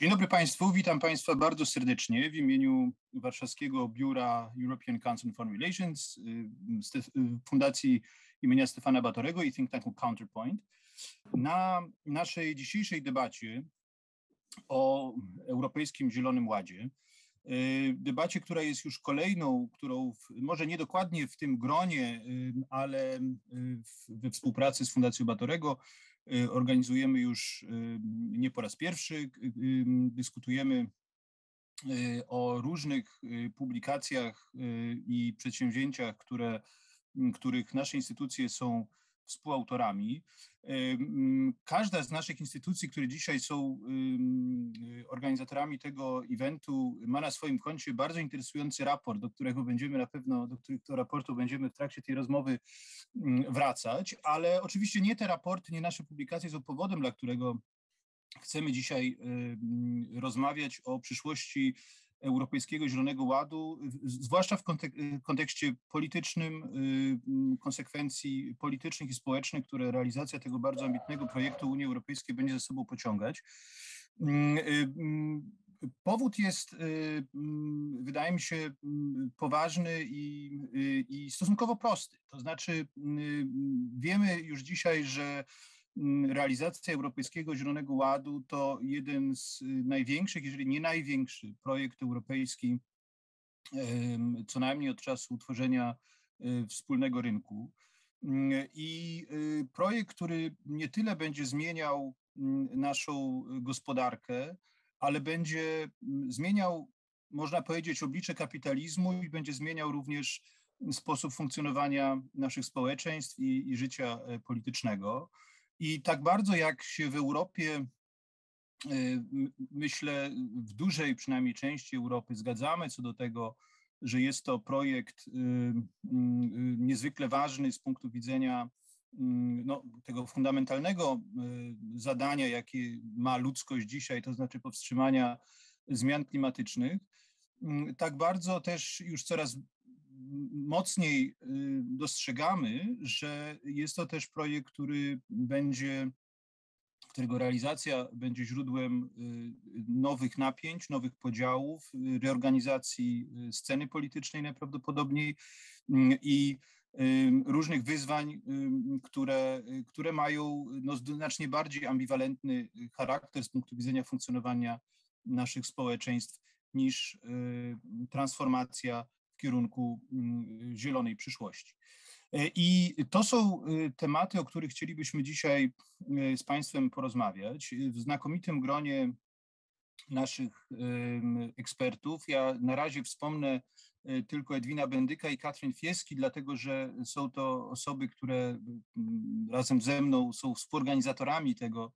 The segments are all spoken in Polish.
Dzień dobry Państwu, witam Państwa bardzo serdecznie w imieniu Warszawskiego Biura European Council Foreign Relations, y, y, Fundacji imienia Stefana Batorego i think tanku Counterpoint. Na naszej dzisiejszej debacie o Europejskim Zielonym Ładzie, y, debacie, która jest już kolejną, którą w, może nie dokładnie w tym gronie, ale we współpracy z Fundacją Batorego organizujemy już y, nie po raz pierwszy, y, dyskutujemy o różnych publikacjach i przedsięwzięciach, które, których nasze instytucje są współautorami. Każda z naszych instytucji, które dzisiaj są organizatorami tego eventu, ma na swoim koncie bardzo interesujący raport, do którego będziemy na pewno, do którego raportu będziemy w trakcie tej rozmowy wracać, ale oczywiście nie te raporty, nie nasze publikacje są powodem, dla którego chcemy dzisiaj rozmawiać o przyszłości Europejskiego Zielonego Ładu, zwłaszcza w kontekście politycznym, y, konsekwencji politycznych i społecznych, które realizacja tego bardzo ambitnego projektu Unii Europejskiej będzie ze sobą pociągać. Mm, y, mm, powód jest, y, mm, wydaje mi się, poważny i, i stosunkowo prosty. To znaczy, wiemy już dzisiaj, że realizacja Europejskiego Zielonego Ładu to jeden z y, największych, jeżeli nie największy projekt europejski, co najmniej od czasu utworzenia y, wspólnego rynku. Mm, I y, projekt, który nie tyle będzie zmieniał mm, naszą gospodarkę, ale będzie zmieniał, można powiedzieć, oblicze kapitalizmu i będzie zmieniał również sposób funkcjonowania naszych społeczeństw i, i życia e, politycznego. I tak bardzo jak się w Europie, y, myślę, w dużej przynajmniej części Europy zgadzamy co do tego, że jest to projekt y, y, niezwykle ważny z punktu widzenia no, tego fundamentalnego zadania, jakie ma ludzkość dzisiaj, to znaczy powstrzymania zmian klimatycznych. Tak bardzo też już coraz mocniej y, dostrzegamy, że jest to też projekt, który będzie, którego realizacja będzie źródłem y, nowych napięć, nowych podziałów, y, reorganizacji sceny politycznej najprawdopodobniej i różnych wyzwań, które, które mają no, znacznie bardziej ambiwalentny charakter z punktu widzenia funkcjonowania naszych społeczeństw niż transformacja w kierunku mm, zielonej przyszłości. E, I to są y, tematy, o których chcielibyśmy dzisiaj y, z Państwem porozmawiać. W znakomitym gronie naszych ekspertów. Ja na razie wspomnę tylko Edwina Bendyka i Katrin Fieski, dlatego że są to osoby, które razem ze mną są współorganizatorami tego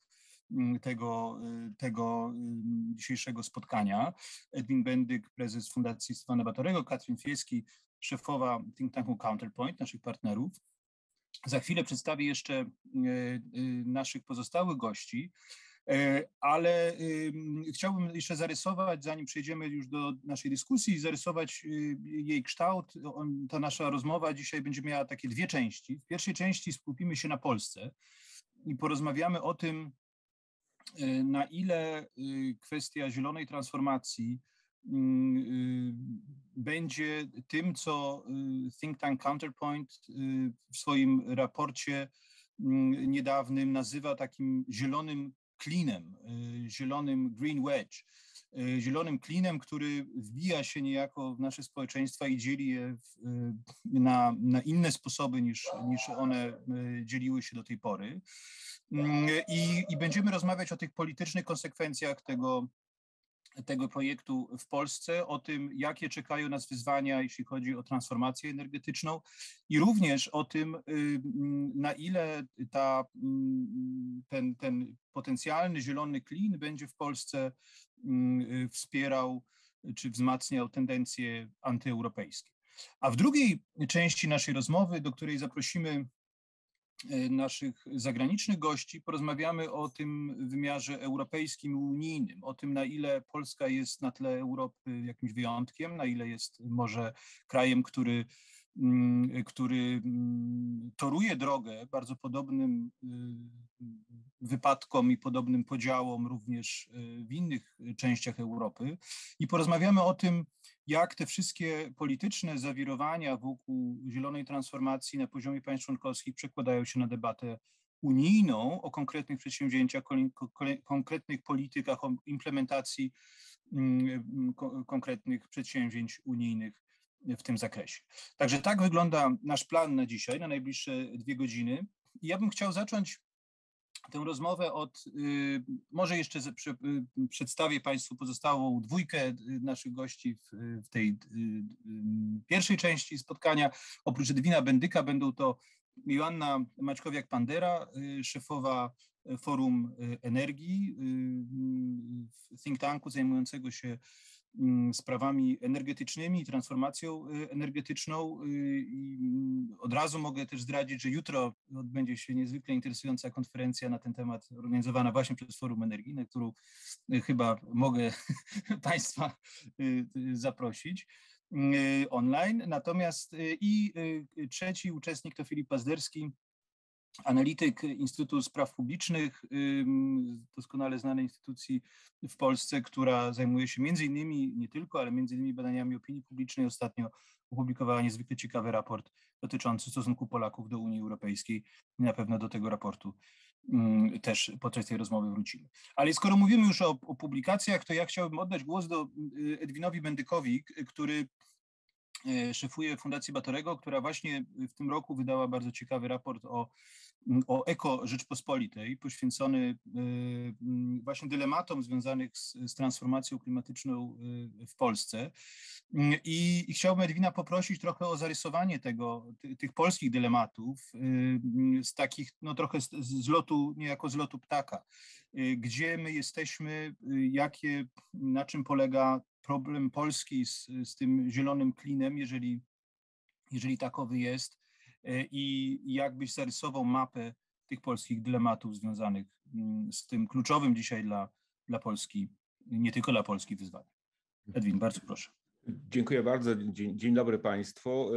tego, y, tego y, dzisiejszego spotkania. Edwin Bendyk, prezes Fundacji Stefana Batorego, Katrin Fieski, szefowa think tanku Counterpoint, naszych partnerów. Za chwilę przedstawię jeszcze y, naszych pozostałych gości, ale chciałbym jeszcze zarysować, zanim przejdziemy już do naszej dyskusji, zarysować jej kształt. Ta nasza rozmowa dzisiaj będzie miała takie dwie części. W pierwszej części skupimy się na Polsce i porozmawiamy o tym, na ile y, kwestia zielonej transformacji mm, y, będzie tym, co think tank Counterpoint w swoim raporcie mm, niedawnym nazywa takim zielonym klinem, zielonym green wedge, zielonym klinem, który wbija się niejako w nasze społeczeństwa i dzieli je w, na, na inne sposoby niż, niż one dzieliły się do tej pory. Mm, I, I będziemy rozmawiać o tych politycznych konsekwencjach tego, tego projektu w Polsce, o tym, jakie czekają nas wyzwania, jeśli chodzi o transformację energetyczną i również o tym, y, mm, na ile ta, mm, ten, ten potencjalny zielony klin będzie w Polsce y, wspierał czy wzmacniał tendencje antyeuropejskie. A w drugiej części naszej rozmowy, do której zaprosimy naszych zagranicznych gości porozmawiamy o tym wymiarze europejskim i unijnym, o tym, na ile Polska jest na tle Europy jakimś wyjątkiem, na ile jest może krajem, który który mm, toruje drogę bardzo podobnym wypadkom i podobnym podziałom również w innych częściach Europy. I porozmawiamy o tym, jak te wszystkie polityczne zawirowania wokół zielonej transformacji na poziomie państw członkowskich przekładają się na debatę unijną o konkretnych przedsięwzięciach, konkretnych politykach, o implementacji mm, konkretnych przedsięwzięć unijnych w tym zakresie. Także tak wygląda nasz plan na dzisiaj, na najbliższe dwie godziny. I ja bym chciał zacząć tę rozmowę od, y, może jeszcze y, przedstawię Państwu pozostałą dwójkę y, naszych gości w, tej pierwszej części spotkania. Oprócz Edwina Bendyka będą to Joanna Maćkowiak-Pandera, szefowa Forum Energii, think tanku zajmującego się sprawami energetycznymi, transformacją y, energetyczną. Y, I mm, od razu mogę też zdradzić, że jutro odbędzie się niezwykle interesująca konferencja na ten temat, organizowana właśnie przez Forum Energii, na którą y, chyba mogę Państwa zaprosić online. Natomiast i trzeci uczestnik to Filip Pazderski, analityk Instytutu Spraw Publicznych, doskonale znanej instytucji w Polsce, która zajmuje się między innymi, nie tylko, ale między innymi badaniami opinii publicznej. Ostatnio opublikowała niezwykle ciekawy raport dotyczący stosunku Polaków do Unii Europejskiej. Na pewno do tego raportu też podczas tej rozmowy wrócimy. Ale skoro mówimy już o, o publikacjach, to ja chciałbym oddać głos do y, Edwinowi Bendykowi, który E, szefuje Fundacji Batorego, która właśnie w tym roku wydała bardzo ciekawy raport o, o eko Rzeczpospolitej, poświęcony e, właśnie dylematom związanych z, z transformacją klimatyczną e, w Polsce. I, I, chciałbym Edwina poprosić trochę o zarysowanie tego, ty, tych polskich dylematów z takich, no trochę z, z lotu, niejako z lotu ptaka. Gdzie my jesteśmy, jakie, na czym polega problem Polski z, z tym zielonym klinem, jeżeli, jeżeli takowy jest, i jakbyś zarysował mapę tych polskich dylematów związanych mm, z tym kluczowym dzisiaj dla, dla Polski, nie tylko dla Polski wyzwaniem. Edwin, bardzo proszę. Dziękuję bardzo. Dzień, dzień, dobry Państwu.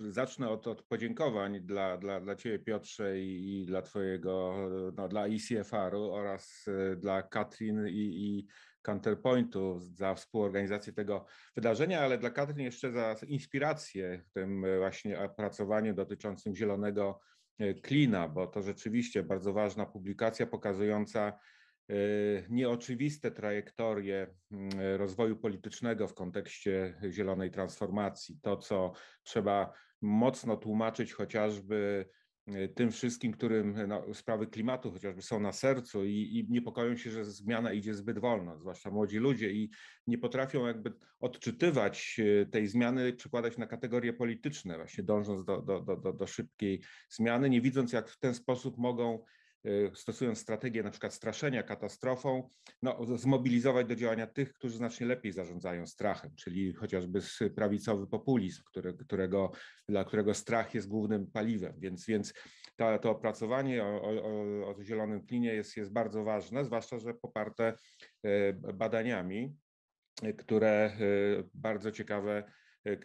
E, zacznę od, od podziękowań dla, dla, dla Ciebie, Piotrze, i, i dla Twojego, no, dla ICFR-u oraz e, dla Katrin i, i Counterpointu za współorganizację tego wydarzenia, ale dla Katrin jeszcze za inspirację w tym właśnie opracowaniu dotyczącym zielonego e, klina, bo to rzeczywiście bardzo ważna publikacja pokazująca e, nieoczywiste trajektorie mm, rozwoju politycznego w kontekście zielonej transformacji. To, co trzeba mocno tłumaczyć chociażby tym wszystkim, którym no, sprawy klimatu chociażby są na sercu i, i, niepokoją się, że zmiana idzie zbyt wolno, zwłaszcza młodzi ludzie i nie potrafią jakby odczytywać y, tej zmiany, przekładać na kategorie polityczne, właśnie dążąc do, do, do, do szybkiej zmiany, nie widząc jak w ten sposób mogą Y, stosując strategię na przykład straszenia katastrofą, no, zmobilizować do działania tych, którzy znacznie lepiej zarządzają strachem, czyli chociażby prawicowy populizm, który, którego, dla którego strach jest głównym paliwem. Więc, więc to, to opracowanie o, o, o zielonym klinie jest, jest bardzo ważne, zwłaszcza, że poparte y, badaniami, y, które bardzo ciekawe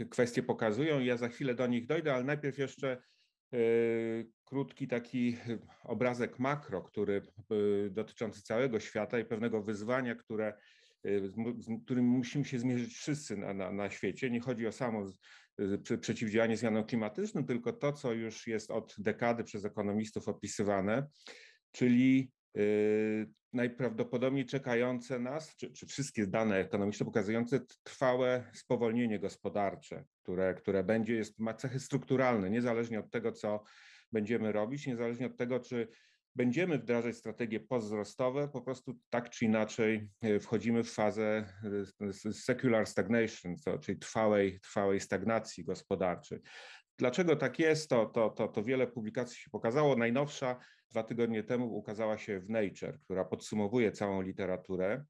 kwestie pokazują. Ja za chwilę do nich dojdę, ale najpierw jeszcze krótki taki obrazek makro, który dotyczący całego świata i pewnego wyzwania, które, z którym musimy się zmierzyć wszyscy na, na, na świecie. Nie chodzi o samo przeciwdziałanie zmianom klimatycznym, tylko to, co już jest od dekady przez ekonomistów opisywane, czyli najprawdopodobniej czekające nas, czy, czy, wszystkie dane ekonomiczne pokazujące trwałe spowolnienie gospodarcze, które, które będzie, jest, ma cechy strukturalne, niezależnie od tego, co będziemy robić, niezależnie od tego, czy będziemy wdrażać strategie pozwzrostowe, po prostu tak czy inaczej yy, wchodzimy w fazę yy, secular stagnation, czyli trwałej, trwałej stagnacji gospodarczej. Dlaczego tak jest, to, to, to, to wiele publikacji się pokazało. Najnowsza dwa tygodnie temu ukazała się w Nature, która podsumowuje całą literaturę.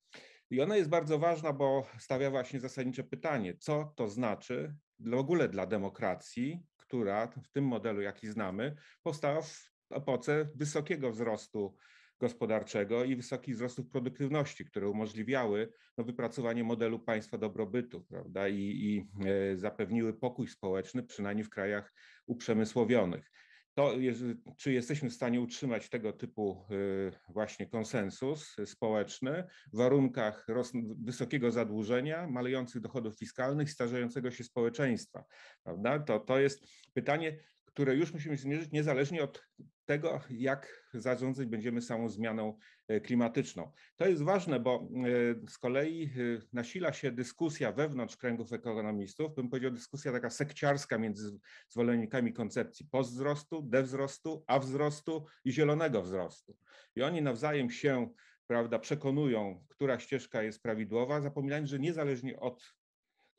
I ona jest bardzo ważna, bo stawia właśnie zasadnicze pytanie, co to znaczy w ogóle dla demokracji, która w tym modelu, jaki znamy, powstała w epoce wysokiego wzrostu gospodarczego i wysokich wzrostów produktywności, które umożliwiały no, wypracowanie modelu państwa dobrobytu prawda? I, i e, zapewniły pokój społeczny, przynajmniej w krajach uprzemysłowionych. To, czy jesteśmy w stanie utrzymać tego typu e, właśnie konsensus społeczny w warunkach wysokiego zadłużenia, malejących dochodów fiskalnych, starzejącego się społeczeństwa? Prawda? To, to jest pytanie, które już musimy zmierzyć niezależnie od tego, jak zarządzać będziemy samą zmianą e, klimatyczną. To jest ważne, bo e, z kolei e, nasila się dyskusja wewnątrz kręgów ekonomistów, bym powiedział dyskusja taka sekciarska między zwolennikami koncepcji postwzrostu, dewzrostu, a wzrostu i zielonego wzrostu. I oni nawzajem się prawda, przekonują, która ścieżka jest prawidłowa, zapominając, że niezależnie od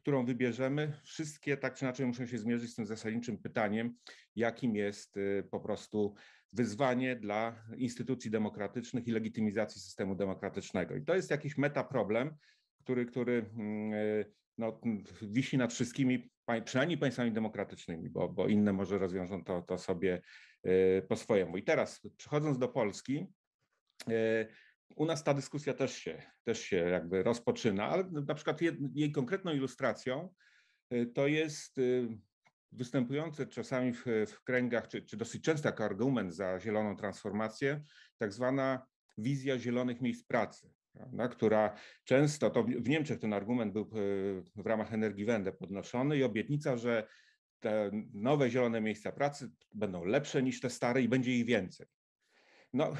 którą wybierzemy, wszystkie tak czy inaczej muszą się zmierzyć z tym zasadniczym pytaniem, jakim jest y, po prostu wyzwanie dla instytucji demokratycznych i legitymizacji systemu demokratycznego. I to jest jakiś metaproblem, który, który mm, y, no, wisi nad wszystkimi, przynajmniej państwami demokratycznymi, bo, bo inne może rozwiążą to, to sobie y, po swojemu. I teraz przechodząc do Polski, u nas ta dyskusja też się, też się jakby rozpoczyna, ale na przykład jej konkretną ilustracją y, to jest y, występujący czasami w, w kręgach, czy, czy dosyć często jako argument za zieloną transformację, tak zwana wizja zielonych miejsc pracy, prawda, która często, to w Niemczech ten argument był y, w ramach Energiewende podnoszony i obietnica, że te nowe zielone miejsca pracy będą lepsze niż te stare i będzie ich więcej. No,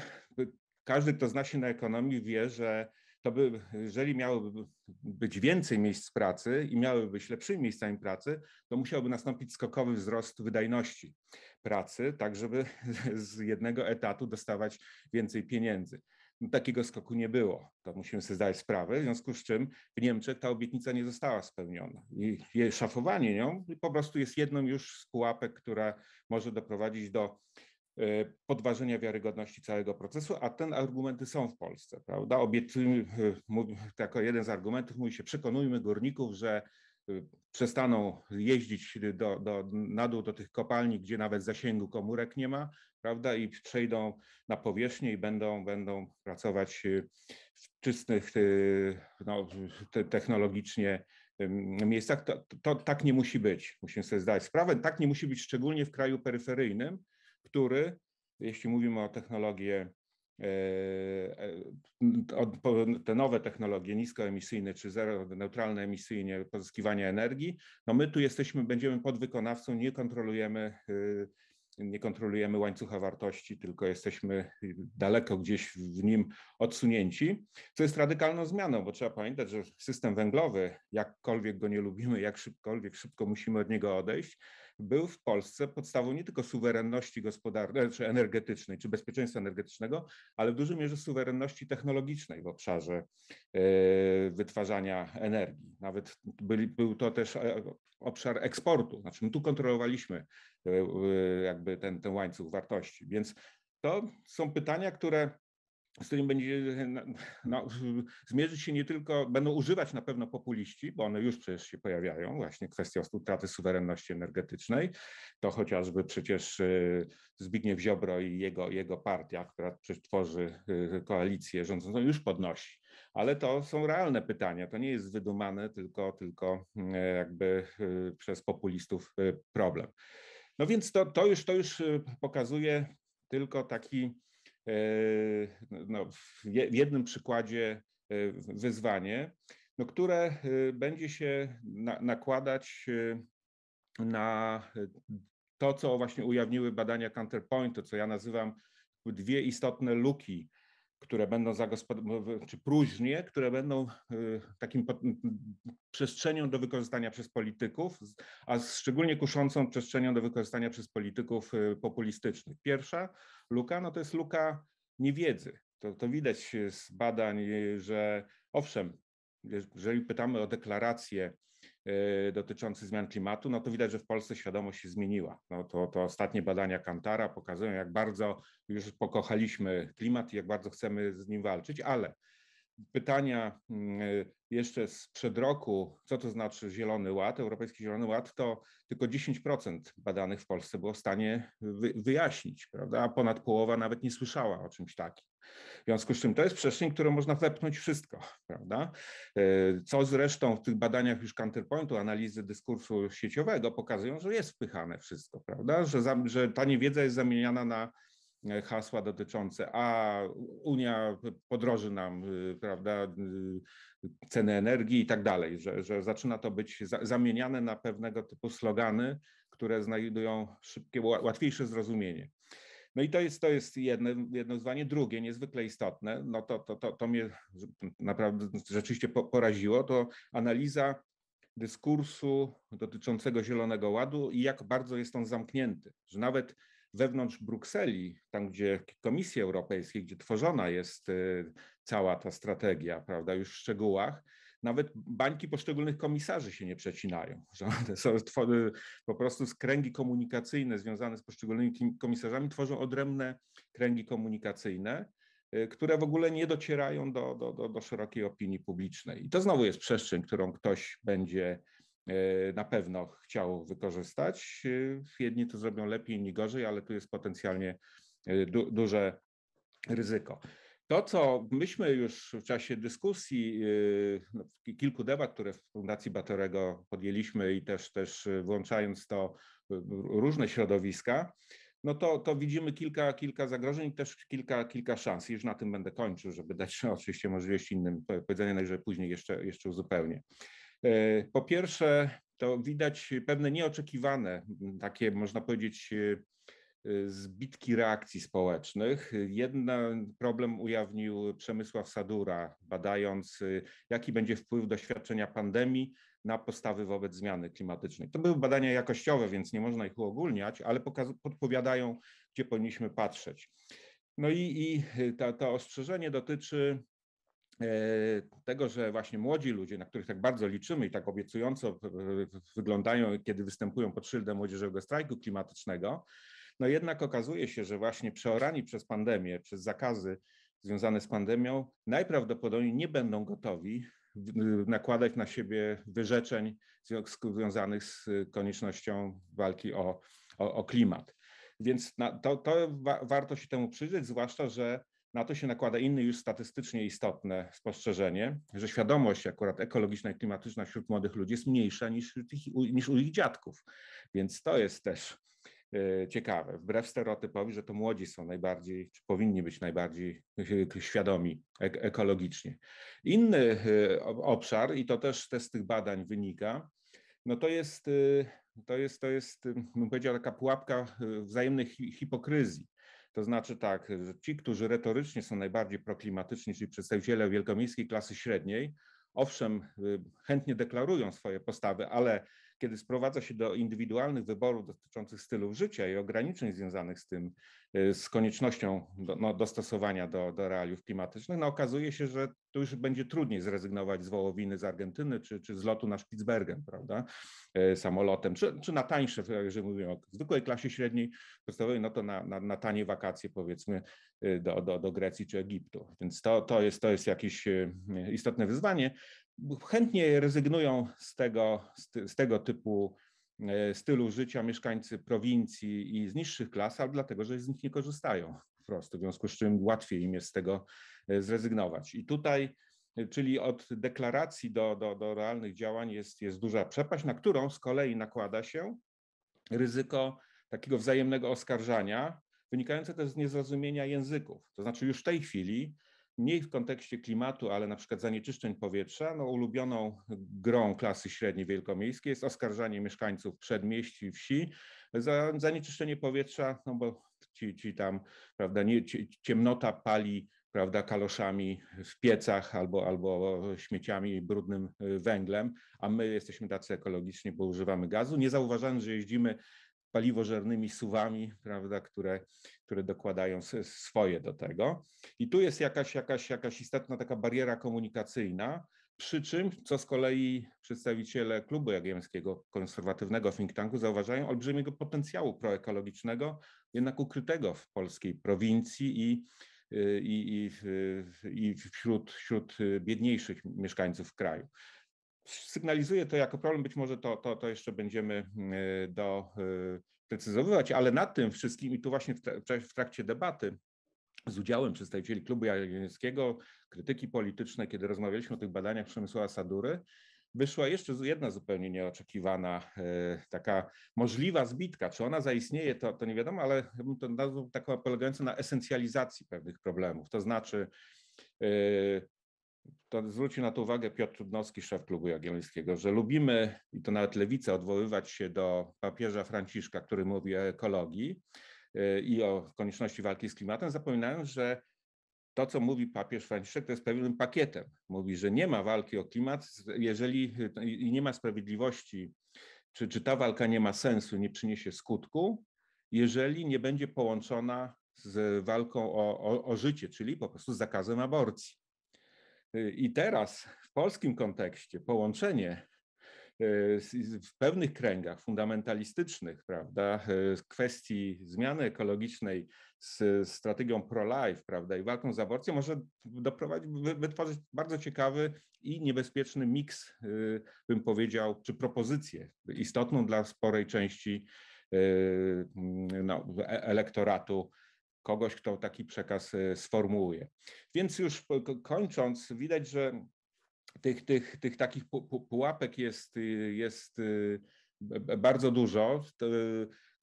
każdy, kto zna się na ekonomii, wie, że to by, jeżeli miałoby być więcej miejsc pracy i miałyby być lepszymi miejscami pracy, to musiałby nastąpić skokowy wzrost wydajności pracy, tak żeby z jednego etatu dostawać więcej pieniędzy. No, takiego skoku nie było. To musimy sobie zdać sprawę, w związku z czym w Niemczech ta obietnica nie została spełniona. I szafowanie nią po prostu jest jedną już z pułapek, która może doprowadzić do podważenia wiarygodności całego procesu, a ten argumenty są w Polsce, prawda? E, jako jeden z argumentów mówi się, przekonujmy górników, że e, przestaną jeździć do, do, na dół do tych kopalni, gdzie nawet zasięgu komórek nie ma, prawda, i przejdą na powierzchnię i będą, będą pracować w czystych, no, technologicznie miejscach. To, to, to tak nie musi być, musimy sobie zdać sprawę. Tak nie musi być szczególnie w kraju peryferyjnym, który, jeśli mówimy o technologie, e, e, te nowe technologie niskoemisyjne czy zero neutralne emisyjnie pozyskiwania energii, no my tu jesteśmy, będziemy podwykonawcą, nie kontrolujemy y, nie kontrolujemy łańcucha wartości, tylko jesteśmy daleko gdzieś w nim odsunięci, co jest radykalną zmianą, bo trzeba pamiętać, że system węglowy, jakkolwiek go nie lubimy, jak szybkolwiek szybko musimy od niego odejść, był w Polsce podstawą nie tylko suwerenności gospodarczej, czy energetycznej, czy bezpieczeństwa energetycznego, ale w dużej mierze suwerenności technologicznej w obszarze e, wytwarzania energii. Nawet byli, był to też e, obszar eksportu, znaczy my tu kontrolowaliśmy e, jakby ten, ten łańcuch wartości, więc to są pytania, które z którym będzie no, zmierzyć się nie tylko, będą używać na pewno populiści, bo one już przecież się pojawiają, właśnie kwestia utraty suwerenności energetycznej, to chociażby przecież y, Zbigniew Ziobro i jego, jego partia, która tworzy y, koalicję rządzącą, już podnosi. Ale to są realne pytania, to nie jest wydumane, tylko, tylko y, jakby przez populistów problem. No więc to, to, już, to już pokazuje tylko taki no, w jednym przykładzie e, wyzwanie, no, które e, będzie się na, nakładać na to, co właśnie ujawniły badania Counterpoint, to co ja nazywam dwie istotne luki które będą zagospodarowane, czy próżnie, które będą y, takim przestrzenią do wykorzystania przez polityków, a szczególnie kuszącą przestrzenią do wykorzystania przez polityków y, populistycznych. Pierwsza luka, no to jest luka niewiedzy. To, to widać z badań, że owszem, jeżeli pytamy o deklaracje E, dotyczący zmian klimatu, no to widać, że w Polsce świadomość się zmieniła. No to, to ostatnie badania Kantara pokazują, jak bardzo już pokochaliśmy klimat i jak bardzo chcemy z nim walczyć, ale pytania mm, jeszcze sprzed roku, co to znaczy Zielony Ład, Europejski Zielony Ład, to tylko 10% badanych w Polsce było w stanie wyjaśnić, prawda? a ponad połowa nawet nie słyszała o czymś takim. W związku z czym to jest przestrzeń, którą można wepchnąć wszystko, prawda? E, co zresztą w tych badaniach już Counterpointu, analizy dyskursu sieciowego pokazują, że jest wpychane wszystko, prawda? Że, za, że ta niewiedza jest zamieniana na e, hasła dotyczące, a Unia podroży nam, y, prawda, y, ceny energii i tak dalej, że, że zaczyna to być za, zamieniane na pewnego typu slogany, które znajdują szybkie, łatwiejsze zrozumienie. No i to jest, to jest jedno, jedno zwanie. Drugie, niezwykle istotne, no to, to, to, to mnie naprawdę rzeczywiście poraziło, to analiza dyskursu dotyczącego Zielonego Ładu i jak bardzo jest on zamknięty, że nawet wewnątrz Brukseli, tam gdzie Komisji Europejskiej, gdzie tworzona jest y, cała ta strategia, prawda, już w szczegółach, nawet bańki poszczególnych komisarzy się nie przecinają. One są po prostu kręgi komunikacyjne związane z poszczególnymi komisarzami tworzą odrębne kręgi komunikacyjne, y, które w ogóle nie docierają do, do, do, do szerokiej opinii publicznej. I to znowu jest przestrzeń, którą ktoś będzie na pewno chciał wykorzystać. Y, jedni to zrobią lepiej, inni gorzej, ale tu jest potencjalnie du duże ryzyko. To, co myśmy już w czasie dyskusji, no, kilku debat, które w Fundacji Batorego podjęliśmy i też, też włączając to różne środowiska, no to, to widzimy kilka, kilka zagrożeń i też kilka, kilka szans. Już na tym będę kończył, żeby dać oczywiście możliwość innym powiedzenia, najwyżej później jeszcze, jeszcze uzupełnię. E, po pierwsze, to widać pewne nieoczekiwane, takie można powiedzieć Y, zbitki reakcji społecznych. Jeden problem ujawnił Przemysław Sadura, badając, jaki będzie wpływ doświadczenia pandemii na postawy wobec zmiany klimatycznej. To były badania jakościowe, więc nie można ich uogólniać, ale podpowiadają, gdzie powinniśmy patrzeć. No i, i to, to ostrzeżenie dotyczy e, tego, że właśnie młodzi ludzie, na których tak bardzo liczymy i tak obiecująco wyglądają, kiedy występują pod szyldem młodzieżowego strajku klimatycznego, no jednak okazuje się, że właśnie przeorani przez pandemię, przez zakazy związane z pandemią, najprawdopodobniej nie będą gotowi nakładać na siebie wyrzeczeń związanych z koniecznością walki o, o, o klimat. Więc to, to wa warto się temu przyjrzeć, zwłaszcza, że na to się nakłada inne już statystycznie istotne spostrzeżenie, że świadomość akurat ekologiczna i klimatyczna wśród młodych ludzi jest mniejsza niż, niż u ich dziadków. Więc to jest też E, ciekawe, wbrew stereotypowi, że to młodzi są najbardziej, czy powinni być najbardziej e, świadomi ekologicznie. Inny e, obszar, i to też z tych badań wynika, no to jest, to jest, to jest, bym powiedział, taka pułapka wzajemnej hipokryzji. To znaczy tak, ci, którzy retorycznie są najbardziej proklimatyczni, czyli przedstawiciele wielkomiejskiej klasy średniej, owszem, chętnie deklarują swoje postawy, ale kiedy sprowadza się do indywidualnych wyborów dotyczących stylów życia i ograniczeń związanych z tym, y, z koniecznością do, no, dostosowania do, do realiów klimatycznych, no okazuje się, że to już będzie trudniej zrezygnować z wołowiny z Argentyny czy, czy z lotu na Spitsbergen, prawda, y, samolotem, czy, czy na tańsze, jeżeli mówimy o zwykłej klasie średniej, podstawowej, no to na, na, na tanie wakacje powiedzmy y, do, do, do Grecji czy Egiptu. Więc to, to, jest, to jest jakieś istotne wyzwanie chętnie rezygnują z tego, z tego typu e, stylu życia mieszkańcy prowincji i z niższych klas, ale dlatego, że z nich nie korzystają po prostu, w związku z czym łatwiej im jest z tego e, zrezygnować. I tutaj, e, czyli od deklaracji do, do, do realnych działań jest, jest duża przepaść, na którą z kolei nakłada się ryzyko takiego wzajemnego oskarżania, wynikające też z niezrozumienia języków. To znaczy już w tej chwili mniej w kontekście klimatu, ale na przykład zanieczyszczeń powietrza, no ulubioną grą klasy średniej wielkomiejskiej jest oskarżanie mieszkańców przedmieści, wsi za zanieczyszczenie powietrza, no bo ci, ci tam, prawda, nie, ciemnota pali prawda, kaloszami w piecach albo, albo śmieciami brudnym y, węglem, a my jesteśmy tacy ekologiczni, bo używamy gazu, nie zauważając, że jeździmy paliwożernymi suwami, prawda, które, które dokładają swoje do tego. I tu jest jakaś, jakaś, jakaś istotna taka bariera komunikacyjna, przy czym, co z kolei przedstawiciele klubu jagiellońskiego konserwatywnego think tanku zauważają olbrzymiego potencjału proekologicznego, jednak ukrytego w polskiej prowincji i i, i, i wśród, wśród biedniejszych mieszkańców kraju. Sygnalizuje to jako problem, być może to, to, to jeszcze będziemy do precyzować, ale nad tym wszystkim i tu właśnie w trakcie debaty z udziałem przedstawicieli Klubu Jagiellońskiego, krytyki politycznej, kiedy rozmawialiśmy o tych badaniach Przemysława Sadury, wyszła jeszcze jedna zupełnie nieoczekiwana, e, taka możliwa zbitka. Czy ona zaistnieje, to, to nie wiadomo, ale bym to nazwał taką polegającą na esencjalizacji pewnych problemów. To znaczy, e, to zwrócił na to uwagę Piotr Trudnowski, szef Klubu Jagiellońskiego, że lubimy, i to nawet lewica, odwoływać się do papieża Franciszka, który mówi o ekologii e, i o konieczności walki z klimatem, zapominając, że to, co mówi papież Franciszek, to jest pewnym pakietem. Mówi, że nie ma walki o klimat, jeżeli i nie ma sprawiedliwości, czy, czy ta walka nie ma sensu, nie przyniesie skutku, jeżeli nie będzie połączona z walką o, o, o życie, czyli po prostu z zakazem aborcji. I teraz w polskim kontekście połączenie w pewnych kręgach fundamentalistycznych, prawda, kwestii zmiany ekologicznej z strategią pro-life, prawda, i walką z aborcją może doprowadzić, wytworzyć bardzo ciekawy i niebezpieczny miks, y, bym powiedział, czy propozycję istotną dla sporej części y, no, e, elektoratu kogoś, kto taki przekaz y, sformułuje. Więc już kończąc, widać, że tych, tych, tych takich pułapek jest, jest bardzo dużo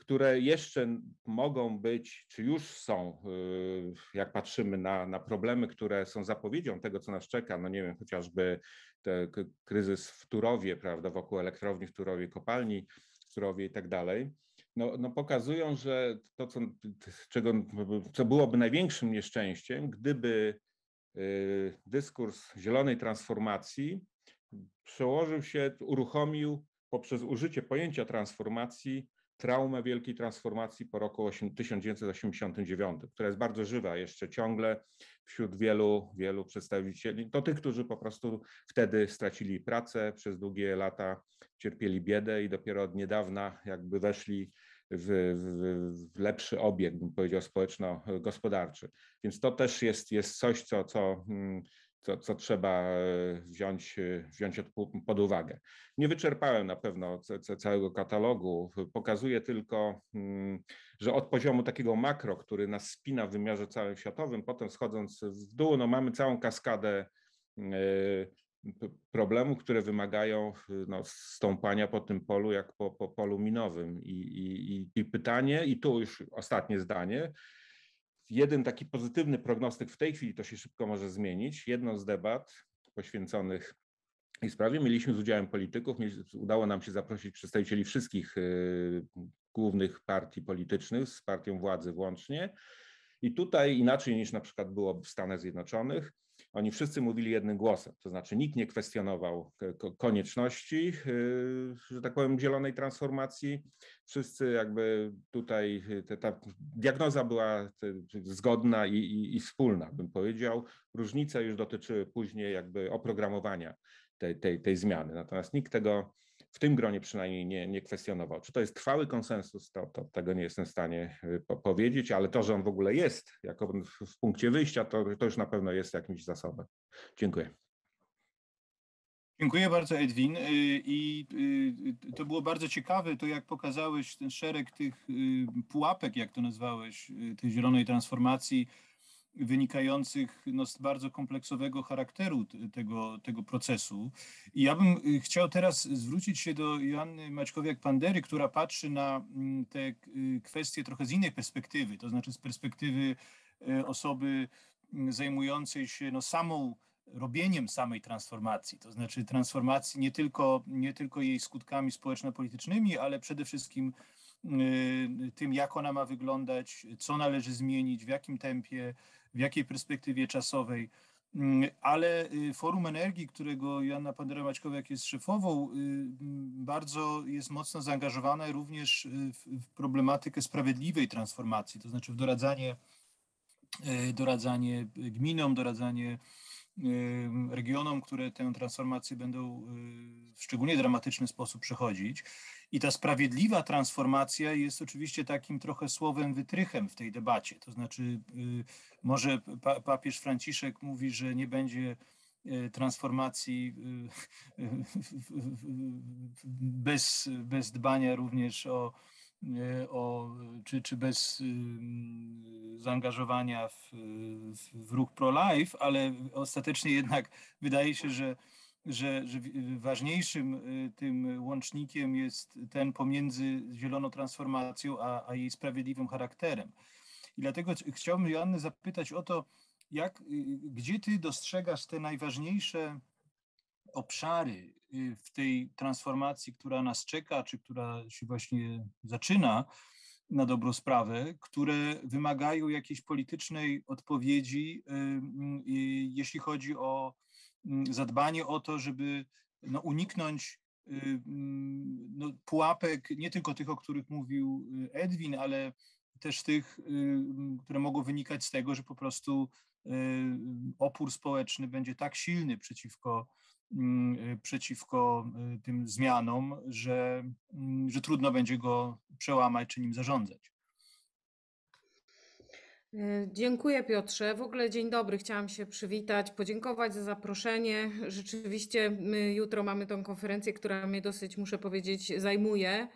które jeszcze mogą być, czy już są, y, jak patrzymy na, na problemy, które są zapowiedzią tego, co nas czeka, no nie wiem, chociażby kryzys w Turowie, prawda, wokół elektrowni w Turowie, kopalni w Turowie i tak dalej, no, no pokazują, że to, co, czego, co byłoby największym nieszczęściem, gdyby y, dyskurs zielonej transformacji przełożył się, uruchomił poprzez użycie pojęcia transformacji traumę wielkiej transformacji po roku 1989, która jest bardzo żywa jeszcze ciągle wśród wielu, wielu przedstawicieli, to tych, którzy po prostu wtedy stracili pracę, przez długie lata cierpieli biedę i dopiero od niedawna jakby weszli w, w, w lepszy obieg, bym powiedział, społeczno-gospodarczy. Więc to też jest, jest coś, co, co hmm, co, co trzeba e, wziąć, e, wziąć pod uwagę. Nie wyczerpałem na pewno całego katalogu. Pokazuję tylko, mm, że od poziomu takiego makro, który nas spina w wymiarze całym światowym, potem schodząc w dół, no mamy całą kaskadę e, problemów, które wymagają no, stąpania po tym polu, jak po, po polu minowym. I, i, I pytanie, i tu już ostatnie zdanie, jeden taki pozytywny prognostyk w tej chwili, to się szybko może zmienić. Jedną z debat poświęconych tej sprawie mieliśmy z udziałem polityków. Udało nam się zaprosić przedstawicieli wszystkich y, głównych partii politycznych, z partią władzy włącznie. I tutaj inaczej niż na przykład było w Stanach Zjednoczonych, oni wszyscy mówili jednym głosem, to znaczy nikt nie kwestionował konieczności, y, że tak powiem, zielonej transformacji. Wszyscy jakby tutaj, y, ta diagnoza była zgodna i, i, i wspólna, bym powiedział. Różnice już dotyczyły później jakby oprogramowania tej, tej, tej zmiany. Natomiast nikt tego w tym gronie przynajmniej nie, nie kwestionował. Czy to jest trwały konsensus, to, to tego nie jestem w stanie y, po powiedzieć, ale to, że on w ogóle jest jako w, punkcie wyjścia, to, to już na pewno jest jakimś zasobem. Dziękuję. Dziękuję bardzo, Edwin. Y, I y, to było bardzo ciekawe, to jak pokazałeś ten szereg tych pułapek, jak to nazwałeś, tej zielonej transformacji, wynikających no, z bardzo kompleksowego charakteru tego, tego procesu. I ja bym y, chciał teraz zwrócić się do Joanny Maćkowiak-Pandery, która patrzy na mm, te y, kwestie trochę z innej perspektywy, to znaczy z perspektywy y, osoby mm, zajmującej się no, samą robieniem samej transformacji, to znaczy transformacji nie tylko, nie tylko jej skutkami społeczno-politycznymi, ale przede wszystkim tym, jak ona ma wyglądać, co należy zmienić, w jakim tempie, w jakiej perspektywie czasowej. Mm, ale y, Forum Energii, którego Joanna Pandera-Maćkowiak jest szefową, y, bardzo jest mocno zaangażowana również y, w, problematykę sprawiedliwej transformacji, to znaczy w doradzanie, doradzanie gminom, doradzanie regionom, które tę transformację będą w szczególnie dramatyczny sposób przechodzić. I ta sprawiedliwa transformacja jest oczywiście takim trochę słowem wytrychem w tej debacie. To znaczy, może papież Franciszek mówi, że nie będzie E, transformacji bez, bez dbania również o, o czy, czy bez zaangażowania w, w ruch pro-life, ale ostatecznie jednak wydaje się, że, że, że ważniejszym tym łącznikiem jest ten pomiędzy zieloną transformacją a, a jej sprawiedliwym charakterem. I dlatego chciałbym Joannę zapytać o to, jak, y, y, gdzie ty dostrzegasz te najważniejsze obszary y, w tej transformacji, która nas czeka, czy która się właśnie zaczyna na dobrą sprawę, które wymagają jakiejś politycznej odpowiedzi, jeśli chodzi o mm, zadbanie o to, żeby no, uniknąć mm, no, pułapek, nie tylko tych, o których mówił Edwin, ale też tych, które mogą wynikać z tego, że po prostu Y, opór społeczny będzie tak silny przeciwko, mm, y, przeciwko y, tym zmianom, że, mm, że trudno będzie go przełamać czy nim zarządzać. Dziękuję Piotrze. W ogóle dzień dobry. Chciałam się przywitać, podziękować za zaproszenie. Rzeczywiście jutro mamy tą konferencję, która mnie dosyć, muszę powiedzieć, zajmuje.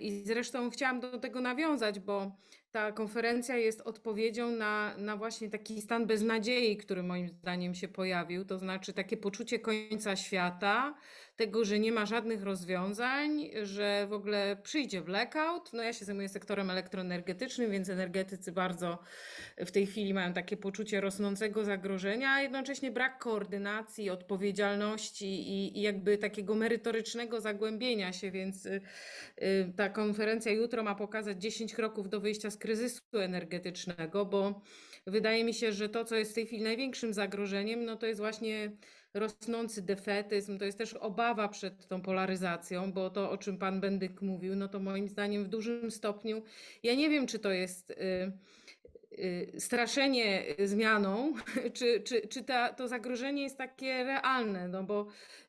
I zresztą chciałam do tego nawiązać, bo ta konferencja jest odpowiedzią na, na właśnie taki stan beznadziei, który moim zdaniem się pojawił, to znaczy takie poczucie końca świata, tego, że nie ma żadnych rozwiązań, że w ogóle przyjdzie blackout. No ja się zajmuję sektorem elektroenergetycznym, więc energetycy bardzo w tej chwili mają takie poczucie rosnącego zagrożenia, a jednocześnie brak koordynacji, odpowiedzialności i, i jakby takiego merytorycznego zagłębienia się, więc y, y, ta konferencja jutro ma pokazać 10 kroków do wyjścia z kryzysu energetycznego, bo wydaje mi się, że to, co jest w tej chwili największym zagrożeniem, no to jest właśnie rosnący defetyzm, to jest też obawa przed tą polaryzacją, bo to, o czym pan Bendyk mówił, no to moim zdaniem w dużym stopniu, ja nie wiem, czy to jest. Y, straszenie zmianą, czy, czy, czy ta, to zagrożenie jest takie realne, no bo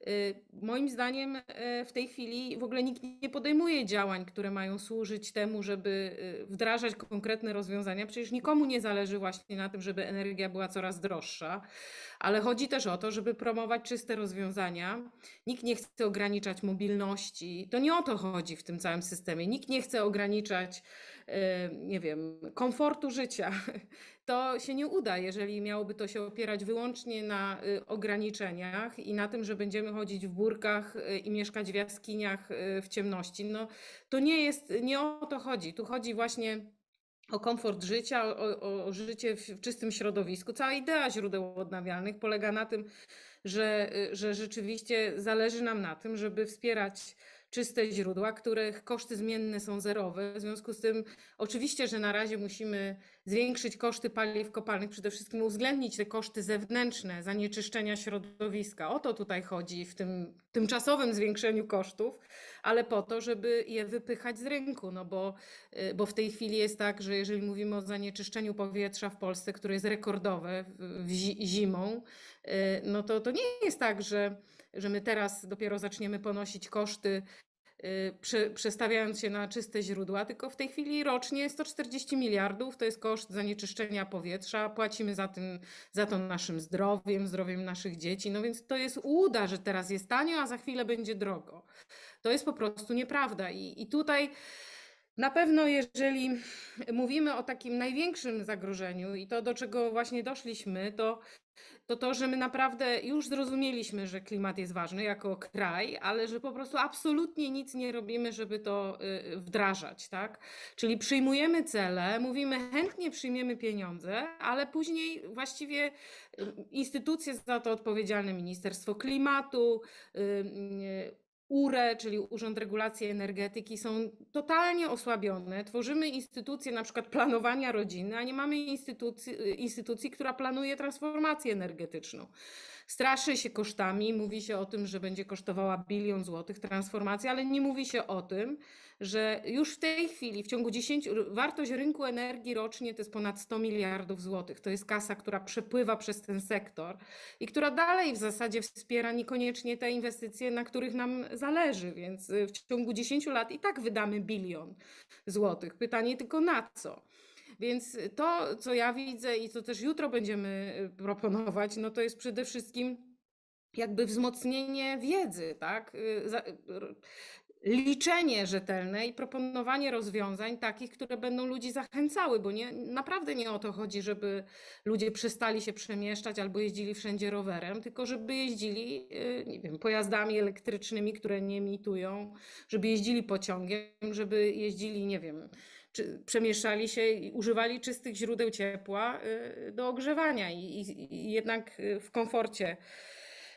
y, moim zdaniem y, w tej chwili w ogóle nikt nie podejmuje działań, które mają służyć temu, żeby wdrażać konkretne rozwiązania. Przecież nikomu nie zależy właśnie na tym, żeby energia była coraz droższa, ale chodzi też o to, żeby promować czyste rozwiązania. Nikt nie chce ograniczać mobilności. To nie o to chodzi w tym całym systemie. Nikt nie chce ograniczać nie wiem, komfortu życia. To się nie uda, jeżeli miałoby to się opierać wyłącznie na y, ograniczeniach i na tym, że będziemy chodzić w burkach y, i mieszkać w jaskiniach y, w ciemności. No, to nie jest, nie o to chodzi. Tu chodzi właśnie o komfort życia, o, o, życie w czystym środowisku. Cała idea źródeł odnawialnych polega na tym, że, że rzeczywiście zależy nam na tym, żeby wspierać czyste źródła, których koszty zmienne są zerowe. W związku z tym oczywiście, że na razie musimy zwiększyć koszty paliw kopalnych, przede wszystkim uwzględnić te koszty zewnętrzne zanieczyszczenia środowiska. O to tutaj chodzi w tym tymczasowym zwiększeniu kosztów, ale po to, żeby je wypychać z rynku, no bo, y, bo w tej chwili jest tak, że jeżeli mówimy o zanieczyszczeniu powietrza w Polsce, które jest rekordowe zimą, y, no to to nie jest tak, że że my teraz dopiero zaczniemy ponosić koszty y, przestawiając się na czyste źródła, tylko w tej chwili rocznie 140 miliardów to jest koszt zanieczyszczenia powietrza, płacimy za, tym, za to naszym zdrowiem, zdrowiem naszych dzieci, no więc to jest uda, że teraz jest tanio, a za chwilę będzie drogo. To jest po prostu nieprawda. I, i tutaj na pewno, jeżeli mówimy o takim największym zagrożeniu i to, do czego właśnie doszliśmy, to to to, że my naprawdę już zrozumieliśmy, że klimat jest ważny jako kraj, ale że po prostu absolutnie nic nie robimy, żeby to y, wdrażać, tak? Czyli przyjmujemy cele, mówimy chętnie przyjmiemy pieniądze, ale później właściwie y, instytucje za to odpowiedzialne, Ministerstwo Klimatu, y, URE, czyli Urząd Regulacji Energetyki, są totalnie osłabione. Tworzymy instytucję na przykład planowania rodziny, a nie mamy instytucji, instytucji która planuje transformację energetyczną. Straszy się kosztami, mówi się o tym, że będzie kosztowała bilion złotych transformacja, ale nie mówi się o tym, że już w tej chwili, w ciągu 10, wartość rynku energii rocznie to jest ponad 100 miliardów złotych. To jest kasa, która przepływa przez ten sektor i która dalej w zasadzie wspiera niekoniecznie te inwestycje, na których nam zależy, więc w ciągu 10 lat i tak wydamy bilion złotych. Pytanie tylko na co? Więc to, co ja widzę i co też jutro będziemy y, proponować, no to jest przede wszystkim jakby wzmocnienie wiedzy, tak? Y, liczenie rzetelne i proponowanie rozwiązań takich, które będą ludzi zachęcały, bo nie, naprawdę nie o to chodzi, żeby ludzie przestali się przemieszczać albo jeździli wszędzie rowerem, tylko żeby jeździli, y, nie wiem, pojazdami elektrycznymi, które nie emitują, żeby jeździli pociągiem, żeby jeździli, nie wiem, czy się i używali czystych źródeł ciepła y, do ogrzewania i, i, i jednak y, w komforcie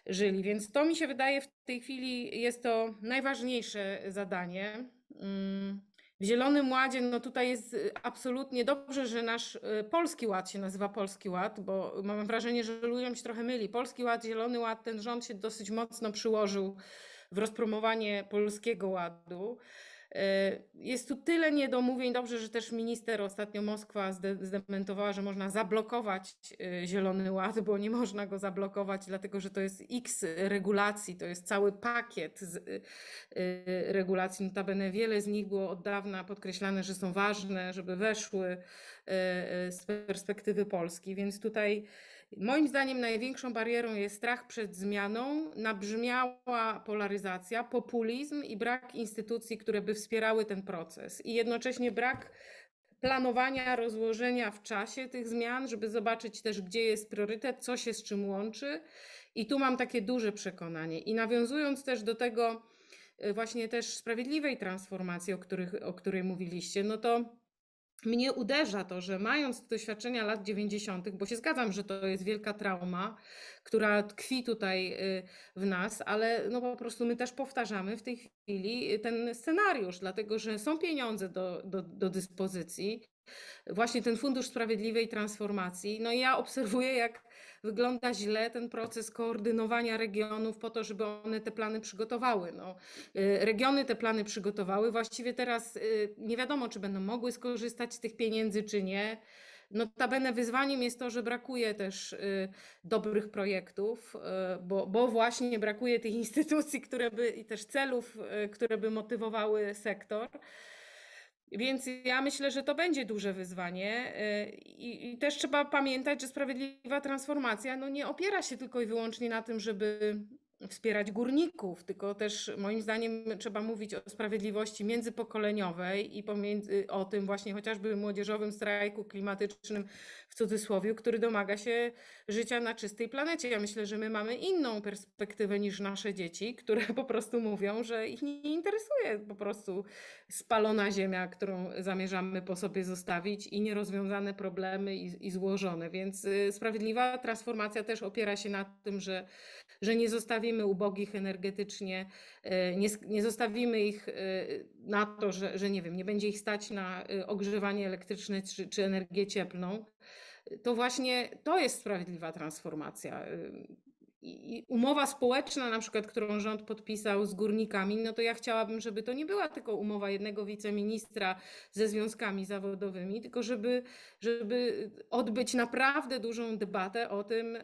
żyli. Więc to mi się wydaje w tej chwili jest to najważniejsze zadanie. Mm, w Zielonym Ładzie, no tutaj jest absolutnie dobrze, że nasz y, Polski Ład się nazywa Polski Ład, bo mam wrażenie, że ludziom się trochę myli. Polski Ład, Zielony Ład, ten rząd się dosyć mocno przyłożył w rozpromowanie Polskiego Ładu. E, jest tu tyle niedomówień. Dobrze, że też minister ostatnio Moskwa zdementowała, że można zablokować e, Zielony Ład, bo nie można go zablokować, dlatego że to jest x regulacji, to jest cały pakiet e, regulacji. Notabene wiele z nich było od dawna podkreślane, że są ważne, żeby weszły z perspektywy Polski, więc tutaj Moim zdaniem największą barierą jest strach przed zmianą, nabrzmiała polaryzacja, populizm i brak instytucji, które by wspierały ten proces. I jednocześnie brak planowania, rozłożenia w czasie tych zmian, żeby zobaczyć też, gdzie jest priorytet, co się z czym łączy. I tu mam takie duże przekonanie. I nawiązując też do tego y, właśnie też sprawiedliwej transformacji, o, których, o której mówiliście, no to mnie uderza to, że mając doświadczenia lat 90., bo się zgadzam, że to jest wielka trauma, która tkwi tutaj y, w nas, ale no po prostu my też powtarzamy w tej chwili ten scenariusz, dlatego że są pieniądze do, do, do dyspozycji. Właśnie ten Fundusz Sprawiedliwej Transformacji. No i ja obserwuję, jak wygląda źle ten proces koordynowania regionów po to, żeby one te plany przygotowały. No, y, regiony te plany przygotowały. Właściwie teraz y, nie wiadomo, czy będą mogły skorzystać z tych pieniędzy, czy nie. Notabene wyzwaniem jest to, że brakuje też y, dobrych projektów, bo, bo właśnie brakuje tych instytucji, które by i też celów, które by motywowały sektor. Więc ja myślę, że to będzie duże wyzwanie y, I, i, też trzeba pamiętać, że sprawiedliwa transformacja no nie opiera się tylko i wyłącznie na tym, żeby wspierać górników, tylko też moim zdaniem trzeba mówić o sprawiedliwości międzypokoleniowej i pomiędzy, o tym właśnie chociażby młodzieżowym strajku klimatycznym cudzysłowie, który domaga się życia na czystej planecie. Ja myślę, że my mamy inną perspektywę niż nasze dzieci, które po prostu mówią, że ich nie interesuje po prostu spalona ziemia, którą zamierzamy po sobie zostawić i nierozwiązane problemy i, i złożone. Więc y, sprawiedliwa transformacja też opiera się na tym, że, że nie zostawimy ubogich energetycznie, y, nie, nie zostawimy ich y, na to, że, że nie wiem, nie będzie ich stać na ogrzewanie elektryczne czy, czy energię cieplną to właśnie to jest sprawiedliwa transformacja. I umowa społeczna, na przykład, którą rząd podpisał z górnikami, no to ja chciałabym, żeby to nie była tylko umowa jednego wiceministra ze związkami zawodowymi, tylko żeby, żeby odbyć naprawdę dużą debatę o tym e,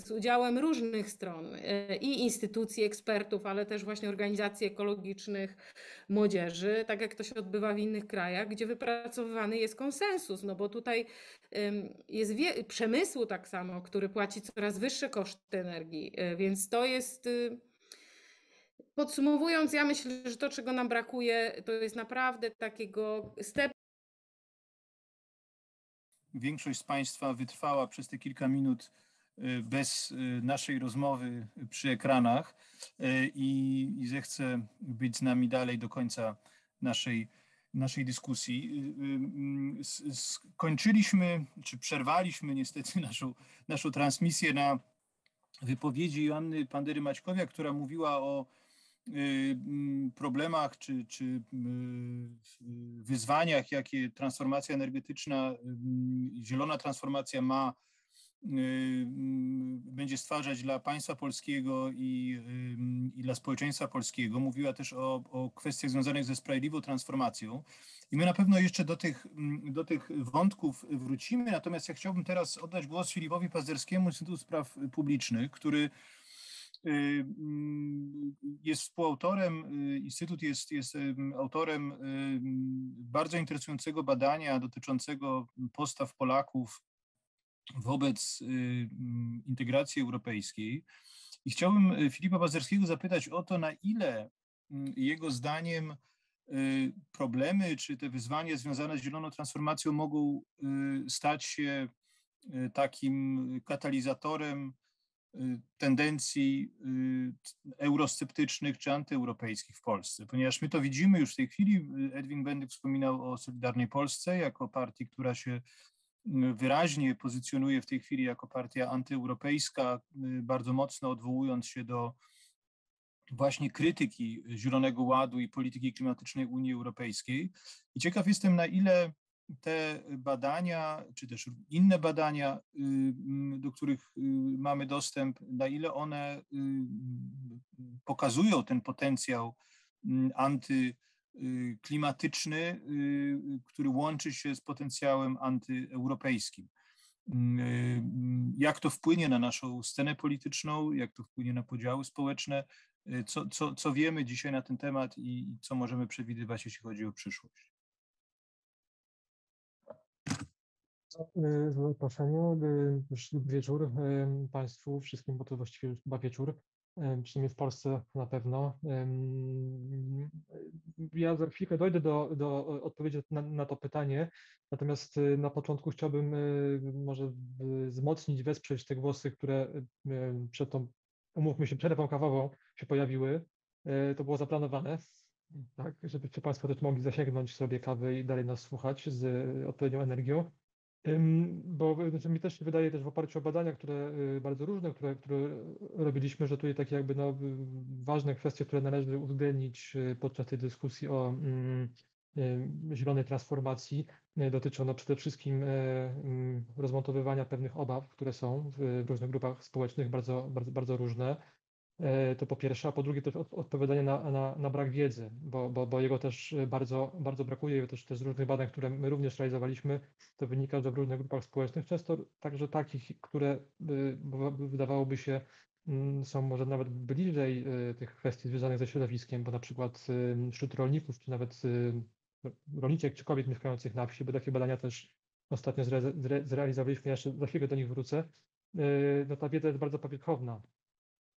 z udziałem różnych stron e, i instytucji, ekspertów, ale też właśnie organizacji ekologicznych, młodzieży, tak jak to się odbywa w innych krajach, gdzie wypracowywany jest konsensus, no bo tutaj jest przemysłu tak samo, który płaci coraz wyższe koszty energii, e, więc to jest. Y, podsumowując, ja myślę, że to, czego nam brakuje, to jest naprawdę takiego step. Większość z Państwa wytrwała przez te kilka minut bez y, naszej rozmowy przy ekranach i, i zechce być z nami dalej do końca naszej naszej dyskusji. Y, y, skończyliśmy, czy przerwaliśmy niestety naszą, naszą transmisję na wypowiedzi Joanny Pandery-Maćkowiak, która mówiła o y, problemach czy, czy wyzwaniach, jakie transformacja energetyczna, zielona transformacja ma będzie stwarzać dla państwa polskiego i, i dla społeczeństwa polskiego. Mówiła też o, o kwestiach związanych ze sprawiedliwą transformacją. I my na pewno jeszcze do tych, do tych wątków wrócimy, natomiast ja chciałbym teraz oddać głos Filipowi Pazderskiemu, Instytutu Spraw Publicznych, który y, jest współautorem, y, Instytut jest, jest autorem bardzo interesującego badania dotyczącego postaw Polaków wobec integracji europejskiej. I chciałbym y, Filipa Pazderskiego zapytać o to, na ile jego zdaniem Y, problemy czy te wyzwania związane z zieloną transformacją mogą y, stać się y, takim katalizatorem tendencji eurosceptycznych czy antyeuropejskich w Polsce, ponieważ my to widzimy już w tej chwili. Edwin Bendyk wspominał o Solidarnej Polsce jako partii, która się wyraźnie pozycjonuje w tej chwili jako partia antyeuropejska, bardzo mocno odwołując się do właśnie krytyki Zielonego Ładu i polityki klimatycznej Unii Europejskiej. I ciekaw jestem, na ile te badania, czy też inne badania, y, do których y, mamy dostęp, na ile one y, pokazują ten potencjał antyklimatyczny, który łączy się z potencjałem antyeuropejskim. Jak to wpłynie na naszą scenę polityczną, jak to wpłynie na podziały społeczne, Y, co, co, co wiemy dzisiaj na ten temat i co możemy przewidywać, jeśli chodzi o przyszłość? Y, za zaproszeniu. Y, wieczór Państwu, wszystkim, bo to właściwie chyba wieczór, przynajmniej w Polsce na pewno. Ja za chwilkę dojdę do, do odpowiedzi na, na to pytanie, natomiast na początku chciałbym może wzmocnić, wesprzeć te głosy, które przed tą umówmy się, przerwą kawową się pojawiły. E, to było zaplanowane, tak, żebyście Państwo też mogli zasięgnąć sobie kawy i dalej nas słuchać z odpowiednią energią. Bo znaczy, mi też się wydaje też w oparciu o badania, które y, bardzo różne, które, które robiliśmy, że tutaj takie jakby no, ważne kwestie, które należy uwzględnić y, podczas tej dyskusji o mm, y, zielonej transformacji dotyczą no przede wszystkim rozmontowywania pewnych obaw, które są w różnych grupach społecznych, bardzo, bardzo, bardzo różne. E, to po pierwsze, a po drugie też odpowiadanie na, na, na brak wiedzy, bo, bo, bo jego też bardzo, bardzo brakuje, też, też z różnych badań, które my również realizowaliśmy, to wynika, że w różnych grupach społecznych, często także takich, które wydawałoby się mm, są może nawet bliżej e, tych kwestii związanych ze środowiskiem, bo na przykład wśród rolników, czy nawet rolniczek, czy kobiet mieszkających na wsi, bo takie badania też ostatnio zre, zre, zrealizowaliśmy, ja jeszcze za chwilę do nich wrócę, e, no ta wiedza jest bardzo powierzchowna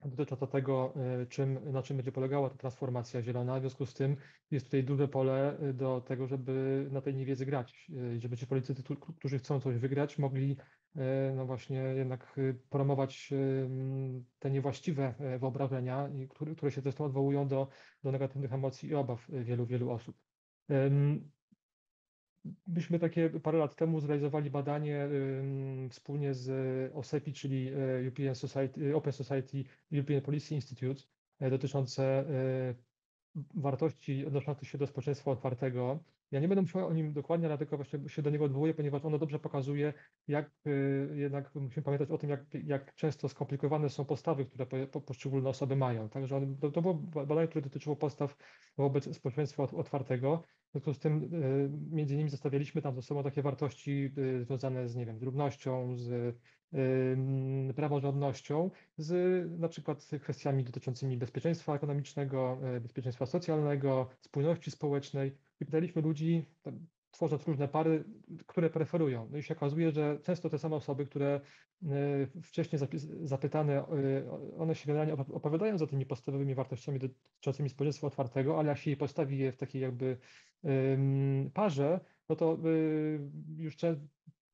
dotycząca tego, e, czym, na czym będzie polegała ta transformacja zielona. W związku z tym jest tutaj duże pole e, do tego, żeby na tej niewiedzy grać, e, żeby ci politycy, którzy chcą coś wygrać, mogli no właśnie jednak promować te niewłaściwe wyobrażenia, które, które się zresztą odwołują do, do negatywnych emocji i obaw wielu, wielu osób. Myśmy takie parę lat temu zrealizowali badanie wspólnie z OSEPI, czyli e, European Society, Open Society European Policy Institute, e, dotyczące e, wartości odnoszących się do społeczeństwa otwartego. Ja nie będę musiał o nim dokładnie, właśnie się do niego odwołuję, ponieważ ono dobrze pokazuje, jak jednak musimy pamiętać o tym, jak, jak często skomplikowane są postawy, które po, poszczególne osoby mają. Także to, to było badanie, które dotyczyło postaw wobec społeczeństwa otwartego. W związku z tym e, między innymi zostawialiśmy tam ze sobą takie wartości e, związane z, nie wiem, drobnością, z praworządnością, z na przykład kwestiami dotyczącymi bezpieczeństwa ekonomicznego, bezpieczeństwa socjalnego, spójności społecznej i pytaliśmy ludzi, tworząc różne pary, które preferują. No i się okazuje, że często te same osoby, które wcześniej zapytane, one się generalnie opowiadają za tymi podstawowymi wartościami dotyczącymi społeczeństwa otwartego, ale jak się je postawi je w takiej jakby parze, no to y, już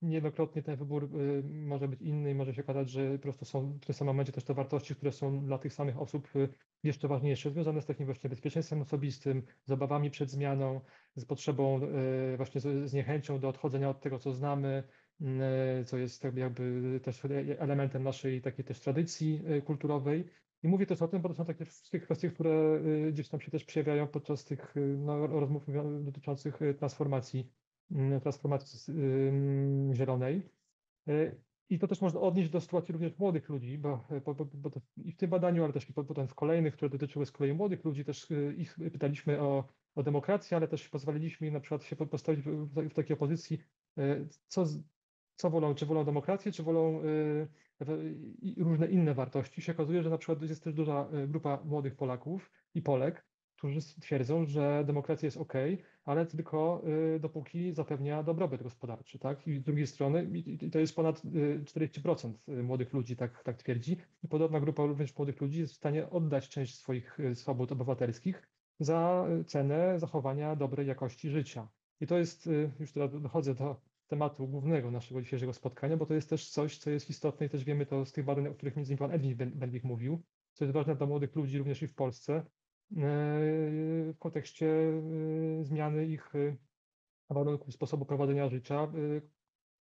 niejednokrotnie ten wybór y, może być inny i może się okazać, że po prostu są w tym samym momencie też te wartości, które są dla tych samych osób y, jeszcze ważniejsze, związane z takim właśnie bezpieczeństwem osobistym, z obawami przed zmianą, z potrzebą właśnie z niechęcią do odchodzenia od tego, co znamy, co jest jakby też elementem naszej takiej też tradycji kulturowej. I mówię też o tym, bo to są takie wszystkie kwestie, które y, gdzieś tam się też przejawiają podczas tych y, no, rozmów dotyczących y, transformacji, transformacji zielonej. I to też można odnieść do sytuacji również młodych ludzi, bo, bo, bo, bo to i w tym badaniu, ale też i potem w kolejnych, które dotyczyły z kolei młodych ludzi, też ich pytaliśmy o, o demokrację, ale też pozwoliliśmy im na przykład się postawić w, w takiej opozycji, co, co wolą, czy wolą demokrację, czy wolą różne inne wartości. Się okazuje, że na przykład jest też duża grupa młodych Polaków i Polek, którzy twierdzą, że demokracja jest ok, ale tylko y, dopóki zapewnia dobrobyt gospodarczy, tak? I z drugiej strony, to jest ponad 40% y, młodych ludzi tak, tak twierdzi, i podobna grupa również młodych ludzi jest w stanie oddać część swoich y, swobód obywatelskich za cenę zachowania dobrej jakości życia. I to jest, już teraz dochodzę do tematu głównego naszego dzisiejszego spotkania, bo to jest też coś, co jest istotne i też wiemy to z tych badań, o których między innymi pan Edwin Benwik mówił, co jest ważne dla młodych ludzi również i w Polsce, w kontekście y, zmiany ich y, warunków, sposobu prowadzenia życia,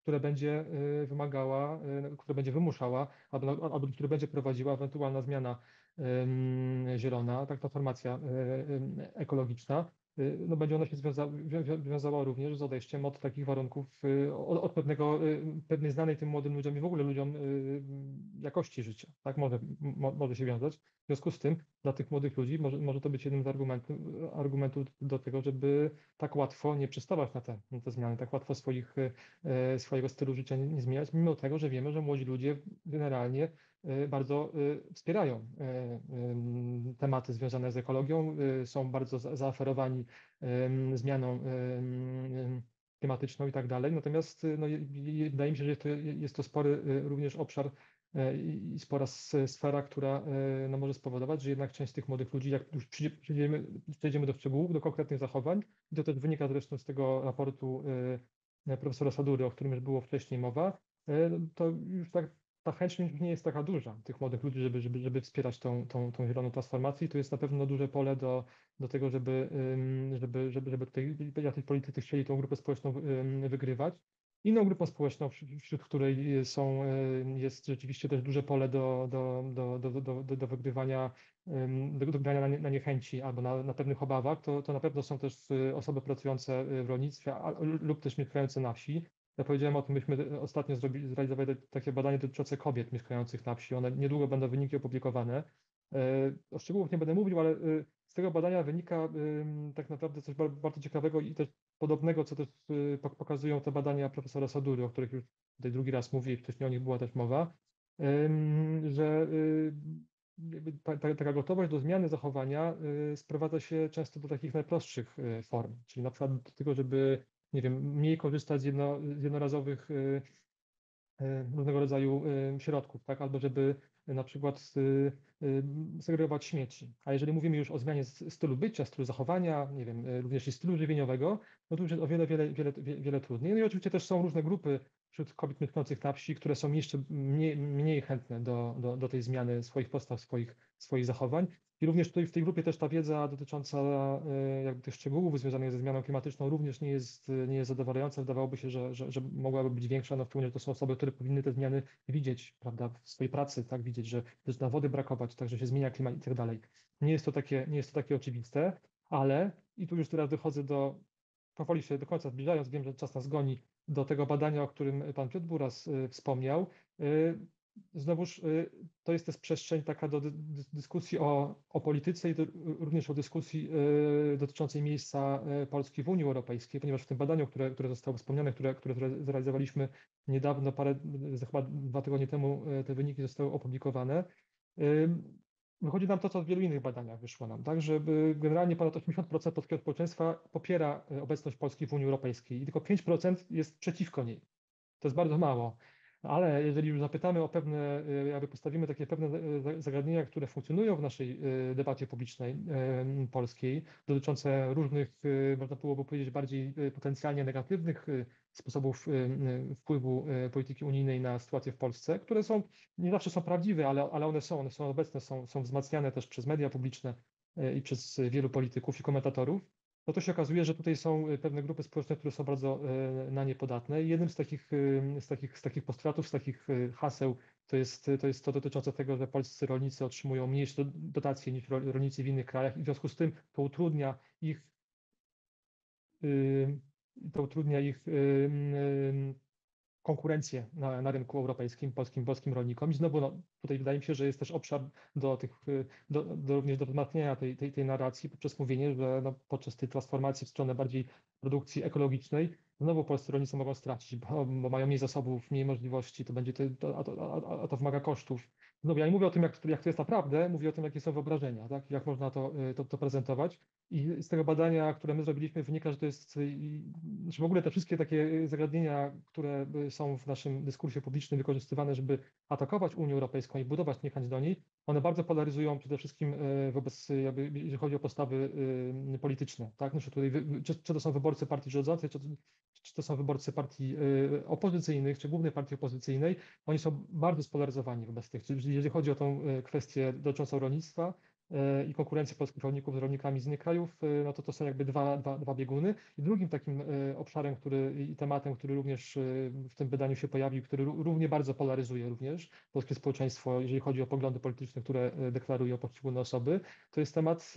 które będzie wymagała, które będzie wymuszała, albo, albo które będzie prowadziła ewentualna zmiana zielona, tak transformacja ekologiczna, no będzie ona się związa, wiązała również z odejściem od takich warunków, y, od, od, pewnego, y, pewnej znanej tym młodym ludziom i w ogóle ludziom jakości życia. Tak może, może się wiązać. W związku z tym dla tych młodych ludzi może, może to być jednym z argumentów, argumentów do tego, żeby tak łatwo nie przestawać na te, na te zmiany, tak łatwo swoich, swojego stylu życia nie, nie zmieniać, mimo tego, że wiemy, że młodzi ludzie generalnie Y, bardzo y, wspierają y, tematy związane z ekologią, są bardzo zaoferowani zmianą klimatyczną i tak dalej. Natomiast no, wydaje mi się, że to, jest to spory również obszar i spora sfera, która no, może spowodować, że jednak część z tych młodych ludzi, jak już przejdziemy, przejdziemy do szczegółów, do konkretnych zachowań, i to też wynika zresztą z tego raportu profesora Sadury, o którym już było wcześniej mowa, to już tak ta chęć nie jest taka duża tych młodych ludzi, żeby, żeby, żeby wspierać tą, tą, tą zieloną transformację. I to jest na pewno duże pole do, do tego, żeby, żeby, żeby, żeby tutaj jacyś politycy chcieli tą grupę społeczną wygrywać. Inną grupą społeczną, wśród której są, jest rzeczywiście też duże pole do, do, do, do, do, do, do wygrywania, do, do na, na niechęci albo na, na pewnych obawach, to, to na pewno są też y, osoby pracujące w rolnictwie a, lub też mieszkające na wsi. Ja powiedziałem o tym, myśmy ostatnio zrobili, zrealizowali takie badanie dotyczące kobiet mieszkających na wsi. One niedługo będą wyniki opublikowane. E, o szczegółach nie będę mówił, ale e, z tego badania wynika tak naprawdę coś bardzo ciekawego i też podobnego, co też e, pokazują te badania profesora Sadury, o których już tutaj drugi raz mówię i wcześniej o nich była też mowa, że taka gotowość do zmiany zachowania sprowadza się często do takich najprostszych form, czyli na przykład do tego, żeby nie wiem, mniej korzystać z, jedno, z jednorazowych y, y, różnego rodzaju y, środków, tak? Albo żeby na przykład segregować śmieci. A jeżeli mówimy już o zmianie stylu bycia, stylu zachowania, nie wiem, również i stylu żywieniowego, no to już jest o wiele, wiele, wiele, wiele trudniej. No i oczywiście też są różne grupy wśród kobiet mieszkających na wsi, które są jeszcze mniej, mniej chętne do, do, do tej zmiany swoich postaw, swoich, swoich zachowań. I również tutaj w tej grupie też ta wiedza dotycząca e, jakby tych szczegółów związanych ze zmianą klimatyczną również nie jest, nie jest zadowalająca. Wydawałoby się, że, że, że mogłaby być większa, no szczególnie, że to są osoby, które powinny te zmiany widzieć, prawda, w swojej pracy, tak, widzieć, że zaczyna wody brakować, tak, że się zmienia klimat i tak dalej. Nie jest to takie, nie jest to takie oczywiste, ale i tu już teraz dochodzę do, powoli się do końca zbliżając, wiem, że czas nas goni, do tego badania, o którym pan Piotr Buras e, wspomniał, e, znowuż y, to jest też przestrzeń taka do dyskusji o, o polityce i do, również o dyskusji y, dotyczącej miejsca y, Polski w Unii Europejskiej, ponieważ w tym badaniu, które, które zostało wspomniane, które, które zrealizowaliśmy niedawno, parę, chyba dwa tygodnie temu te wyniki zostały opublikowane, wychodzi nam to, co w wielu innych badaniach wyszło nam, tak, że generalnie ponad 80% polskiego społeczeństwa popiera obecność Polski w Unii Europejskiej i tylko 5% jest przeciwko niej. To jest bardzo mało. Ale jeżeli już zapytamy o pewne, y, jakby postawimy takie pewne y, zagadnienia, które funkcjonują w naszej y, debacie publicznej polskiej, dotyczące różnych, można byłoby powiedzieć, bardziej potencjalnie negatywnych sposobów wpływu polityki unijnej na sytuację w Polsce, które są, nie zawsze są prawdziwe, ale, ale one są, one są obecne, są, są wzmacniane też przez media publiczne i przez wielu polityków i komentatorów no to się okazuje, że tutaj są y, pewne grupy społeczne, które są bardzo y, na nie podatne. Jednym z takich, y, z takich, z takich postulatów, z takich haseł to jest, to jest to dotyczące tego, że polscy rolnicy otrzymują mniejsze dotacje niż rolnicy w innych krajach i w związku z tym to utrudnia ich to utrudnia ich konkurencję na, na rynku europejskim, polskim, polskim rolnikom. I znowu no, tutaj wydaje mi się, że jest też obszar do tych, do, do również do wzmacniania tej, tej, tej narracji poprzez mówienie, że no, podczas tej transformacji w stronę bardziej produkcji ekologicznej znowu polscy rolnicy mogą stracić, bo, bo mają mniej zasobów, mniej możliwości, to będzie to, a, to, a, a to wymaga kosztów. No ja nie mówię o tym, jak, jak to jest naprawdę, mówię o tym, jakie są wyobrażenia, tak? jak można to, to, to prezentować. I z tego badania, które my zrobiliśmy, wynika, że to jest, że w ogóle te wszystkie takie zagadnienia, które są w naszym dyskursie publicznym wykorzystywane, żeby atakować Unię Europejską i budować niechęć do niej, one bardzo polaryzują przede wszystkim wobec, jakby, jeżeli chodzi o postawy polityczne. Tak? Znaczy tutaj, czy, czy to są wyborcy partii rządzącej, czy, czy to są wyborcy partii opozycyjnych, czy głównej partii opozycyjnej, oni są bardzo spolaryzowani wobec tych. Czyli jeżeli chodzi o tą kwestię dotyczącą rolnictwa, i konkurencję polskich rolników z rolnikami z innych krajów, e, no to to są jakby dwa, dwa, dwa bieguny. I drugim takim e, obszarem który, i tematem, który również w tym wydaniu się pojawił, który równie bardzo polaryzuje również polskie społeczeństwo, jeżeli chodzi o poglądy polityczne, które deklarują poszczególne osoby, to jest temat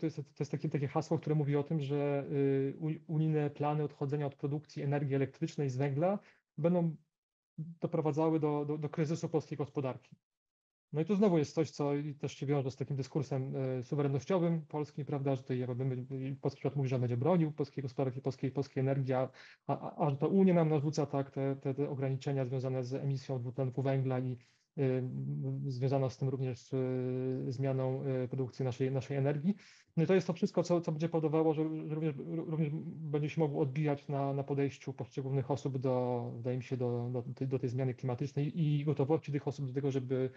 to jest, to jest takie, takie hasło, które mówi o tym, że unijne plany odchodzenia od produkcji energii elektrycznej z węgla będą doprowadzały do, do, do kryzysu polskiej gospodarki. No i tu znowu jest coś, co też się wiąże z takim dyskursem e, suwerennościowym polskim, prawda, że tutaj jakby polski świat mówi, że będzie bronił polskiej gospodarki, polskiej, polskiej energii, a, a, a to Unia nam narzuca tak te, te, te ograniczenia związane z emisją dwutlenku węgla i y, z tym również y, zmianą y, produkcji naszej, naszej energii. No i to jest to wszystko, co, co będzie powodowało, że, że również, również będzie się mogło odbijać na, na podejściu poszczególnych osób do, wydaje mi się, do, do, do tej zmiany klimatycznej i gotowości tych osób do tego, żeby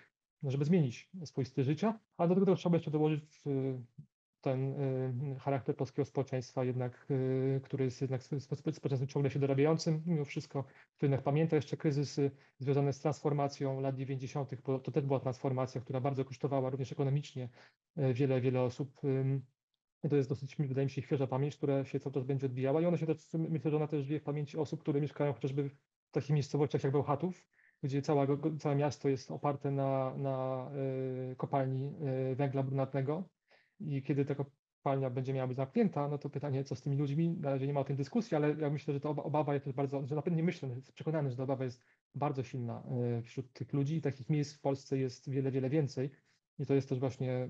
żeby zmienić swój styl życia, a do tego trzeba jeszcze dołożyć y, ten y, charakter polskiego społeczeństwa jednak, y, który jest jednak społeczeństwem ciągle się dorabiającym mimo wszystko, który jednak pamięta jeszcze kryzysy związane z transformacją lat 90., bo to też była transformacja, która bardzo kosztowała również ekonomicznie wiele, wiele osób. To jest dosyć, wydaje mi się, świeża pamięć, która się cały czas będzie odbijała i ona się też, myślę, że ona też żyje w pamięci osób, które mieszkają chociażby w takich miejscowościach jak Bełchatów, gdzie cała, całe miasto jest oparte na, na y, kopalni y, węgla brunatnego. I kiedy ta kopalnia będzie miała być zamknięta, no to pytanie, co z tymi ludźmi, na razie nie ma o tym dyskusji, ale ja myślę, że to obawa jest bardzo, że na pewno nie myślę, jestem przekonany, że ta obawa jest bardzo silna y, wśród tych ludzi. I takich miejsc w Polsce jest wiele, wiele więcej. I to jest też właśnie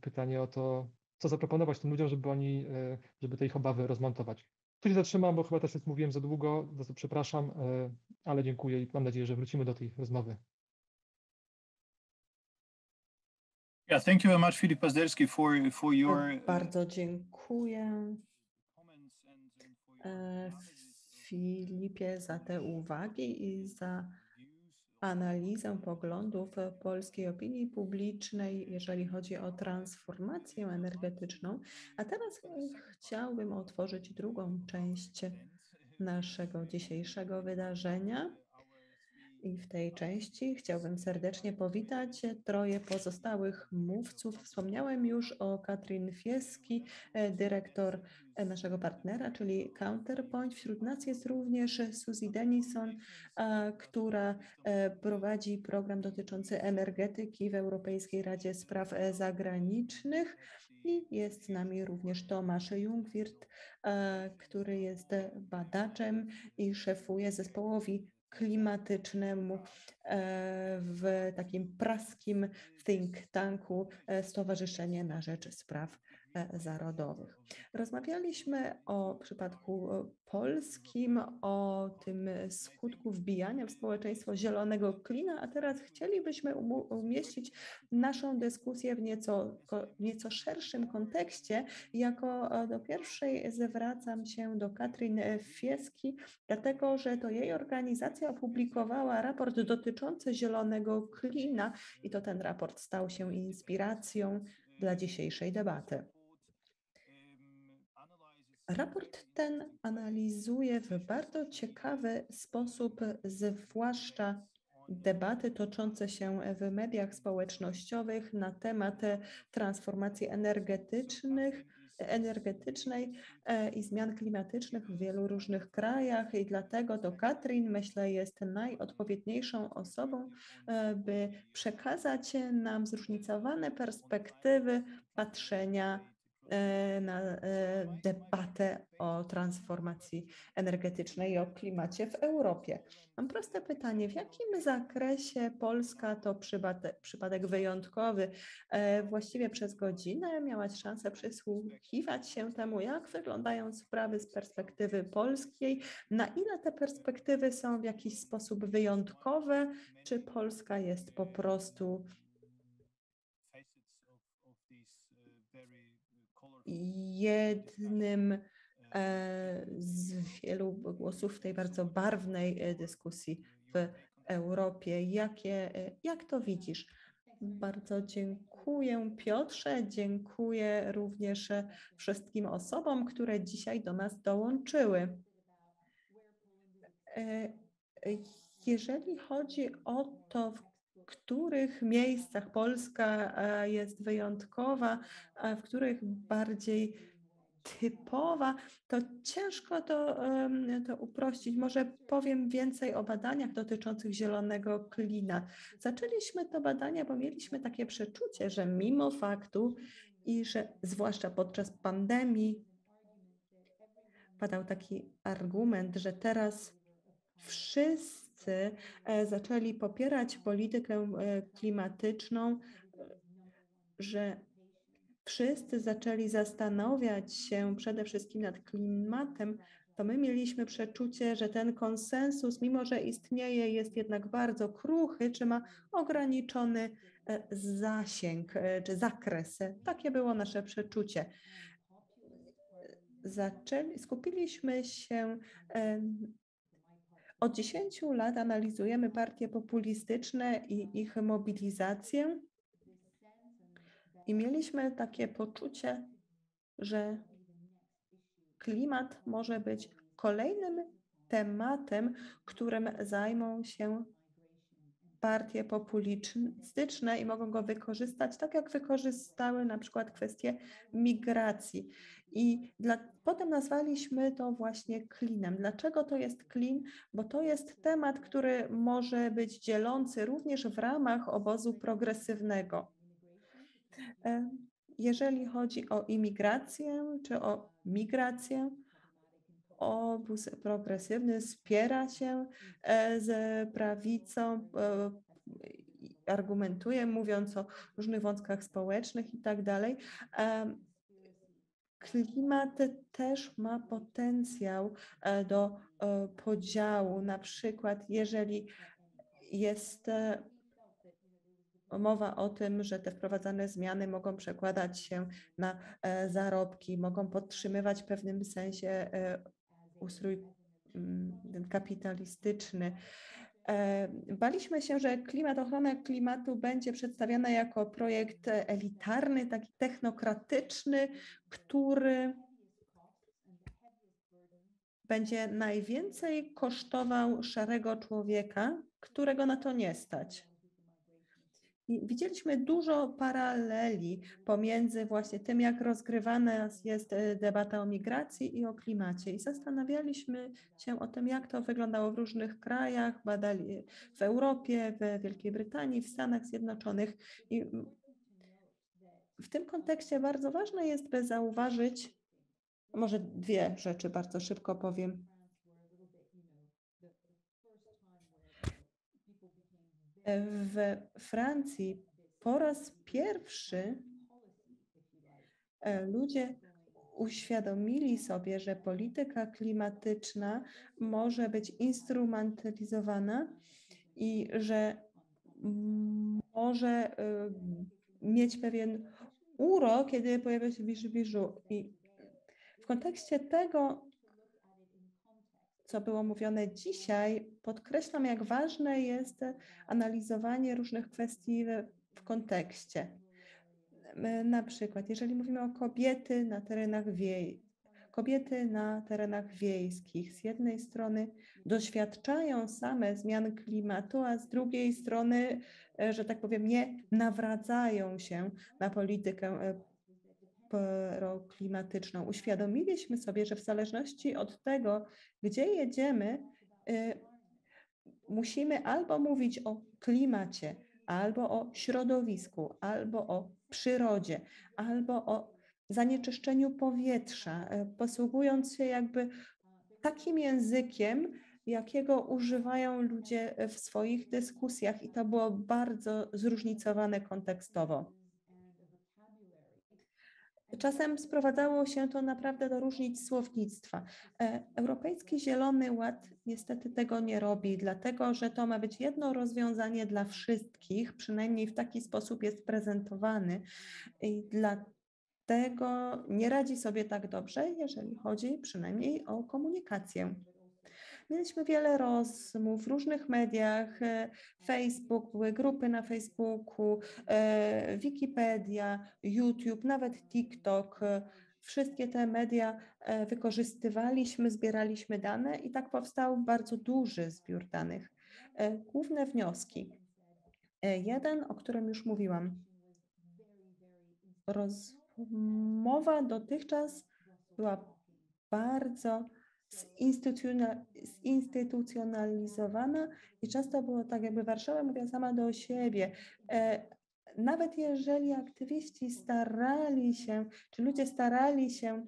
pytanie o to, co zaproponować tym ludziom, żeby oni, żeby te ich obawy rozmontować. Tu się zatrzymam, bo chyba też już mówiłem za długo, za to przepraszam, e, ale dziękuję i mam nadzieję, że wrócimy do tej rozmowy. Yeah, thank you very much, Filip Pazderski, for, for your... Bardzo dziękuję e, Filipie za te uwagi i za analizę poglądów polskiej opinii publicznej, jeżeli chodzi o transformację energetyczną. A teraz chciałbym otworzyć drugą część naszego dzisiejszego wydarzenia. I w tej części chciałbym serdecznie powitać troje pozostałych mówców. Wspomniałem już o Katrin Fieski, dyrektor naszego partnera, czyli Counterpoint. Wśród nas jest również Suzy Denison, która e, prowadzi program dotyczący energetyki w Europejskiej Radzie Spraw Zagranicznych. I jest z nami również Tomasz Jungwirth, który jest badaczem i szefuje zespołowi klimatycznemu e, w takim praskim think tanku e, Stowarzyszenie na Rzecz Spraw zarodowych. Rozmawialiśmy o przypadku e, polskim, o tym skutku wbijania w społeczeństwo zielonego klina, a teraz chcielibyśmy umieścić naszą dyskusję w nieco, nieco szerszym kontekście. Jako e, do pierwszej zwracam się do Katrin Fieski, dlatego że to jej organizacja opublikowała raport dotyczący zielonego klina i to ten raport stał się inspiracją dla dzisiejszej debaty. Raport ten analizuje w bardzo ciekawy sposób, zwłaszcza debaty toczące się w mediach społecznościowych na temat transformacji energetycznych, energetycznej e, i zmian klimatycznych w wielu różnych krajach. I dlatego to Katrin, myślę, jest najodpowiedniejszą osobą, e, by przekazać nam zróżnicowane perspektywy patrzenia E, na e, debatę o transformacji energetycznej i o klimacie w Europie. Mam proste pytanie, w jakim zakresie Polska to przypadek, przypadek wyjątkowy? E, właściwie przez godzinę miałaś szansę przysłuchiwać się temu, jak wyglądają sprawy z perspektywy polskiej, na ile te perspektywy są w jakiś sposób wyjątkowe, czy Polska jest po prostu jednym e, z wielu głosów w tej bardzo barwnej e, dyskusji w Europie. Jakie, e, jak to widzisz? Bardzo dziękuję Piotrze, dziękuję również wszystkim osobom, które dzisiaj do nas dołączyły. Jeżeli chodzi o to, w których miejscach Polska e, jest wyjątkowa, a w których bardziej typowa, to ciężko to, to uprościć. Może powiem więcej o badaniach dotyczących zielonego klina. Zaczęliśmy to badania, bo mieliśmy takie przeczucie, że mimo faktu, i że zwłaszcza podczas pandemii padał taki argument, że teraz wszyscy e, zaczęli popierać politykę e, klimatyczną, że wszyscy zaczęli zastanawiać się przede wszystkim nad klimatem, to my mieliśmy przeczucie, że ten konsensus, mimo że istnieje, jest jednak bardzo kruchy, czy ma ograniczony e, zasięg czy zakres. Takie było nasze przeczucie. Zaczęli, skupiliśmy się od 10 lat analizujemy partie populistyczne i ich mobilizację i mieliśmy takie poczucie, że klimat może być kolejnym tematem, którym zajmą się partie populistyczne i mogą go wykorzystać, tak jak wykorzystały na przykład kwestię migracji. I dla, potem nazwaliśmy to właśnie klinem. Dlaczego to jest klin? Bo to jest temat, który może być dzielący również w ramach obozu progresywnego. E, jeżeli chodzi o imigrację czy o migrację, obóz progresywny wspiera się e, z prawicą, e, argumentuje, mówiąc o różnych wątkach społecznych i tak dalej. Klimat też ma potencjał e, do podziału, na przykład jeżeli jest mowa o tym, że te wprowadzane zmiany mogą przekładać się na zarobki, mogą podtrzymywać w pewnym sensie ustrój mm, kapitalistyczny. E, baliśmy się, że klimat, ochrona klimatu będzie przedstawiana jako projekt elitarny, taki technokratyczny, który będzie najwięcej kosztował szarego człowieka, którego na to nie stać. Widzieliśmy dużo paraleli pomiędzy właśnie tym, jak rozgrywana jest e, debata o migracji i o klimacie. I zastanawialiśmy się o tym, jak to wyglądało w różnych krajach, badali w Europie, w Wielkiej Brytanii, w Stanach Zjednoczonych. I w tym kontekście bardzo ważne jest, by zauważyć, może dwie rzeczy bardzo szybko powiem. W Francji po raz pierwszy e, ludzie uświadomili sobie, że polityka klimatyczna może być instrumentalizowana i że może e, mieć pewien urok, kiedy pojawia się biżu biżu. I w kontekście tego co było mówione dzisiaj, podkreślam, jak ważne jest analizowanie różnych kwestii w kontekście. Na przykład, jeżeli mówimy o kobiety na terenach wiej, kobiety na terenach wiejskich z jednej strony doświadczają same zmian klimatu, a z drugiej strony, e, że tak powiem, nie nawracają się na politykę e, proklimatyczną. Uświadomiliśmy sobie, że w zależności od tego, gdzie jedziemy, y, musimy albo mówić o klimacie, albo o środowisku, albo o przyrodzie, albo o zanieczyszczeniu powietrza, e, posługując się jakby takim językiem, jakiego używają ludzie w swoich dyskusjach, i to było bardzo zróżnicowane kontekstowo. Czasem sprowadzało się to naprawdę do różnic słownictwa. E, Europejski Zielony Ład niestety tego nie robi, dlatego że to ma być jedno rozwiązanie dla wszystkich, przynajmniej w taki sposób jest prezentowany. I dlatego nie radzi sobie tak dobrze, jeżeli chodzi przynajmniej o komunikację. Mieliśmy wiele rozmów w różnych mediach, e, Facebook, były grupy na Facebooku, e, Wikipedia, YouTube, nawet TikTok. Wszystkie te media e, wykorzystywaliśmy, zbieraliśmy dane i tak powstał bardzo duży zbiór danych. Główne wnioski. Jeden, o którym już mówiłam. Rozmowa dotychczas była bardzo zinstytucjonalizowana i często było tak, jakby Warszawa mówiła sama do siebie. E, nawet jeżeli aktywiści starali się, czy ludzie starali się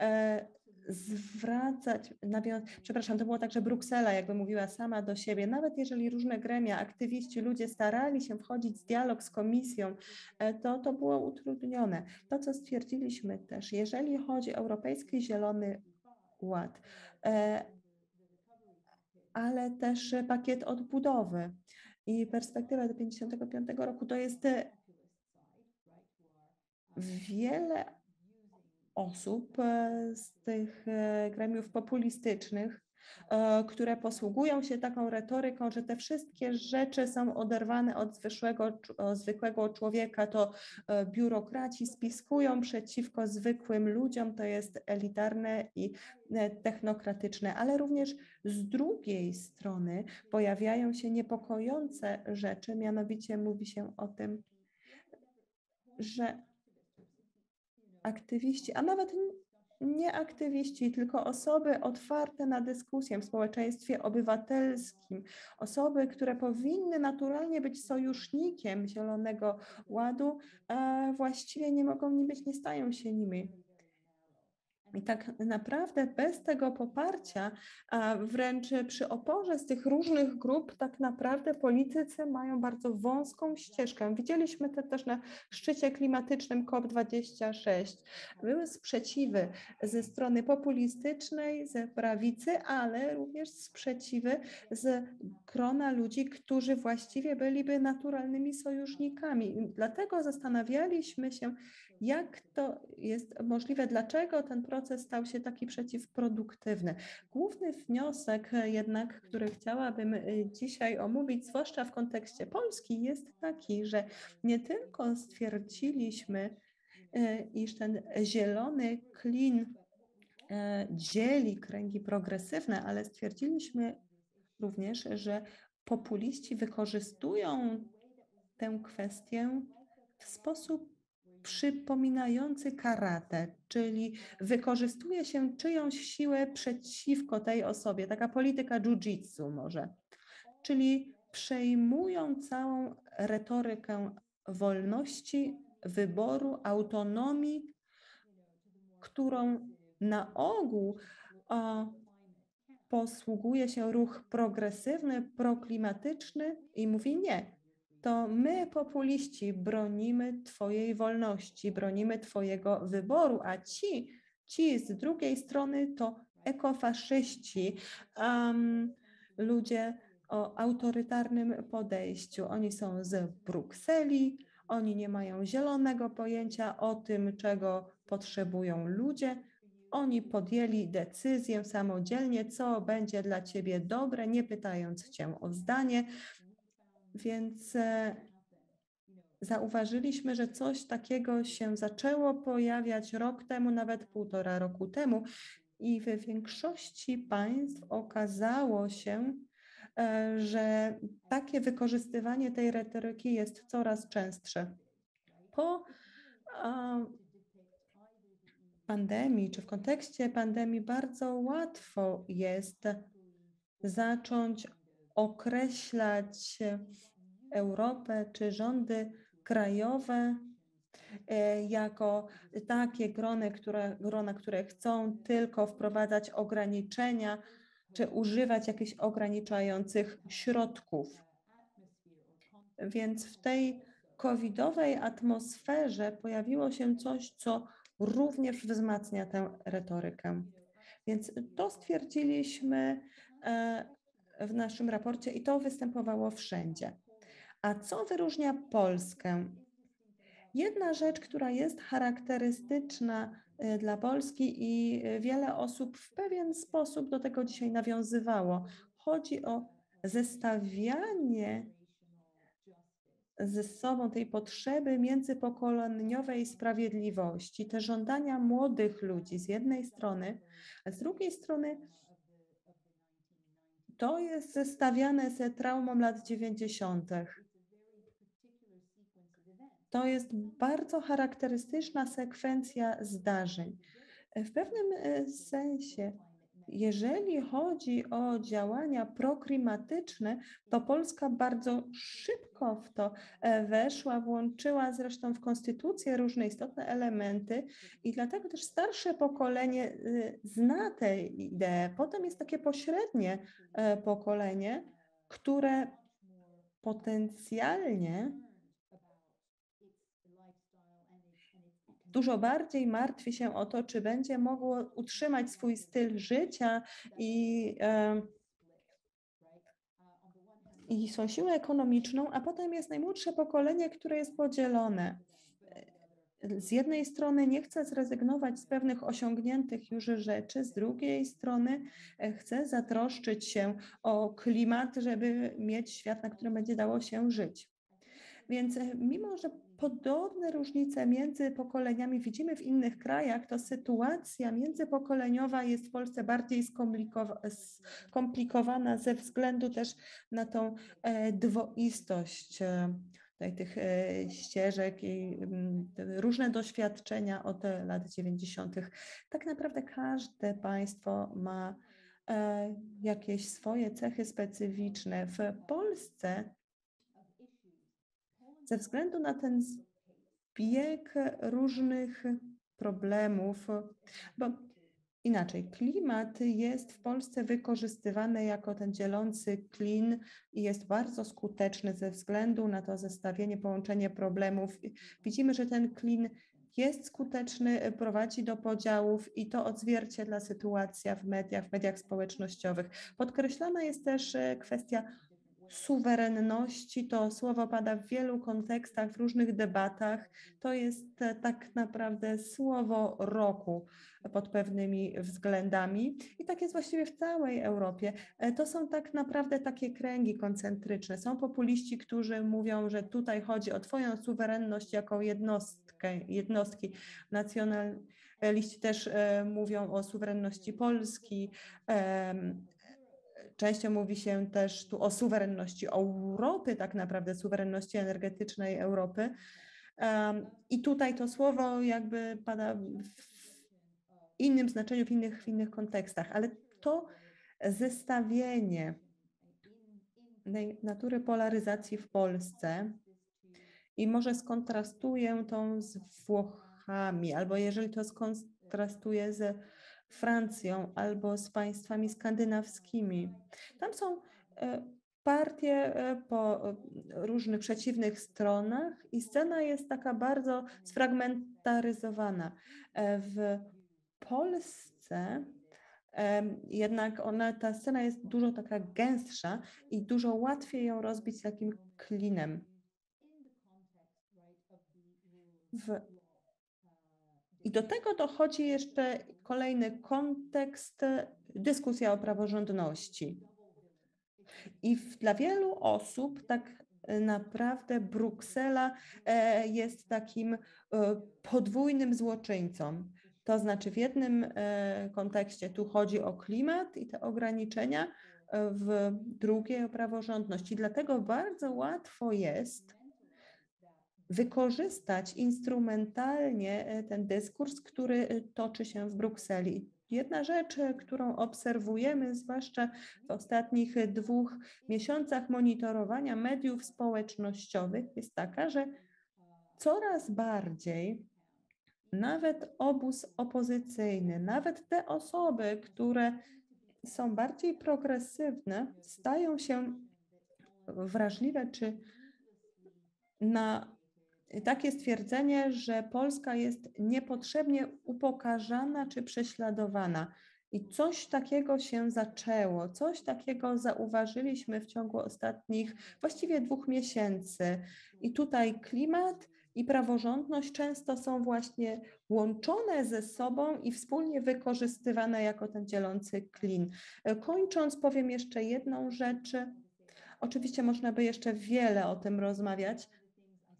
e, zwracać, przepraszam, to było tak, że Bruksela jakby mówiła sama do siebie, nawet jeżeli różne gremia, aktywiści, ludzie starali się wchodzić w dialog z komisją, e, to to było utrudnione. To, co stwierdziliśmy też, jeżeli chodzi o Europejski Zielony Ład, E, ale też pakiet odbudowy i perspektywa do 55 roku to jest e, wiele osób e, z tych gremiów populistycznych które posługują się taką retoryką, że te wszystkie rzeczy są oderwane od zwykłego, zwykłego człowieka, to e, biurokraci spiskują przeciwko zwykłym ludziom, to jest elitarne i e, technokratyczne, ale również z drugiej strony pojawiają się niepokojące rzeczy, mianowicie mówi się o tym, że aktywiści, a nawet nie aktywiści, tylko osoby otwarte na dyskusję w społeczeństwie obywatelskim, osoby, które powinny naturalnie być sojusznikiem Zielonego Ładu, a właściwie nie mogą nim być, nie stają się nimi. I tak naprawdę bez tego poparcia, a wręcz przy oporze z tych różnych grup, tak naprawdę politycy mają bardzo wąską ścieżkę. Widzieliśmy to też na szczycie klimatycznym COP26. Były sprzeciwy ze strony populistycznej, ze prawicy, ale również sprzeciwy z grona ludzi, którzy właściwie byliby naturalnymi sojusznikami. Dlatego zastanawialiśmy się, jak to jest możliwe? Dlaczego ten proces stał się taki przeciwproduktywny? Główny wniosek jednak, który chciałabym y, dzisiaj omówić, zwłaszcza w kontekście Polski, jest taki, że nie tylko stwierdziliśmy, y, iż ten zielony klin dzieli kręgi progresywne, ale stwierdziliśmy również, że populiści wykorzystują tę kwestię w sposób przypominający karate, czyli wykorzystuje się czyjąś siłę przeciwko tej osobie, taka polityka jiu-jitsu może, czyli przejmują całą retorykę wolności, wyboru, autonomii, którą na ogół o, posługuje się ruch progresywny, proklimatyczny i mówi nie, to my, populiści, bronimy Twojej wolności, bronimy Twojego wyboru, a ci, ci z drugiej strony to ekofaszyści, um, ludzie o autorytarnym podejściu. Oni są z Brukseli, oni nie mają zielonego pojęcia o tym, czego potrzebują ludzie. Oni podjęli decyzję samodzielnie, co będzie dla ciebie dobre, nie pytając cię o zdanie. Więc e, zauważyliśmy, że coś takiego się zaczęło pojawiać rok temu, nawet półtora roku temu, i w większości państw okazało się, e, że takie wykorzystywanie tej retoryki jest coraz częstsze. Po pandemii, czy w kontekście pandemii, bardzo łatwo jest zacząć określać Europę czy rządy krajowe e, jako takie grony, które, grona, które chcą tylko wprowadzać ograniczenia czy używać jakichś ograniczających środków. Więc w tej covidowej atmosferze pojawiło się coś, co również wzmacnia tę retorykę. Więc to stwierdziliśmy e, w naszym raporcie i to występowało wszędzie. A co wyróżnia Polskę? Jedna rzecz, która jest charakterystyczna e, dla Polski i wiele osób w pewien sposób do tego dzisiaj nawiązywało. Chodzi o zestawianie ze sobą tej potrzeby międzypokoleniowej sprawiedliwości, te żądania młodych ludzi z jednej strony, a z drugiej strony to jest zestawiane ze traumą lat 90. To jest bardzo charakterystyczna sekwencja zdarzeń. W pewnym e, sensie jeżeli chodzi o działania proklimatyczne, to Polska bardzo szybko w to e, weszła, włączyła zresztą w konstytucję różne istotne elementy i dlatego też starsze pokolenie y, zna tę ideę. Potem jest takie pośrednie e, pokolenie, które potencjalnie dużo bardziej martwi się o to, czy będzie mogło utrzymać swój styl życia i, i swoją siłę ekonomiczną, a potem jest najmłodsze pokolenie, które jest podzielone. Z jednej strony nie chce zrezygnować z pewnych osiągniętych już rzeczy, z drugiej strony e, chce zatroszczyć się o klimat, żeby mieć świat, na którym będzie dało się żyć. Więc e, mimo, że podobne różnice między pokoleniami widzimy w innych krajach, to sytuacja międzypokoleniowa jest w Polsce bardziej skomplikowana ze względu też na tą e, dwoistość e, tutaj tych ścieżek i mm, różne doświadczenia od lat 90. Tak naprawdę każde państwo ma jakieś swoje cechy specyficzne. W Polsce ze względu na ten zbieg różnych problemów, bo inaczej, klimat jest w Polsce wykorzystywany jako ten dzielący klin i jest bardzo skuteczny ze względu na to zestawienie, połączenie problemów. Widzimy, że ten klin jest skuteczny, prowadzi do podziałów i to odzwierciedla sytuacja w mediach, w mediach społecznościowych. Podkreślana jest też kwestia suwerenności. To słowo pada w wielu kontekstach, w różnych debatach. To jest e, tak naprawdę słowo roku pod pewnymi względami i tak jest właściwie w całej Europie. E, to są tak naprawdę takie kręgi koncentryczne. Są populiści, którzy mówią, że tutaj chodzi o Twoją suwerenność jako jednostkę, jednostki. Nacjonaliści też e, mówią o suwerenności Polski. Częściej mówi się też tu o suwerenności Europy, tak naprawdę suwerenności energetycznej Europy. I tutaj to słowo jakby pada w innym znaczeniu, w innych, w innych kontekstach, ale to zestawienie natury polaryzacji w Polsce i może skontrastuję tą z Włochami, albo jeżeli to skontrastuję z Francją albo z państwami skandynawskimi. Tam są e, partie e, po e, różnych przeciwnych stronach i scena jest taka bardzo sfragmentaryzowana. W Polsce jednak ona, ta scena jest dużo taka gęstsza i dużo łatwiej ją rozbić takim klinem. W i do tego dochodzi jeszcze kolejny kontekst, dyskusja o praworządności. I dla wielu osób tak naprawdę Bruksela e, jest takim e, podwójnym złoczyńcą. To znaczy w jednym e, kontekście tu chodzi o klimat i te ograniczenia, w drugiej o praworządność. I dlatego bardzo łatwo jest wykorzystać instrumentalnie e, ten dyskurs, który e, toczy się w Brukseli. Jedna rzecz, e, którą obserwujemy, zwłaszcza w ostatnich dwóch miesiącach monitorowania mediów społecznościowych, jest taka, że coraz bardziej nawet obóz opozycyjny, nawet te osoby, które są bardziej progresywne, stają się wrażliwe czy na takie stwierdzenie, że Polska jest niepotrzebnie upokarzana czy prześladowana. I coś takiego się zaczęło, coś takiego zauważyliśmy w ciągu ostatnich właściwie dwóch miesięcy. I tutaj klimat i praworządność często są właśnie łączone ze sobą i wspólnie wykorzystywane jako ten dzielący klin. Kończąc, powiem jeszcze jedną rzecz. Oczywiście można by jeszcze wiele o tym rozmawiać,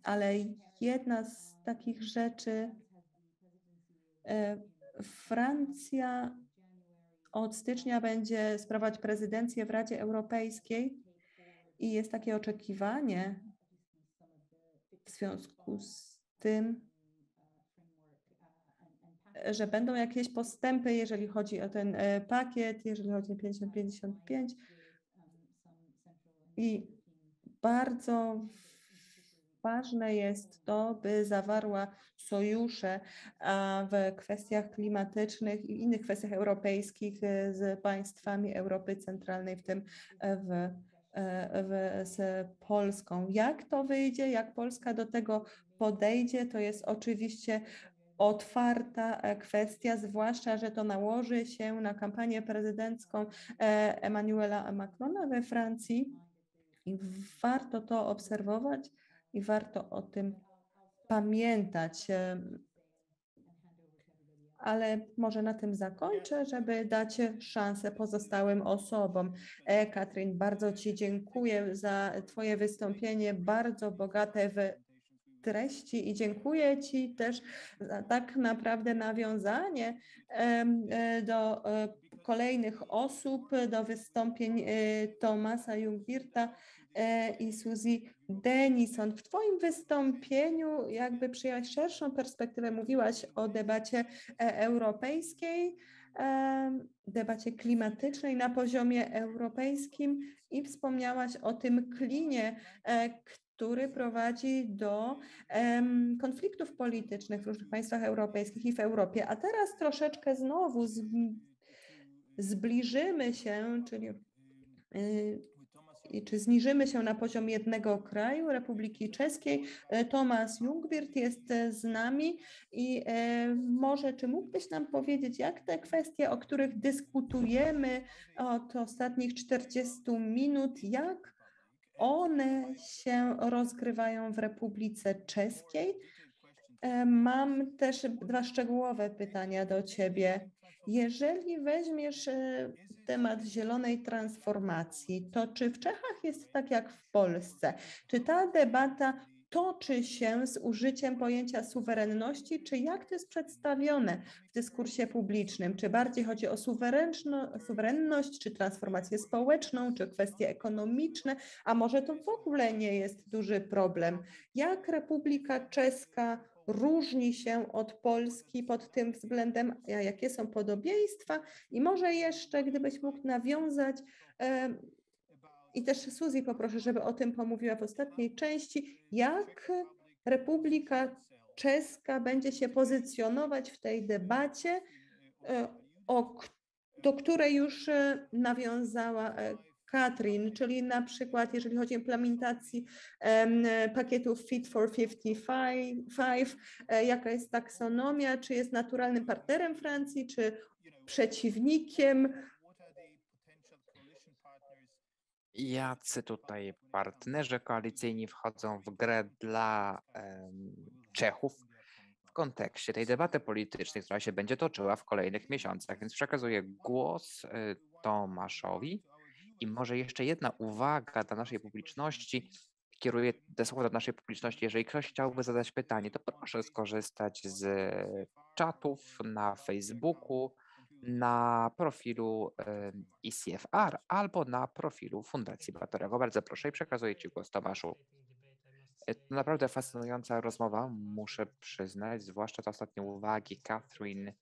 ale jedna z takich rzeczy, e, Francja od stycznia będzie sprawować prezydencję w Radzie Europejskiej i jest takie oczekiwanie w związku z tym, że będą jakieś postępy, jeżeli chodzi o ten e, pakiet, jeżeli chodzi o 50-55 i bardzo ważne jest to, by zawarła sojusze w kwestiach klimatycznych i innych kwestiach europejskich e, z państwami Europy Centralnej, w tym e, w, e, w, z Polską. Jak to wyjdzie, jak Polska do tego podejdzie, to jest oczywiście otwarta kwestia, zwłaszcza, że to nałoży się na kampanię prezydencką Emmanuela Macrona we Francji. I warto to obserwować i warto o tym pamiętać. Ale może na tym zakończę, żeby dać szansę pozostałym osobom. E, Katrin, bardzo Ci dziękuję za Twoje wystąpienie, bardzo bogate w treści i dziękuję Ci też za tak naprawdę nawiązanie e, do e, kolejnych osób, do wystąpień Tomasa Jungwirta i Suzy Denison, w Twoim wystąpieniu jakby przyjęłaś szerszą perspektywę, mówiłaś o debacie e, europejskiej, debacie klimatycznej na poziomie europejskim i wspomniałaś o tym klinie, e, który prowadzi do konfliktów politycznych w różnych państwach europejskich i w Europie. A teraz troszeczkę znowu zbliżymy się, czyli y, czy zniżymy się na poziom jednego kraju, Republiki Czeskiej. E, Tomasz Jungwirth jest z nami i e, może czy mógłbyś nam powiedzieć, jak te kwestie, o których dyskutujemy od ostatnich 40 minut, jak one się rozgrywają w Republice Czeskiej? Mam też dwa szczegółowe pytania do Ciebie. Jeżeli weźmiesz e, temat zielonej transformacji, to czy w Czechach jest tak jak w Polsce? Czy ta debata toczy się z użyciem pojęcia suwerenności, czy jak to jest przedstawione w dyskursie publicznym? Czy bardziej chodzi o suwerenność, czy transformację społeczną, czy kwestie ekonomiczne, a może to w ogóle nie jest duży problem? Jak Republika Czeska różni się od Polski pod tym względem, jakie są podobieństwa. I może jeszcze, gdybyś mógł nawiązać i też Suzy poproszę, żeby o tym pomówiła w ostatniej części, jak Republika Czeska będzie się pozycjonować w tej debacie, e, o, do której już e, nawiązała e, Katrin, czyli na przykład jeżeli chodzi o implementację um, pakietów Fit for 55, e, jaka jest taksonomia, czy jest naturalnym partnerem Francji, czy przeciwnikiem. Jacy tutaj partnerzy koalicyjni wchodzą w grę dla um, Czechów w kontekście tej debaty politycznej, która się będzie toczyła w kolejnych miesiącach. Więc przekazuję głos y, Tomaszowi. I może jeszcze jedna uwaga dla naszej publiczności. Kieruję te słowa do naszej publiczności. Jeżeli ktoś chciałby zadać pytanie, to proszę skorzystać z czatów na Facebooku, na profilu ICFR albo na profilu Fundacji Batorego. Bardzo proszę i przekazuję Ci głos, Tomaszu. E, to naprawdę fascynująca rozmowa, muszę przyznać, zwłaszcza te ostatnie uwagi Catherine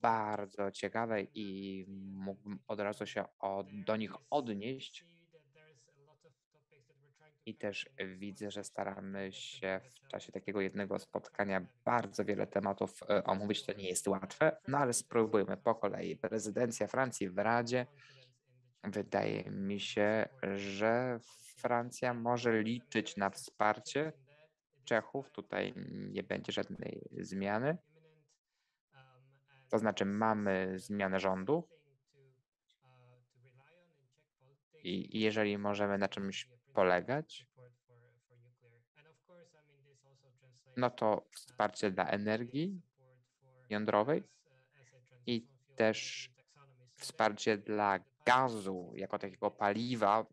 bardzo ciekawe i mógłbym od razu się od, do nich odnieść. I też widzę, że staramy się w czasie takiego jednego spotkania bardzo wiele tematów e, omówić. To nie jest łatwe, no ale spróbujmy po kolei. Prezydencja Francji w Radzie. Wydaje mi się, że Francja może liczyć na wsparcie Czechów. Tutaj nie będzie żadnej zmiany. To znaczy, mamy zmianę rządu. I jeżeli możemy na czymś polegać, no to wsparcie dla energii jądrowej i też wsparcie dla gazu jako takiego paliwa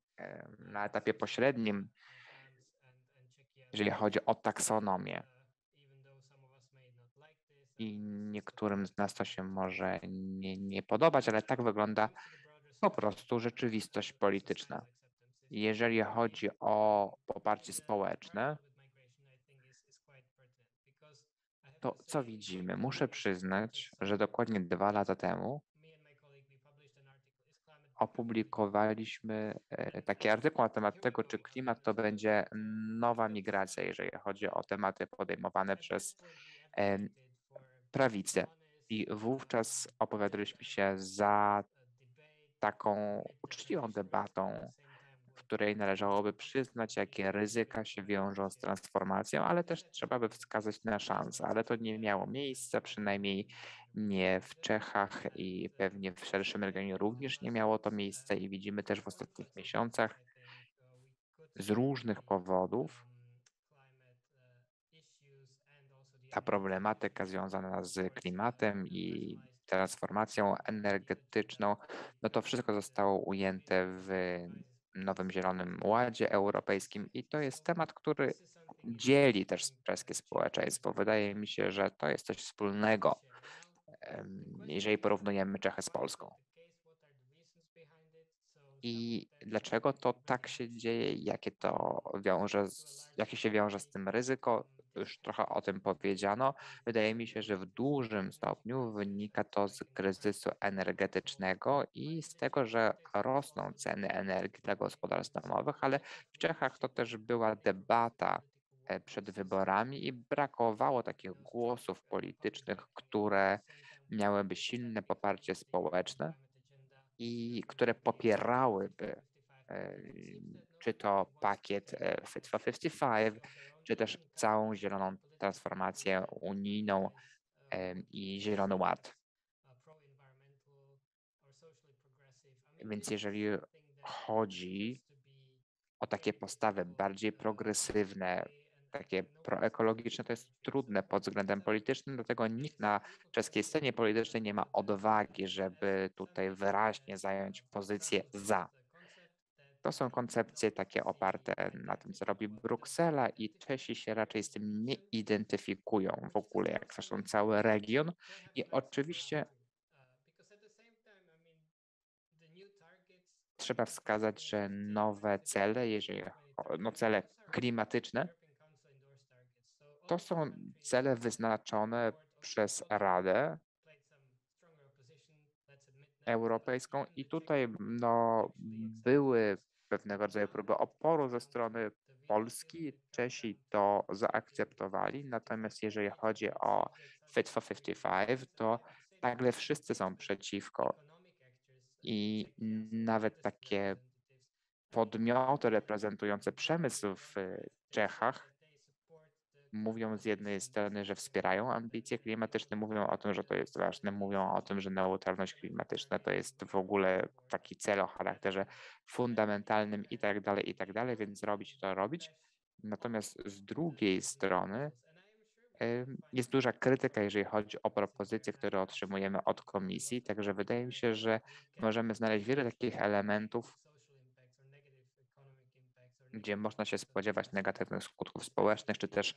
na etapie pośrednim, jeżeli chodzi o taksonomię. I niektórym z nas to się może nie, nie podobać, ale tak wygląda po prostu rzeczywistość polityczna. Jeżeli chodzi o poparcie społeczne, to co widzimy? Muszę przyznać, że dokładnie dwa lata temu opublikowaliśmy e, taki artykuł na temat tego, czy klimat to będzie nowa migracja, jeżeli chodzi o tematy podejmowane przez prawicę. I wówczas opowiadaliśmy się za taką uczciwą debatą, w której należałoby przyznać, jakie ryzyka się wiążą z transformacją, ale też trzeba by wskazać na szanse. Ale to nie miało miejsca, przynajmniej nie w Czechach i pewnie w szerszym regionie również nie miało to miejsca i widzimy też w ostatnich miesiącach z różnych powodów ta problematyka związana z klimatem i transformacją energetyczną, no to wszystko zostało ujęte w nowym Zielonym Ładzie Europejskim i to jest temat, który dzieli też czeskie społeczeństwo. Wydaje mi się, że to jest coś wspólnego, jeżeli porównujemy Czechę z Polską. I dlaczego to tak się dzieje, jakie to wiąże, jakie się wiąże z tym ryzyko, już trochę o tym powiedziano. Wydaje mi się, że w dużym stopniu wynika to z kryzysu energetycznego i z tego, że rosną ceny energii dla gospodarstw domowych, ale w Czechach to też była debata e, przed wyborami i brakowało takich głosów politycznych, które miałyby silne poparcie społeczne i które popierałyby e, czy to pakiet e, Fit for 55, czy też całą zieloną transformację unijną i Zielony Ład. Więc jeżeli chodzi o takie postawy bardziej progresywne, takie proekologiczne, to jest trudne pod względem politycznym, dlatego nikt na czeskiej scenie politycznej nie ma odwagi, żeby tutaj wyraźnie zająć pozycję za to są koncepcje takie oparte na tym, co robi Bruksela i Czesi się raczej z tym nie identyfikują w ogóle, jak zresztą cały region. I oczywiście trzeba wskazać, że nowe cele, jeżeli no cele klimatyczne, to są cele wyznaczone przez Radę Europejską i tutaj no, były pewnego rodzaju próby oporu ze strony Polski. Czesi to zaakceptowali, natomiast jeżeli chodzi o Fit for 55, to nagle wszyscy są przeciwko i nawet takie podmioty reprezentujące przemysł w Czechach mówią z jednej strony, że wspierają ambicje klimatyczne, mówią o tym, że to jest ważne, mówią o tym, że neutralność klimatyczna to jest w ogóle taki cel o charakterze fundamentalnym i tak dalej, i tak dalej, więc zrobić to robić. Natomiast z drugiej strony jest duża krytyka, jeżeli chodzi o propozycje, które otrzymujemy od komisji, także wydaje mi się, że możemy znaleźć wiele takich elementów, gdzie można się spodziewać negatywnych skutków społecznych czy też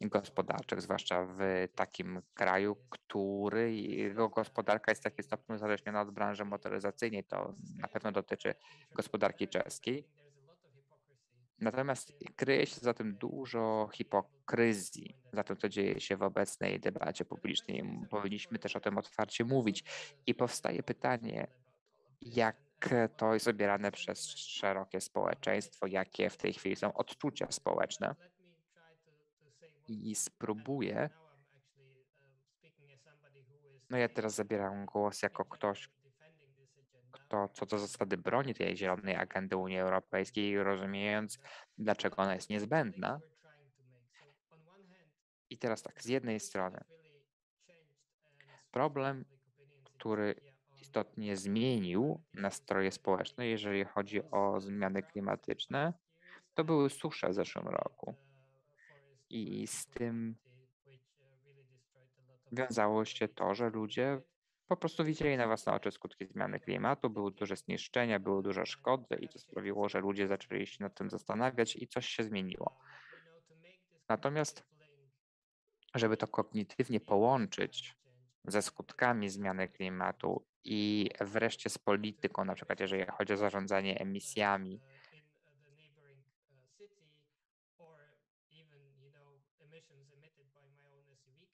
gospodarczych, zwłaszcza w takim kraju, który jego gospodarka jest w takim stopniu uzależniona od branży motoryzacyjnej. To na pewno dotyczy gospodarki czeskiej. Natomiast kryje się za tym dużo hipokryzji, za tym, co dzieje się w obecnej debacie publicznej. Powinniśmy też o tym otwarcie mówić. I powstaje pytanie, jak to jest odbierane przez szerokie społeczeństwo, jakie w tej chwili są odczucia społeczne. I spróbuję. No ja teraz zabieram głos jako ktoś, kto co do zasady broni tej zielonej agendy Unii Europejskiej, rozumiejąc, dlaczego ona jest niezbędna. I teraz tak, z jednej strony problem, który istotnie zmienił nastroje społeczne, jeżeli chodzi o zmiany klimatyczne, to były susze w zeszłym roku. I z tym wiązało się to, że ludzie po prostu widzieli na własne oczy skutki zmiany klimatu, były duże zniszczenia, były duże szkody i to sprawiło, że ludzie zaczęli się nad tym zastanawiać i coś się zmieniło. Natomiast, żeby to kognitywnie połączyć ze skutkami zmiany klimatu i wreszcie z polityką, na przykład jeżeli chodzi o zarządzanie emisjami,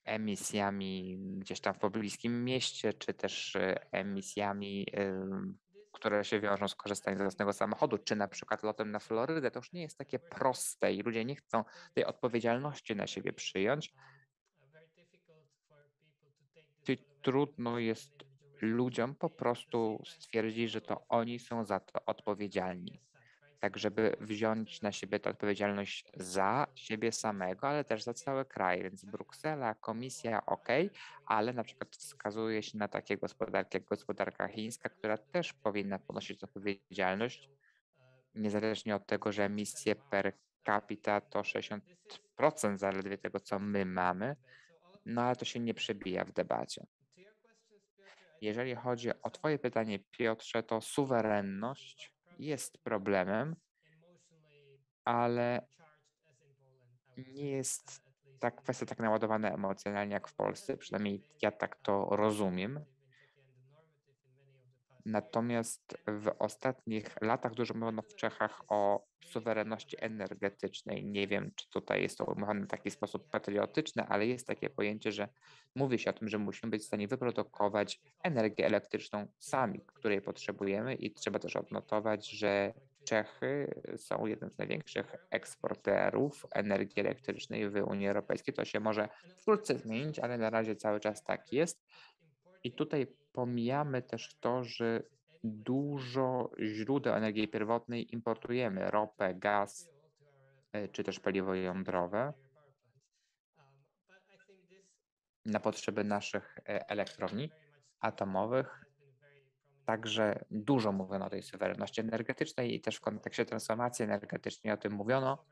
emisjami gdzieś tam w pobliskim mieście, czy też e, emisjami, które się wiążą z korzystaniem z własnego samochodu, czy na przykład lotem na Florydę, to już nie jest takie proste i ludzie nie chcą tej odpowiedzialności na siebie przyjąć. Trudno jest ludziom po prostu stwierdzić, że to oni są za to odpowiedzialni tak żeby wziąć na siebie tę odpowiedzialność za siebie samego, ale też za cały kraj. Więc Bruksela, komisja, ok, ale na przykład wskazuje się na takie gospodarki jak gospodarka chińska, która też powinna ponosić odpowiedzialność, niezależnie od tego, że emisje per capita to 60% zaledwie tego, co my mamy, no ale to się nie przebija w debacie. Jeżeli chodzi o Twoje pytanie, Piotrze, to suwerenność jest problemem, ale nie jest ta kwestia tak naładowana emocjonalnie jak w Polsce, przynajmniej ja tak to rozumiem. Natomiast w ostatnich latach dużo mówiono w Czechach o suwerenności energetycznej. Nie wiem, czy tutaj jest to umowane w taki sposób patriotyczny, ale jest takie pojęcie, że mówi się o tym, że musimy być w stanie wyprodukować energię elektryczną sami, której potrzebujemy i trzeba też odnotować, że Czechy są jednym z największych eksporterów energii elektrycznej w Unii Europejskiej. To się może wkrótce zmienić, ale na razie cały czas tak jest. I tutaj pomijamy też to, że dużo źródeł energii pierwotnej importujemy, ropę, gaz, e, czy też paliwo jądrowe na potrzeby naszych e, elektrowni atomowych. Także dużo mówiono o tej suwerenności energetycznej i też w kontekście transformacji energetycznej o tym mówiono.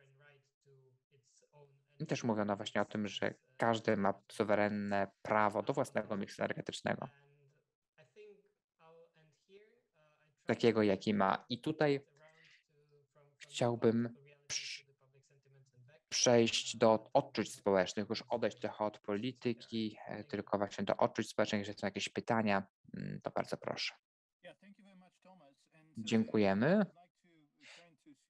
I też mówiono właśnie o tym, że każdy ma suwerenne prawo do własnego miksu energetycznego. Takiego, jaki ma. I tutaj chciałbym przejść do odczuć społecznych, już odejść trochę od polityki, e, tylko właśnie do odczuć społecznych. Jeżeli są jakieś pytania, mm, to bardzo proszę. Dziękujemy.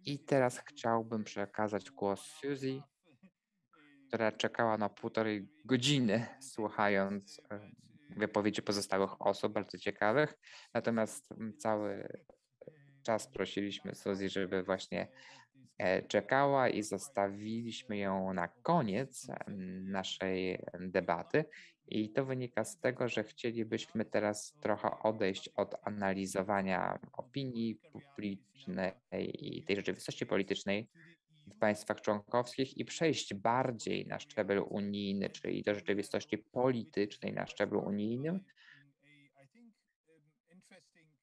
I teraz chciałbym przekazać głos Suzy, która czekała na półtorej godziny, słuchając e, wypowiedzi pozostałych osób, bardzo ciekawych. Natomiast cały czas prosiliśmy Suzy, żeby właśnie e, czekała i zostawiliśmy ją na koniec naszej debaty. I to wynika z tego, że chcielibyśmy teraz trochę odejść od analizowania opinii publicznej i tej rzeczywistości politycznej w państwach członkowskich i przejść bardziej na szczebel unijny, czyli do rzeczywistości politycznej na szczeblu unijnym.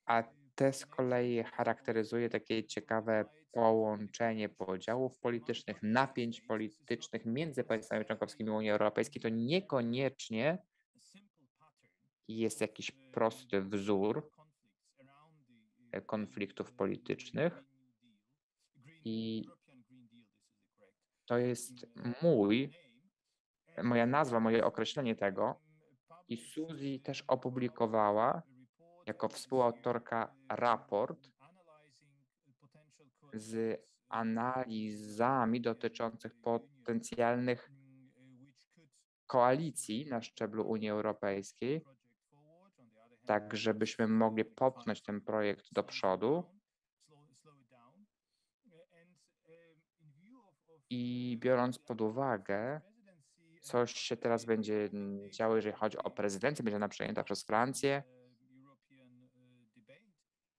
A te z kolei charakteryzuje takie ciekawe połączenie podziałów politycznych, napięć politycznych między państwami członkowskimi Unii Europejskiej. To niekoniecznie jest jakiś prosty wzór konfliktów politycznych. I to jest mój, moja nazwa, moje określenie tego. I Suzy też opublikowała jako współautorka raport z analizami dotyczących potencjalnych koalicji na szczeblu Unii Europejskiej. tak żebyśmy mogli popchnąć ten projekt do przodu. I biorąc pod uwagę, coś się teraz będzie działo, jeżeli chodzi o prezydencję, będzie ona przejęta przez Francję.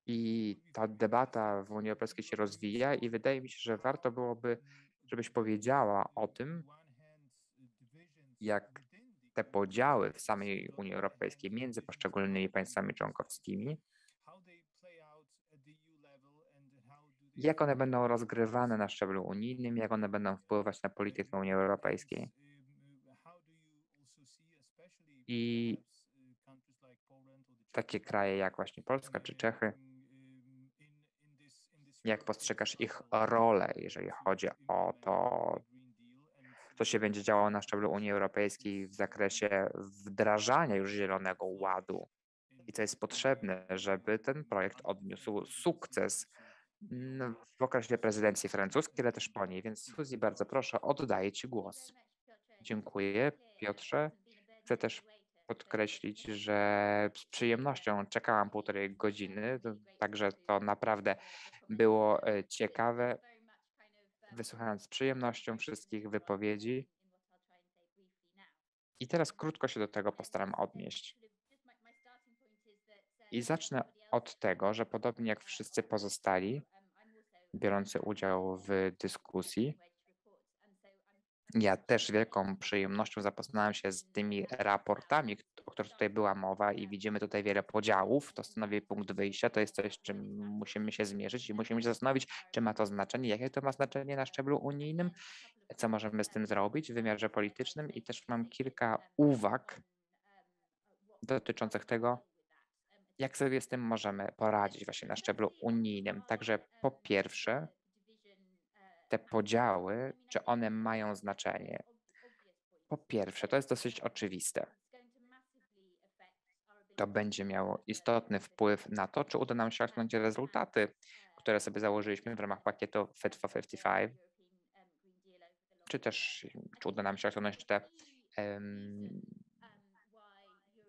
I ta debata w Unii Europejskiej się rozwija i wydaje mi się, że warto byłoby, żebyś powiedziała o tym, jak te podziały w samej Unii Europejskiej między poszczególnymi państwami członkowskimi, jak one będą rozgrywane na szczeblu unijnym, jak one będą wpływać na politykę Unii Europejskiej. I takie kraje jak właśnie Polska czy Czechy, jak postrzegasz ich rolę, jeżeli chodzi o to, co się będzie działo na szczeblu Unii Europejskiej w zakresie wdrażania już Zielonego Ładu i co jest potrzebne, żeby ten projekt odniósł sukces w okresie prezydencji francuskiej, ale też po niej. Więc Suzy, bardzo proszę, oddaję Ci głos. Dziękuję, Piotrze. Chcę też podkreślić, że z przyjemnością czekałam półtorej godziny, także to naprawdę było e, ciekawe. Wysłuchając z przyjemnością wszystkich wypowiedzi. I teraz krótko się do tego postaram odnieść. I zacznę od tego, że podobnie jak wszyscy pozostali biorący udział w dyskusji, ja też wielką przyjemnością zapoznałem się z tymi raportami, o których tutaj była mowa i widzimy tutaj wiele podziałów. To stanowi punkt wyjścia, to jest coś, czym musimy się zmierzyć i musimy się zastanowić, czy ma to znaczenie, jakie to ma znaczenie na szczeblu unijnym, co możemy z tym zrobić w wymiarze politycznym i też mam kilka uwag dotyczących tego, jak sobie z tym możemy poradzić właśnie na szczeblu unijnym. Także po pierwsze, te podziały, czy one mają znaczenie? Po pierwsze, to jest dosyć oczywiste. To będzie miało istotny wpływ na to, czy uda nam się osiągnąć rezultaty, które sobie założyliśmy w ramach pakietu Fit for 55, czy też czy uda nam się osiągnąć te um,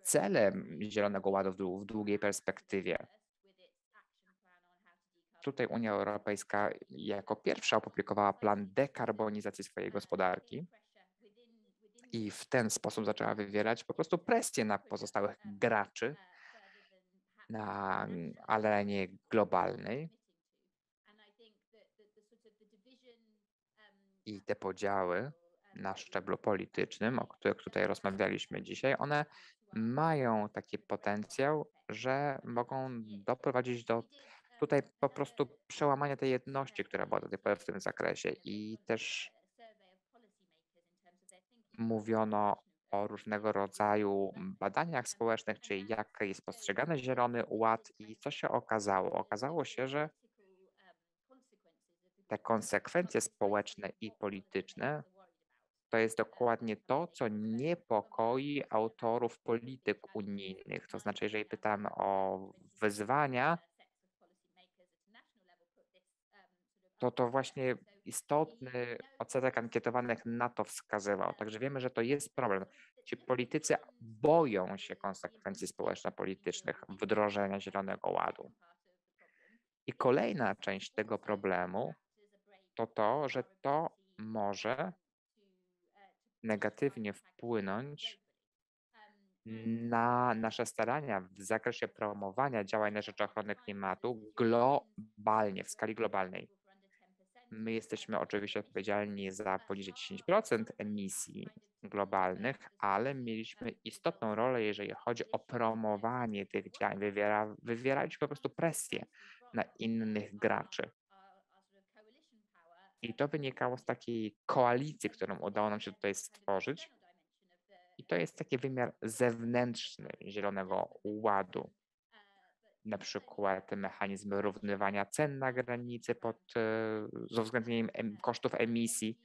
cele Zielonego Ładu w długiej perspektywie. Tutaj Unia Europejska jako pierwsza opublikowała plan dekarbonizacji swojej gospodarki i w ten sposób zaczęła wywierać po prostu presję na pozostałych graczy na arenie globalnej. I te podziały na szczeblu politycznym, o których tutaj rozmawialiśmy dzisiaj, one mają taki potencjał, że mogą doprowadzić do tutaj po prostu przełamania tej jedności, która była do tej pory w tym zakresie i też mówiono o różnego rodzaju badaniach społecznych, czyli jak jest postrzegany Zielony Ład i co się okazało? Okazało się, że te konsekwencje społeczne i polityczne to jest dokładnie to, co niepokoi autorów polityk unijnych. To znaczy, jeżeli pytamy o wyzwania, to to właśnie istotny odsetek ankietowanych na to wskazywał. Także wiemy, że to jest problem. Ci politycy boją się konsekwencji społeczno-politycznych wdrożenia Zielonego Ładu. I kolejna część tego problemu to to, że to może negatywnie wpłynąć na nasze starania w zakresie promowania działań na rzecz ochrony klimatu globalnie, w skali globalnej. My jesteśmy oczywiście odpowiedzialni za poniżej 10% emisji globalnych, ale mieliśmy istotną rolę, jeżeli chodzi o promowanie tych działań. Wywiera, wywieraliśmy po prostu presję na innych graczy. I to wynikało z takiej koalicji, którą udało nam się tutaj stworzyć. I to jest taki wymiar zewnętrzny Zielonego Ładu na przykład mechanizmy wyrównywania cen na granicy pod, e, z uwzględnieniem kosztów emisji.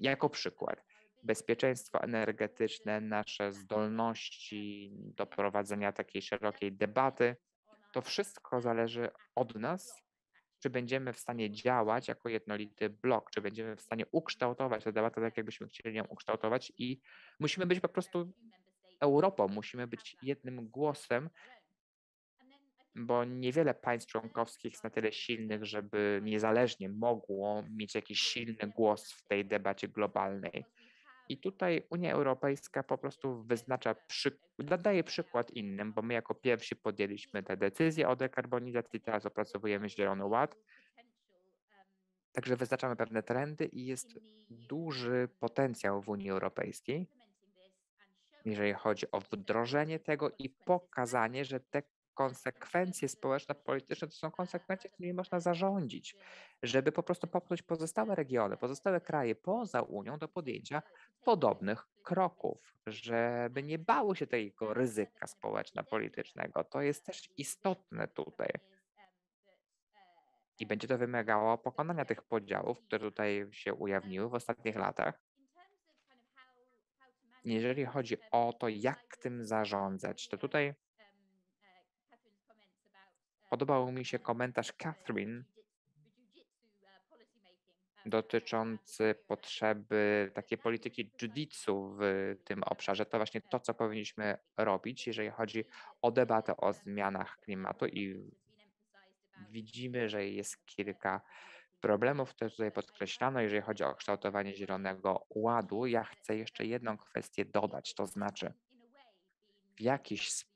Jako przykład, bezpieczeństwo energetyczne, nasze zdolności do prowadzenia takiej szerokiej debaty, to wszystko zależy od nas, czy będziemy w stanie działać jako jednolity blok, czy będziemy w stanie ukształtować tę debatę tak, jakbyśmy chcieli ją ukształtować i musimy być po prostu Europą, musimy być jednym głosem bo niewiele państw członkowskich jest na tyle silnych, żeby niezależnie mogło mieć jakiś silny głos w tej debacie globalnej. I tutaj Unia Europejska po prostu wyznacza, przy, daje przykład innym, bo my jako pierwsi podjęliśmy tę decyzję o dekarbonizacji, teraz opracowujemy Zielony Ład. Także wyznaczamy pewne trendy i jest duży potencjał w Unii Europejskiej, jeżeli chodzi o wdrożenie tego i pokazanie, że te konsekwencje społeczno-polityczne to są konsekwencje, którymi można zarządzić, żeby po prostu popchnąć pozostałe regiony, pozostałe kraje poza Unią do podjęcia podobnych kroków, żeby nie bały się tego ryzyka społeczno-politycznego. To jest też istotne tutaj. I będzie to wymagało pokonania tych podziałów, które tutaj się ujawniły w ostatnich latach. Jeżeli chodzi o to, jak tym zarządzać, to tutaj Podobał mi się komentarz Catherine dotyczący potrzeby takiej polityki jiu-jitsu w tym obszarze. To właśnie to, co powinniśmy robić, jeżeli chodzi o debatę o zmianach klimatu i widzimy, że jest kilka problemów, które tutaj podkreślano, jeżeli chodzi o kształtowanie Zielonego Ładu. Ja chcę jeszcze jedną kwestię dodać, to znaczy w jakiś sposób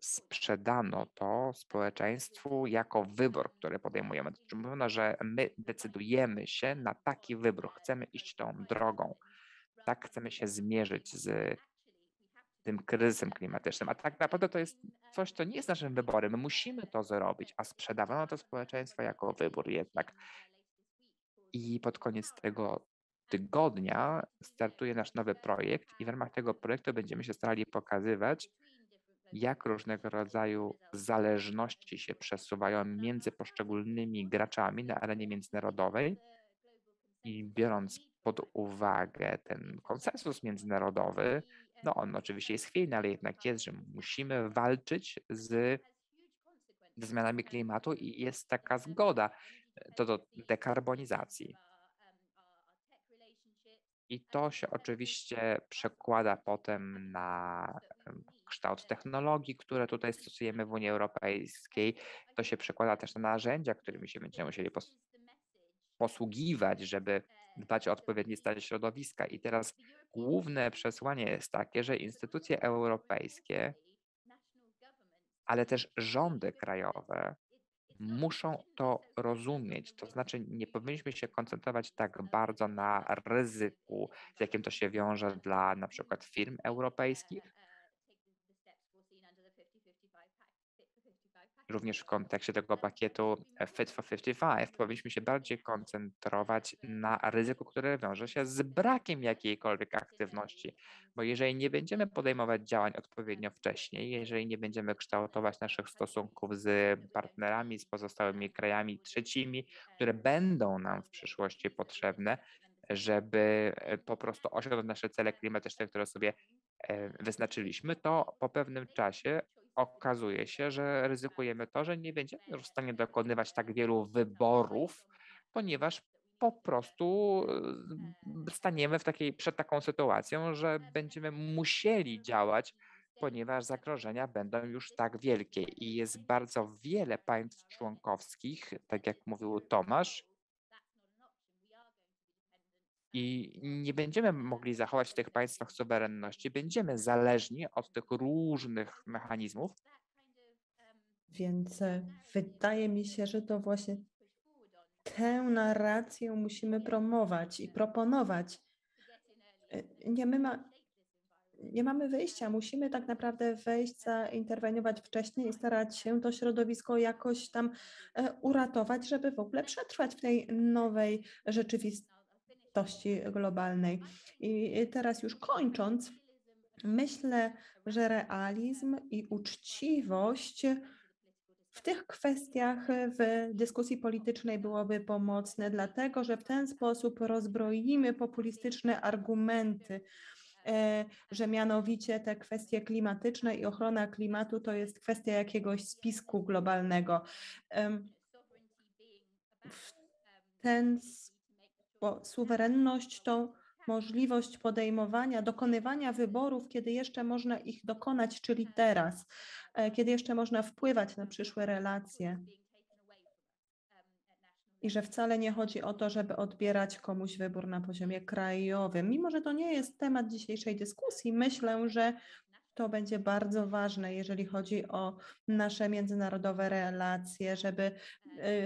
sprzedano to społeczeństwu jako wybór, który podejmujemy. Znaczy mówiono, że my decydujemy się na taki wybór, chcemy iść tą drogą, tak chcemy się zmierzyć z tym kryzysem klimatycznym, a tak naprawdę to jest coś, co nie jest naszym wyborem. My musimy to zrobić, a sprzedawano to społeczeństwo jako wybór jednak. I pod koniec tego tygodnia startuje nasz nowy projekt i w ramach tego projektu będziemy się starali pokazywać, jak różnego rodzaju zależności się przesuwają między poszczególnymi graczami na arenie międzynarodowej i biorąc pod uwagę ten konsensus międzynarodowy, no on oczywiście jest chwiejny, ale jednak jest, że musimy walczyć z zmianami klimatu i jest taka zgoda to do dekarbonizacji. I to się oczywiście przekłada potem na kształt technologii, które tutaj stosujemy w Unii Europejskiej. To się przekłada też na narzędzia, którymi się będziemy musieli pos posługiwać, żeby dbać o odpowiedni stan środowiska. I teraz główne przesłanie jest takie, że instytucje europejskie, ale też rządy krajowe muszą to rozumieć. To znaczy, nie powinniśmy się koncentrować tak bardzo na ryzyku, z jakim to się wiąże dla na przykład firm europejskich, również w kontekście tego pakietu Fit for 55 powinniśmy się bardziej koncentrować na ryzyku, które wiąże się z brakiem jakiejkolwiek aktywności, bo jeżeli nie będziemy podejmować działań odpowiednio wcześniej, jeżeli nie będziemy kształtować naszych stosunków z partnerami, z pozostałymi krajami trzecimi, które będą nam w przyszłości potrzebne, żeby e, po prostu osiągnąć nasze cele klimatyczne, które sobie e, wyznaczyliśmy, to po pewnym czasie okazuje się, że ryzykujemy to, że nie będziemy już w stanie dokonywać tak wielu wyborów, ponieważ po prostu e, staniemy w takiej, przed taką sytuacją, że będziemy musieli działać, ponieważ zagrożenia będą już tak wielkie. I jest bardzo wiele państw członkowskich, tak jak mówił Tomasz, i nie będziemy mogli zachować w tych państwach suwerenności, będziemy zależni od tych różnych mechanizmów. Więc e, wydaje mi się, że to właśnie tę narrację musimy promować i proponować. E, nie, my ma, nie mamy wyjścia, musimy tak naprawdę wejść, zainterweniować wcześniej i starać się to środowisko jakoś tam e, uratować, żeby w ogóle przetrwać w tej nowej rzeczywistości globalnej. I teraz już kończąc, myślę, że realizm i uczciwość w tych kwestiach w dyskusji politycznej byłoby pomocne, dlatego że w ten sposób rozbroimy populistyczne argumenty, e, że mianowicie te kwestie klimatyczne i ochrona klimatu to jest kwestia jakiegoś spisku globalnego. W ten sposób bo suwerenność to możliwość podejmowania, dokonywania wyborów, kiedy jeszcze można ich dokonać, czyli teraz, e, kiedy jeszcze można wpływać na przyszłe relacje. I że wcale nie chodzi o to, żeby odbierać komuś wybór na poziomie krajowym. Mimo, że to nie jest temat dzisiejszej dyskusji, myślę, że to będzie bardzo ważne, jeżeli chodzi o nasze międzynarodowe relacje, żeby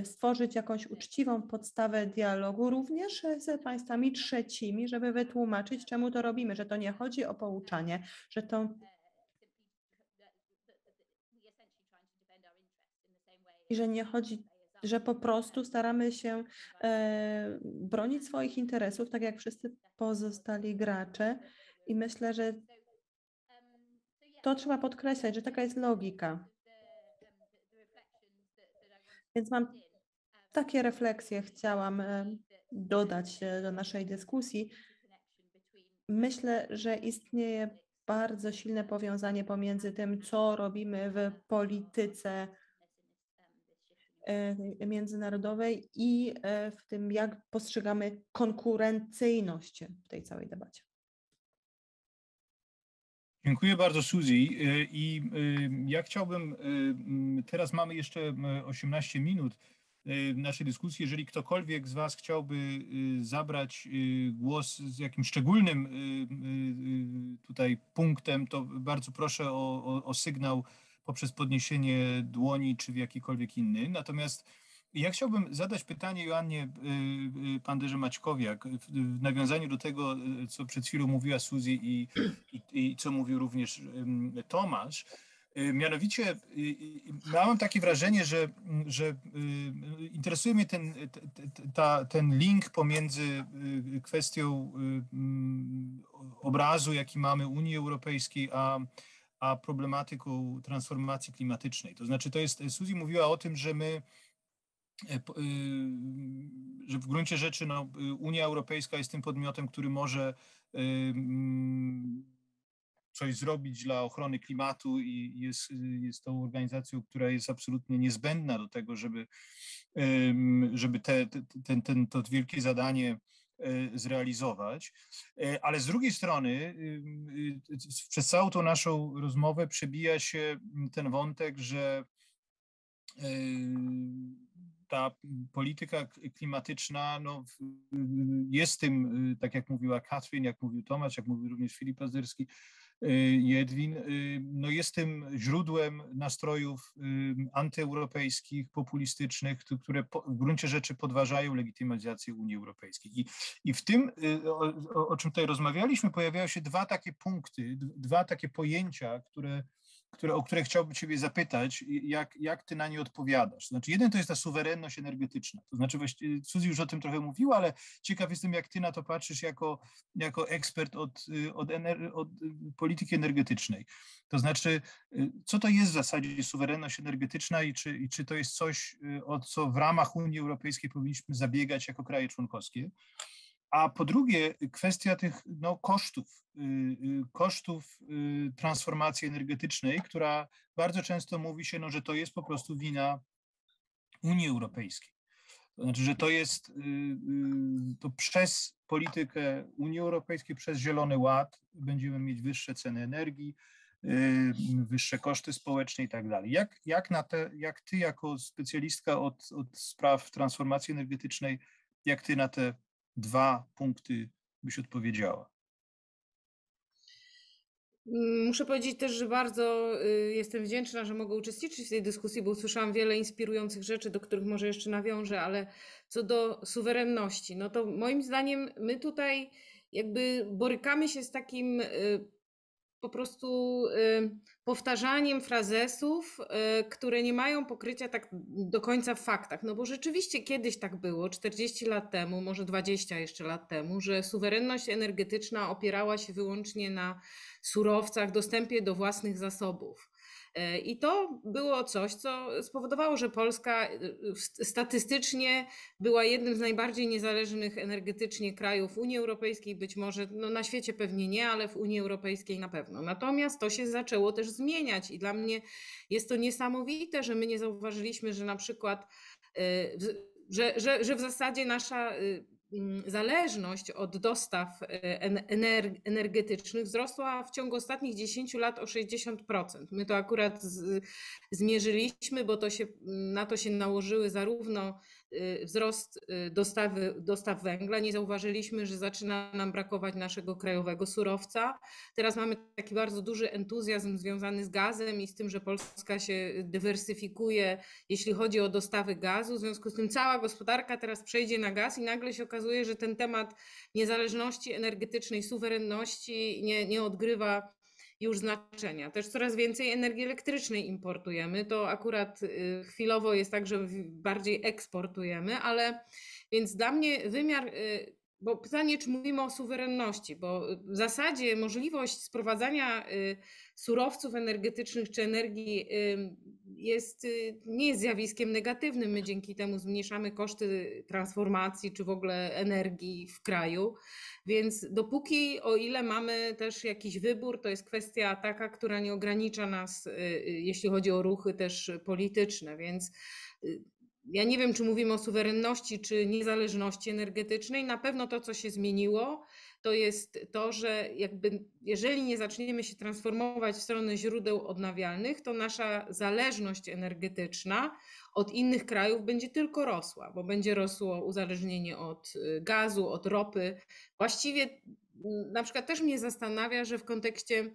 y, stworzyć jakąś uczciwą podstawę dialogu również z państwami trzecimi, żeby wytłumaczyć, czemu to robimy, że to nie chodzi o pouczanie, że to i że nie chodzi, że po prostu staramy się e, bronić swoich interesów, tak jak wszyscy pozostali gracze. I myślę, że to trzeba podkreślać, że taka jest logika. Więc mam takie refleksje, chciałam e, dodać e, do naszej dyskusji. Myślę, że istnieje bardzo silne powiązanie pomiędzy tym, co robimy w polityce e, międzynarodowej i w tym, jak postrzegamy konkurencyjność w tej całej debacie. Dziękuję bardzo, Suzy. Y, I y, ja chciałbym, y, teraz mamy jeszcze 18 minut naszej dyskusji. Jeżeli ktokolwiek z Was chciałby zabrać głos z jakimś szczególnym tutaj punktem, to bardzo proszę o, o, o sygnał poprzez podniesienie dłoni czy w jakikolwiek inny. Natomiast ja chciałbym zadać pytanie Joannie y, y, Panderze Maćkowiak w nawiązaniu do tego, y, co przed chwilą mówiła Suzy i, i, i co mówił również Tomasz. Mianowicie mam takie wrażenie, że, że interesuje mnie ten, ta, ten link pomiędzy kwestią obrazu, jaki mamy Unii Europejskiej, a, a problematyką transformacji klimatycznej. To znaczy, to jest, Suzy mówiła o tym, że my że w gruncie rzeczy no, y, Unia Europejska jest tym podmiotem, który może y, mm, coś zrobić dla ochrony klimatu i jest, jest tą organizacją, która jest absolutnie niezbędna do tego, żeby, żeby te, ten, ten, to wielkie zadanie e, zrealizować. E, ale z drugiej strony przez całą tą naszą rozmowę przebija się ten wątek, że ta polityka klimatyczna no, jest tym, y, tak jak mówiła Katrin, jak mówił Tomasz, jak mówił również Filip Pazderski, y, Jedwin, y, no jest tym źródłem nastrojów antyeuropejskich, populistycznych, które w gruncie rzeczy podważają legitymizację Unii Europejskiej. I, i w tym, o, o czym tutaj rozmawialiśmy, pojawiają się dwa takie punkty, dwa takie pojęcia, które które, o które chciałbym Ciebie zapytać, jak, jak Ty na nie odpowiadasz. Znaczy, jeden to jest ta suwerenność energetyczna. To znaczy, właściwie Suzy już o tym trochę mówiła, ale ciekaw jestem, jak Ty na to patrzysz jako, jako ekspert od, od, ener, od polityki energetycznej. To znaczy, co to jest w zasadzie suwerenność energetyczna i czy, i czy to jest coś, o co w ramach Unii Europejskiej powinniśmy zabiegać jako kraje członkowskie? A po drugie, kwestia tych no, kosztów, y, y, kosztów y, transformacji energetycznej, która bardzo często mówi się, no, że to jest po prostu wina Unii Europejskiej. To znaczy, że to jest to przez politykę Unii Europejskiej, przez Zielony Ład będziemy mieć wyższe ceny energii, wyższe koszty społeczne i tak dalej. Jak, jak, na te, jak ty jako specjalistka od, od spraw transformacji energetycznej, jak ty na te dwa punkty byś odpowiedziała? Mm, muszę powiedzieć też, że bardzo y, jestem wdzięczna, że mogę uczestniczyć w tej dyskusji, bo usłyszałam wiele inspirujących rzeczy, do których może jeszcze nawiążę, ale co do suwerenności, no to moim zdaniem my tutaj jakby borykamy się z takim y, po prostu y, powtarzaniem frazesów, y, które nie mają pokrycia tak do końca w faktach. No bo rzeczywiście kiedyś tak było, 40 lat temu, może 20 jeszcze lat temu, że suwerenność energetyczna opierała się wyłącznie na surowcach, dostępie do własnych zasobów. E, I to było coś, co spowodowało, że Polska e, statystycznie była jednym z najbardziej niezależnych energetycznie krajów Unii Europejskiej, być może no na świecie pewnie nie, ale w Unii Europejskiej na pewno. Natomiast to się zaczęło też zmieniać i dla mnie jest to niesamowite, że my nie zauważyliśmy, że na przykład, e, że, że, że w zasadzie nasza zależność od dostaw energetycznych wzrosła w ciągu ostatnich 10 lat o 60%. My to akurat zmierzyliśmy, bo to się, na to się nałożyły zarówno wzrost y, dostawy, dostaw węgla. Nie zauważyliśmy, że zaczyna nam brakować naszego krajowego surowca. Teraz mamy taki bardzo duży entuzjazm związany z gazem i z tym, że Polska się dywersyfikuje, jeśli chodzi o dostawy gazu. W związku z tym cała gospodarka teraz przejdzie na gaz i nagle się okazuje, że ten temat niezależności energetycznej, suwerenności nie, nie odgrywa już znaczenia. Też coraz więcej energii elektrycznej importujemy. To akurat y, chwilowo jest tak, że bardziej eksportujemy, ale więc dla mnie wymiar y, bo pytanie, czy mówimy o suwerenności, bo w zasadzie możliwość sprowadzania y, surowców energetycznych czy energii jest, nie jest zjawiskiem negatywnym. My dzięki temu zmniejszamy koszty transformacji czy w ogóle energii w kraju. Więc dopóki, o ile mamy też jakiś wybór, to jest kwestia taka, która nie ogranicza nas, y, y, jeśli chodzi o ruchy też polityczne. Więc y, ja nie wiem, czy mówimy o suwerenności, czy niezależności energetycznej. Na pewno to, co się zmieniło, to jest to, że jakby jeżeli nie zaczniemy się transformować w stronę źródeł odnawialnych, to nasza zależność energetyczna od innych krajów będzie tylko rosła, bo będzie rosło uzależnienie od y, gazu, od ropy. Właściwie mm, na przykład też mnie zastanawia, że w kontekście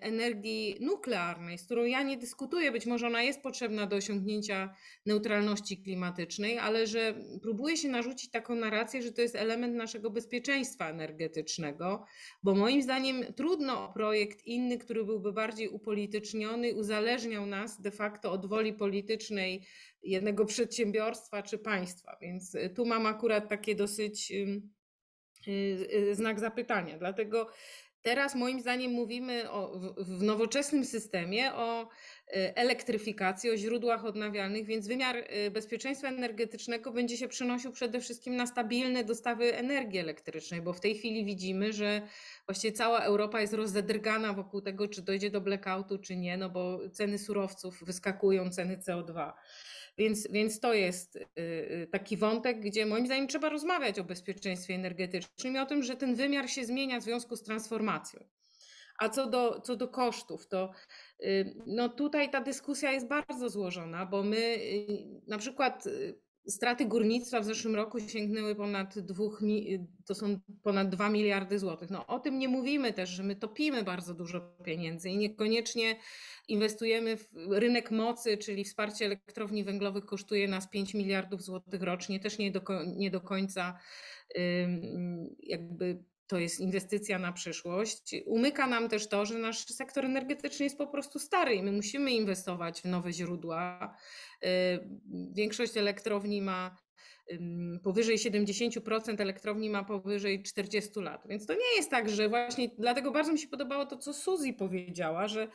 energii nuklearnej, z którą ja nie dyskutuję, być może ona jest potrzebna do osiągnięcia neutralności klimatycznej, ale że próbuje się narzucić taką narrację, że to jest element naszego bezpieczeństwa energetycznego, bo moim zdaniem trudno o projekt inny, który byłby bardziej upolityczniony, uzależniał nas de facto od woli politycznej jednego przedsiębiorstwa czy państwa. Więc y, tu mam akurat takie dosyć y, znak zapytania. Dlatego Teraz moim zdaniem mówimy o, w, w nowoczesnym systemie o e, elektryfikacji, o źródłach odnawialnych, więc wymiar e, bezpieczeństwa energetycznego będzie się przenosił przede wszystkim na stabilne dostawy energii elektrycznej, bo w tej chwili widzimy, że właściwie cała Europa jest rozedrgana wokół tego, czy dojdzie do blackoutu, czy nie, no bo ceny surowców wyskakują, ceny CO2. Więc, więc to jest y, y, taki wątek, gdzie moim zdaniem trzeba rozmawiać o bezpieczeństwie energetycznym i o tym, że ten wymiar się zmienia w związku z transformacją. A co do, co do kosztów, to y, no tutaj ta dyskusja jest bardzo złożona, bo my na przykład straty górnictwa w zeszłym roku sięgnęły ponad dwóch, to są ponad 2 miliardy złotych. No o tym nie mówimy też, że my topimy bardzo dużo pieniędzy i niekoniecznie inwestujemy w rynek mocy, czyli wsparcie elektrowni węglowych kosztuje nas 5 miliardów złotych rocznie, też nie do, nie do końca jakby to jest inwestycja na przyszłość. Umyka nam też to, że nasz sektor energetyczny jest po prostu stary i my musimy inwestować w nowe źródła. Większość elektrowni ma powyżej 70% elektrowni ma powyżej 40 lat. Więc to nie jest tak, że właśnie dlatego bardzo mi się podobało to, co Suzy powiedziała, że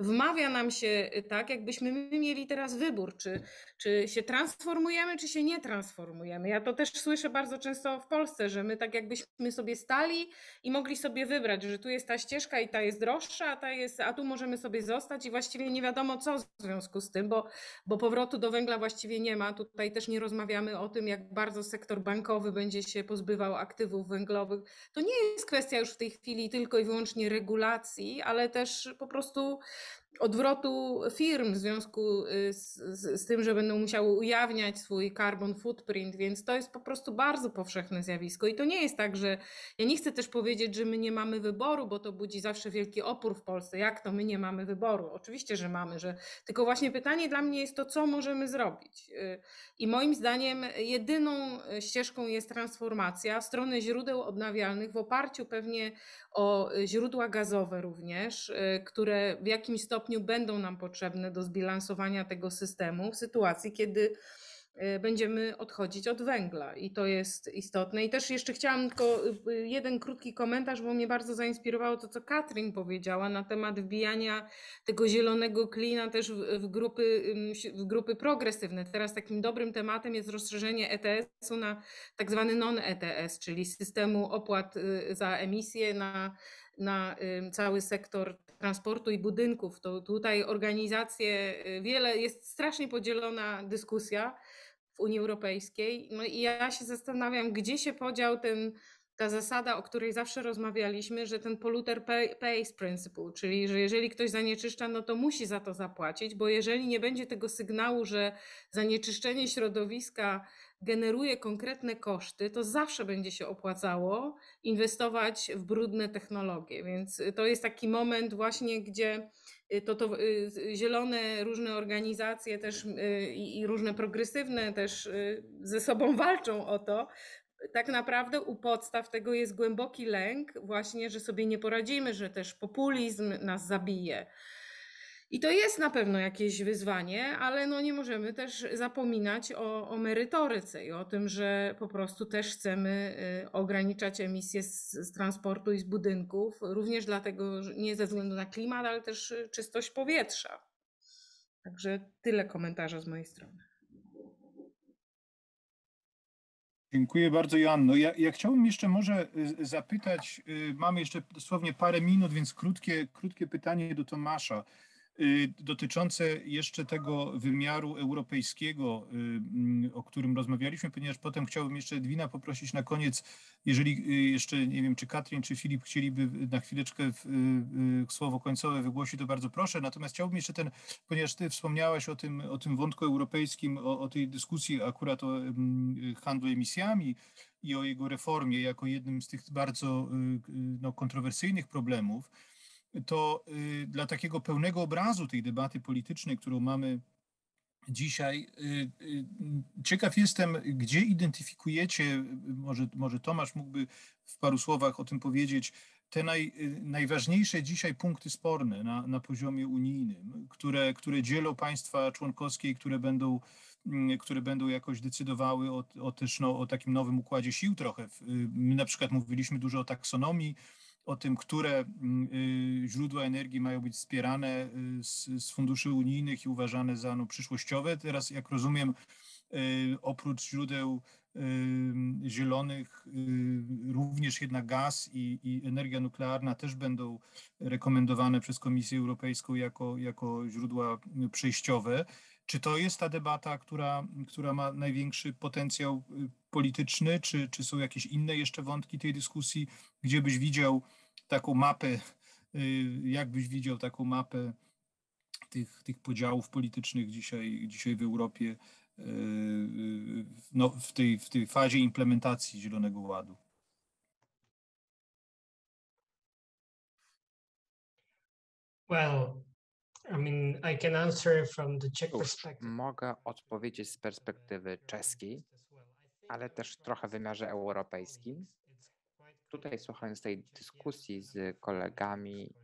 wmawia nam się tak, jakbyśmy my mieli teraz wybór, czy, czy się transformujemy, czy się nie transformujemy. Ja to też słyszę bardzo często w Polsce, że my tak jakbyśmy sobie stali i mogli sobie wybrać, że tu jest ta ścieżka i ta jest droższa, a ta jest, a tu możemy sobie zostać i właściwie nie wiadomo co w związku z tym, bo, bo powrotu do węgla właściwie nie ma. Tutaj też nie rozmawiamy o tym, jak jak bardzo sektor bankowy będzie się pozbywał aktywów węglowych. To nie jest kwestia już w tej chwili tylko i wyłącznie regulacji, ale też po prostu odwrotu firm w związku y, z, z, z, tym, że będą musiały ujawniać swój carbon footprint, więc to jest po prostu bardzo powszechne zjawisko. I to nie jest tak, że ja nie chcę też powiedzieć, że my nie mamy wyboru, bo to budzi zawsze wielki opór w Polsce. Jak to my nie mamy wyboru? Oczywiście, że mamy, że tylko właśnie pytanie dla mnie jest to, co możemy zrobić. Y, I moim zdaniem jedyną ścieżką jest transformacja w stronę źródeł odnawialnych w oparciu pewnie o źródła gazowe również, y, które w jakimś stopniu będą nam potrzebne do zbilansowania tego systemu w sytuacji, kiedy y, będziemy odchodzić od węgla i to jest istotne. I też jeszcze chciałam tylko y, jeden krótki komentarz, bo mnie bardzo zainspirowało to, co Katrin powiedziała na temat wbijania tego zielonego klina też w, grupy, w grupy progresywne. Teraz takim dobrym tematem jest rozszerzenie ETS-u na tak zwany non-ETS, czyli systemu opłat za emisję na na cały sektor transportu i budynków. To tutaj organizacje, y, wiele jest strasznie podzielona dyskusja. w Unii Europejskiej. No i ja się zastanawiam, gdzie się podział ten, ta zasada, o której zawsze rozmawialiśmy, że ten polluter pay, pays principle, czyli że jeżeli ktoś zanieczyszcza, no to musi za to zapłacić, bo jeżeli nie będzie tego sygnału, że zanieczyszczenie środowiska generuje konkretne koszty, to zawsze będzie się opłacało inwestować w brudne technologie. Więc to jest taki moment właśnie, gdzie y, to, to y, zielone różne organizacje też y, i różne progresywne też ze sobą walczą o to. Tak naprawdę u podstaw tego jest głęboki lęk, właśnie, że sobie nie poradzimy, że też populizm nas zabije i to jest na pewno jakieś wyzwanie, ale no nie możemy też zapominać o, o merytoryce i o tym, że po prostu też chcemy y, ograniczać emisje z, z transportu i z budynków, również dlatego, nie ze względu na klimat, ale też y, czystość powietrza. Także tyle komentarza z mojej strony. Dziękuję bardzo, Joanno. Ja, ja chciałbym jeszcze może y, zapytać, mamy jeszcze dosłownie parę minut, więc krótkie, krótkie pytanie do Tomasza. Y, dotyczące jeszcze tego wymiaru europejskiego, y, o którym rozmawialiśmy, ponieważ potem chciałbym jeszcze Edwina poprosić na koniec, jeżeli y, jeszcze nie wiem, czy Katrin, czy Filip chcieliby na chwileczkę słowo końcowe wygłosić, to bardzo proszę. Natomiast chciałbym jeszcze ten, ponieważ ty wspomniałaś o tym, o tym wątku europejskim, o, o tej dyskusji akurat o mm, handlu emisjami i o jego reformie jako jednym z tych bardzo no, kontrowersyjnych problemów to y, dla takiego pełnego obrazu tej debaty politycznej, którą mamy dzisiaj, y, y, ciekaw jestem, gdzie identyfikujecie, może, może Tomasz mógłby w paru słowach o tym powiedzieć, te naj, najważniejsze dzisiaj punkty sporne na, na poziomie unijnym, które, które dzielą państwa członkowskie i które będą, które będą jakoś decydowały o, o też no, o takim nowym układzie sił trochę. My na przykład mówiliśmy dużo o taksonomii, o tym, które mm, y, źródła energii mają być wspierane y, z, z funduszy unijnych i uważane za no, przyszłościowe. Teraz, jak rozumiem, y, oprócz źródeł zielonych, również jednak gaz i, i, energia nuklearna też będą rekomendowane przez Komisję Europejską jako, jako źródła przejściowe. Czy to jest ta debata, która, która ma największy potencjał polityczny, czy, czy są jakieś inne jeszcze wątki tej dyskusji, gdzie byś widział taką mapę, y, jak byś widział taką mapę tych, tych podziałów politycznych dzisiaj, dzisiaj w Europie y, no, w, tej, w tej fazie implementacji Zielonego Ładu? Well, I mean, I can answer from the Czech perspective. Mogę odpowiedzieć z perspektywy czeskiej, ale też trochę w wymiarze europejskim tutaj słuchając tej dyskusji z kolegami,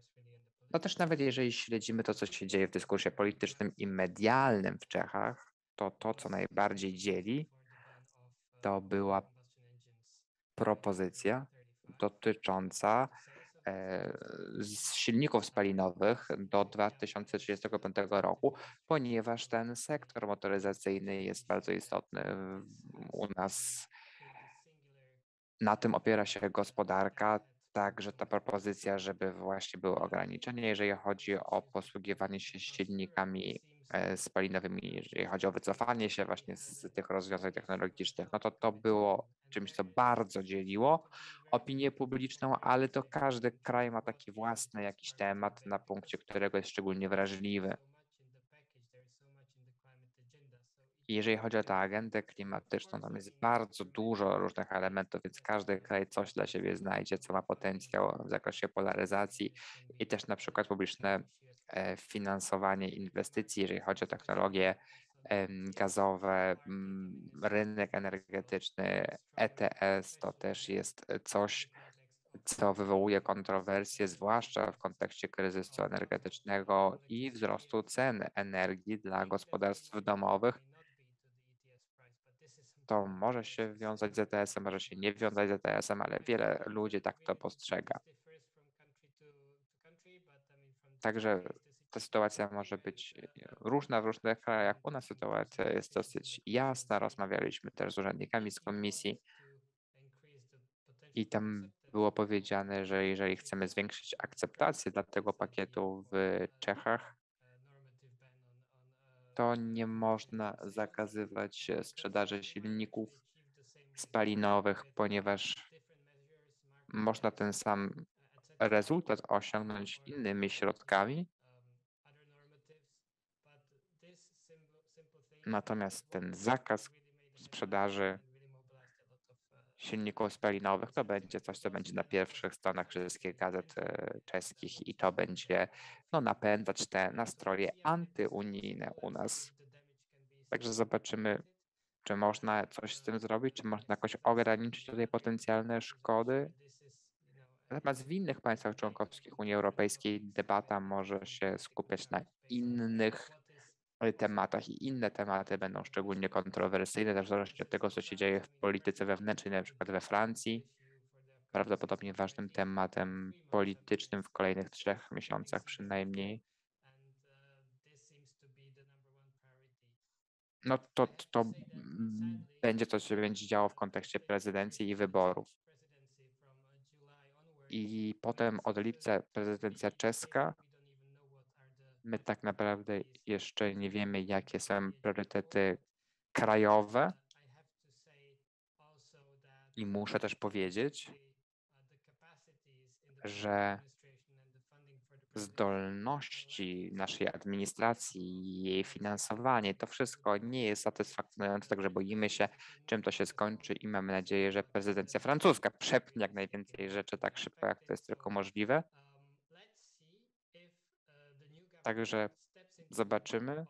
no też nawet jeżeli śledzimy to, co się dzieje w dyskursie politycznym i medialnym w Czechach, to to, co najbardziej dzieli, to była propozycja dotycząca e, silników spalinowych do 2035 roku, ponieważ ten sektor motoryzacyjny jest bardzo istotny u nas na tym opiera się gospodarka, także ta propozycja, żeby właśnie było ograniczenie, jeżeli chodzi o posługiwanie się silnikami e, spalinowymi, jeżeli chodzi o wycofanie się właśnie z tych rozwiązań technologicznych, no to to było czymś, co bardzo dzieliło opinię publiczną, ale to każdy kraj ma taki własny jakiś temat, na punkcie którego jest szczególnie wrażliwy. Jeżeli chodzi o tę agendę klimatyczną, tam jest bardzo dużo różnych elementów, więc każdy kraj coś dla siebie znajdzie, co ma potencjał w zakresie polaryzacji i też na przykład publiczne e, finansowanie inwestycji, jeżeli chodzi o technologie gazowe, rynek energetyczny, ETS to też jest coś, co wywołuje kontrowersje, zwłaszcza w kontekście kryzysu energetycznego i wzrostu cen energii dla gospodarstw domowych to może się wiązać z ETS-em, może się nie wiązać z ETS-em, ale wiele ludzi tak to postrzega. Także ta sytuacja może być różna w różnych krajach. U nas sytuacja jest dosyć jasna. Rozmawialiśmy też z urzędnikami z komisji i tam było powiedziane, że jeżeli chcemy zwiększyć akceptację dla tego pakietu w Czechach, to nie można zakazywać sprzedaży silników spalinowych, ponieważ można ten sam rezultat osiągnąć innymi środkami. Natomiast ten zakaz sprzedaży silników spalinowych to będzie coś, co będzie na pierwszych stronach wszystkich gazet e, czeskich i to będzie no, napędzać te nastroje antyunijne u nas. Także zobaczymy, czy można coś z tym zrobić, czy można jakoś ograniczyć tutaj potencjalne szkody. Natomiast w innych państwach członkowskich Unii Europejskiej debata może się skupiać na innych tematach i inne tematy będą szczególnie kontrowersyjne, też w zależności od tego, co się dzieje w polityce wewnętrznej, na przykład we Francji. Prawdopodobnie ważnym tematem politycznym w kolejnych trzech miesiącach przynajmniej. No to, to będzie coś, co się będzie działo w kontekście prezydencji i wyborów. I potem od lipca prezydencja czeska My tak naprawdę jeszcze nie wiemy, jakie są priorytety krajowe. I muszę też powiedzieć, że zdolności naszej administracji jej finansowanie, to wszystko nie jest satysfakcjonujące, także boimy się, czym to się skończy i mamy nadzieję, że prezydencja francuska przepnie jak najwięcej rzeczy tak szybko, jak to jest tylko możliwe. Także zobaczymy,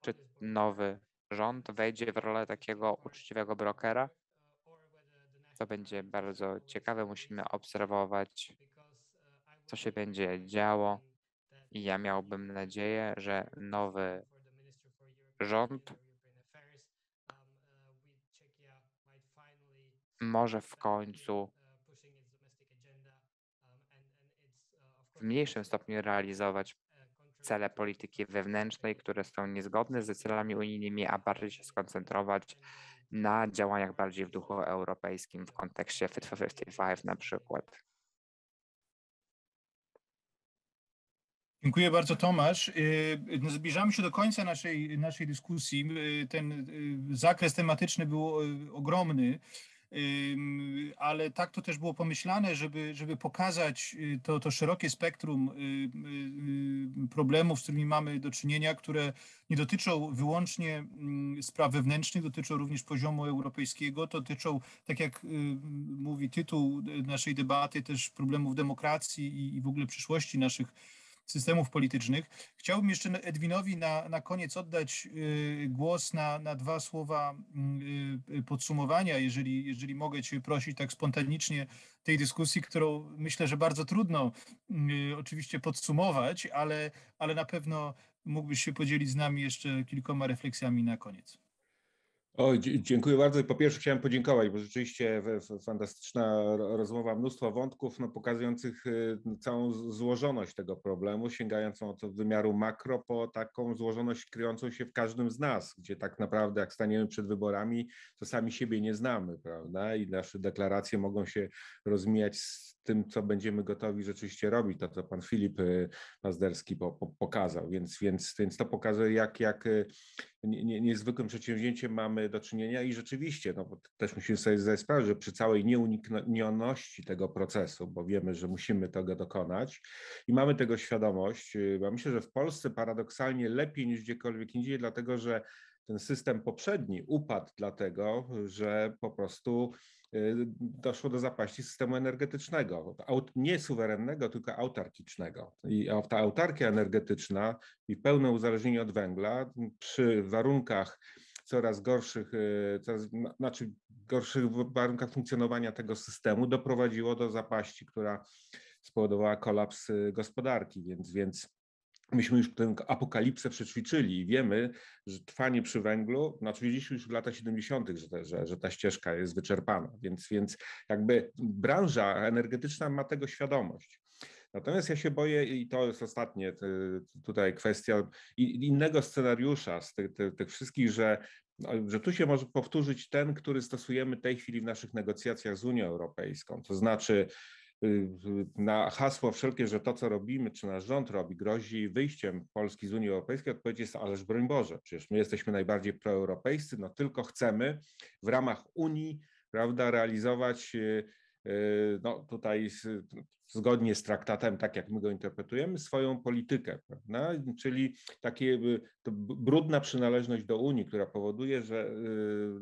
czy nowy rząd wejdzie w rolę takiego uczciwego brokera. To będzie bardzo ciekawe. Musimy obserwować, co się będzie działo. I ja miałbym nadzieję, że nowy rząd może w końcu w mniejszym stopniu realizować cele polityki wewnętrznej, które są niezgodne ze celami unijnymi, a bardziej się skoncentrować na działaniach bardziej w duchu europejskim w kontekście Fit for 55 na przykład. Dziękuję bardzo, Tomasz. Y, no, zbliżamy się do końca naszej, naszej dyskusji. Y, ten y, zakres tematyczny był ogromny ale tak to też było pomyślane, żeby, żeby pokazać y, to, to szerokie spektrum y, y, problemów, z którymi mamy do czynienia, które nie dotyczą wyłącznie mm, spraw wewnętrznych, dotyczą również poziomu europejskiego, dotyczą, tak jak mówi tytuł naszej debaty, też problemów demokracji i w ogóle przyszłości naszych systemów politycznych. Chciałbym jeszcze Edwinowi na, na koniec oddać y, głos na, na dwa słowa y, y, podsumowania, jeżeli, jeżeli mogę Cię prosić tak spontanicznie tej dyskusji, którą myślę, że bardzo trudno oczywiście podsumować, ale, ale na pewno mógłbyś się podzielić z nami jeszcze kilkoma refleksjami na koniec. O, dziękuję bardzo. Po pierwsze chciałem podziękować, bo rzeczywiście fantastyczna rozmowa, mnóstwo wątków no, pokazujących y, całą złożoność tego problemu, sięgającą od wymiaru makro po taką złożoność kryjącą się w każdym z nas, gdzie tak naprawdę jak staniemy przed wyborami, to sami siebie nie znamy, prawda? I nasze deklaracje mogą się rozmijać z tym, co będziemy gotowi rzeczywiście robić, to co pan Filip y, Pazderski po, po, pokazał, więc, więc, więc to pokazuje, jak, jak nie, niezwykłym przedsięwzięciem mamy do czynienia i rzeczywiście, no bo też musimy sobie zdać sprawę, że przy całej nieuniknioności tego procesu, bo wiemy, że musimy tego dokonać i mamy tego świadomość, y, bo myślę, że w Polsce paradoksalnie lepiej niż gdziekolwiek indziej, dlatego że ten system poprzedni upadł dlatego, że po prostu doszło do zapaści systemu energetycznego, nie suwerennego, tylko autarkicznego. I ta autarkia energetyczna i pełne uzależnienie od węgla przy warunkach coraz gorszych, y, coraz, znaczy gorszych warunkach funkcjonowania tego systemu doprowadziło do zapaści, która spowodowała kolaps y, gospodarki, więc, więc myśmy już tę apokalipsę przećwiczyli i wiemy, że trwanie przy węglu, znaczy wiedzieliśmy już w latach 70., że, że, że ta ścieżka jest wyczerpana, więc, więc jakby branża energetyczna ma tego świadomość. Natomiast ja się boję, i to jest ostatnie tutaj kwestia innego scenariusza z tych, tych, tych wszystkich, że, że tu się może powtórzyć ten, który stosujemy w tej chwili w naszych negocjacjach z Unią Europejską. To znaczy, na hasło wszelkie, że to, co robimy, czy nasz rząd robi, grozi wyjściem Polski z Unii Europejskiej, odpowiedź jest, ależ broń Boże, przecież my jesteśmy najbardziej proeuropejscy, no tylko chcemy w ramach Unii, prawda, realizować no tutaj zgodnie z traktatem, tak jak my go interpretujemy, swoją politykę, prawda? czyli takie brudna przynależność do Unii, która powoduje, że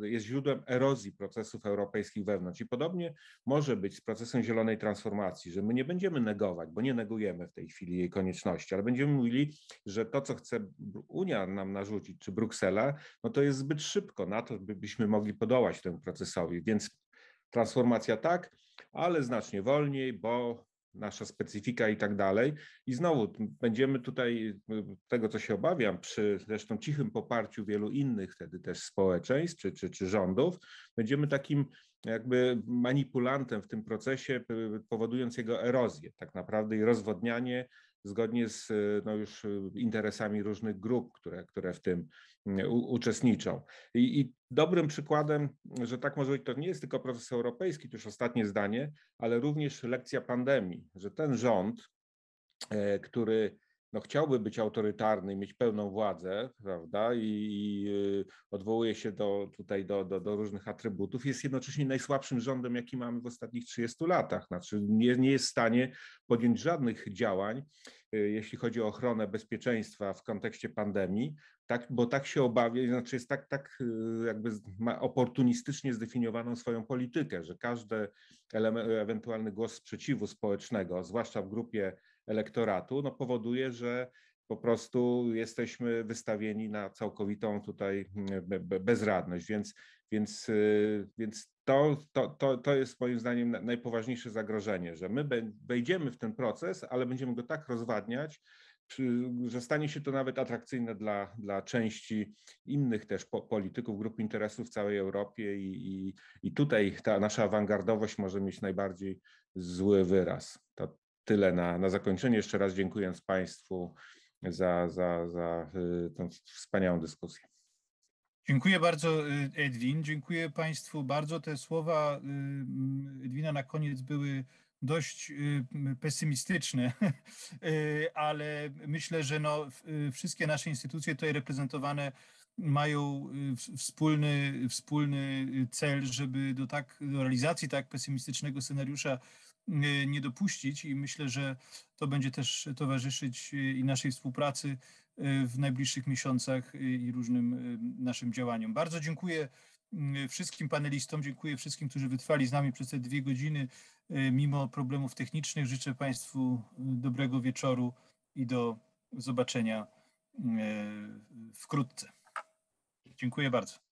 y, jest źródłem erozji procesów europejskich wewnątrz. I podobnie może być z procesem zielonej transformacji, że my nie będziemy negować, bo nie negujemy w tej chwili jej konieczności, ale będziemy mówili, że to, co chce Unia nam narzucić, czy Bruksela, no to jest zbyt szybko na to, byśmy mogli podołać temu procesowi. Więc transformacja tak, ale znacznie wolniej, bo nasza specyfika i tak dalej. I znowu będziemy tutaj, tego co się obawiam, przy zresztą cichym poparciu wielu innych wtedy też społeczeństw czy, czy, czy rządów, będziemy takim jakby manipulantem w tym procesie, powodując jego erozję tak naprawdę i rozwodnianie zgodnie z no już interesami różnych grup, które, które w tym uczestniczą. I, I, dobrym przykładem, że tak może być, to nie jest tylko proces europejski, to już ostatnie zdanie, ale również lekcja pandemii, że ten rząd, e, który no, chciałby być autorytarny, mieć pełną władzę, prawda, i, i odwołuje się do, tutaj do, do, do, różnych atrybutów, jest jednocześnie najsłabszym rządem, jaki mamy w ostatnich 30 latach. Znaczy nie, nie jest w stanie podjąć żadnych działań, jeśli chodzi o ochronę bezpieczeństwa w kontekście pandemii, tak, bo tak się obawia, znaczy jest tak, tak y, jakby ma oportunistycznie zdefiniowaną swoją politykę, że każdy ewentualny głos sprzeciwu społecznego, zwłaszcza w grupie elektoratu, no powoduje, że po prostu jesteśmy wystawieni na całkowitą tutaj mm, bezradność, więc, więc, y, więc to, to, to, to jest moim zdaniem najpoważniejsze zagrożenie, że my wejdziemy w ten proces, ale będziemy go tak rozwadniać, że stanie się to nawet atrakcyjne dla, dla części innych też polityków, grup interesów w całej Europie i, i, i tutaj ta nasza awangardowość może mieć najbardziej zły wyraz. To tyle na, na zakończenie. Jeszcze raz dziękując Państwu za, za, za y, tą wspaniałą dyskusję. Dziękuję bardzo y, Edwin, dziękuję Państwu bardzo. Te słowa y, Edwina na koniec były dość pesymistyczne, ale myślę, że no, wszystkie nasze instytucje tutaj reprezentowane mają wspólny, wspólny cel, żeby do, tak, do realizacji tak pesymistycznego scenariusza nie dopuścić i myślę, że to będzie też towarzyszyć i naszej współpracy w najbliższych miesiącach i różnym naszym działaniom. Bardzo dziękuję wszystkim panelistom, dziękuję wszystkim, którzy wytrwali z nami przez te dwie godziny mimo problemów technicznych. Życzę Państwu dobrego wieczoru i do zobaczenia wkrótce. Dziękuję bardzo.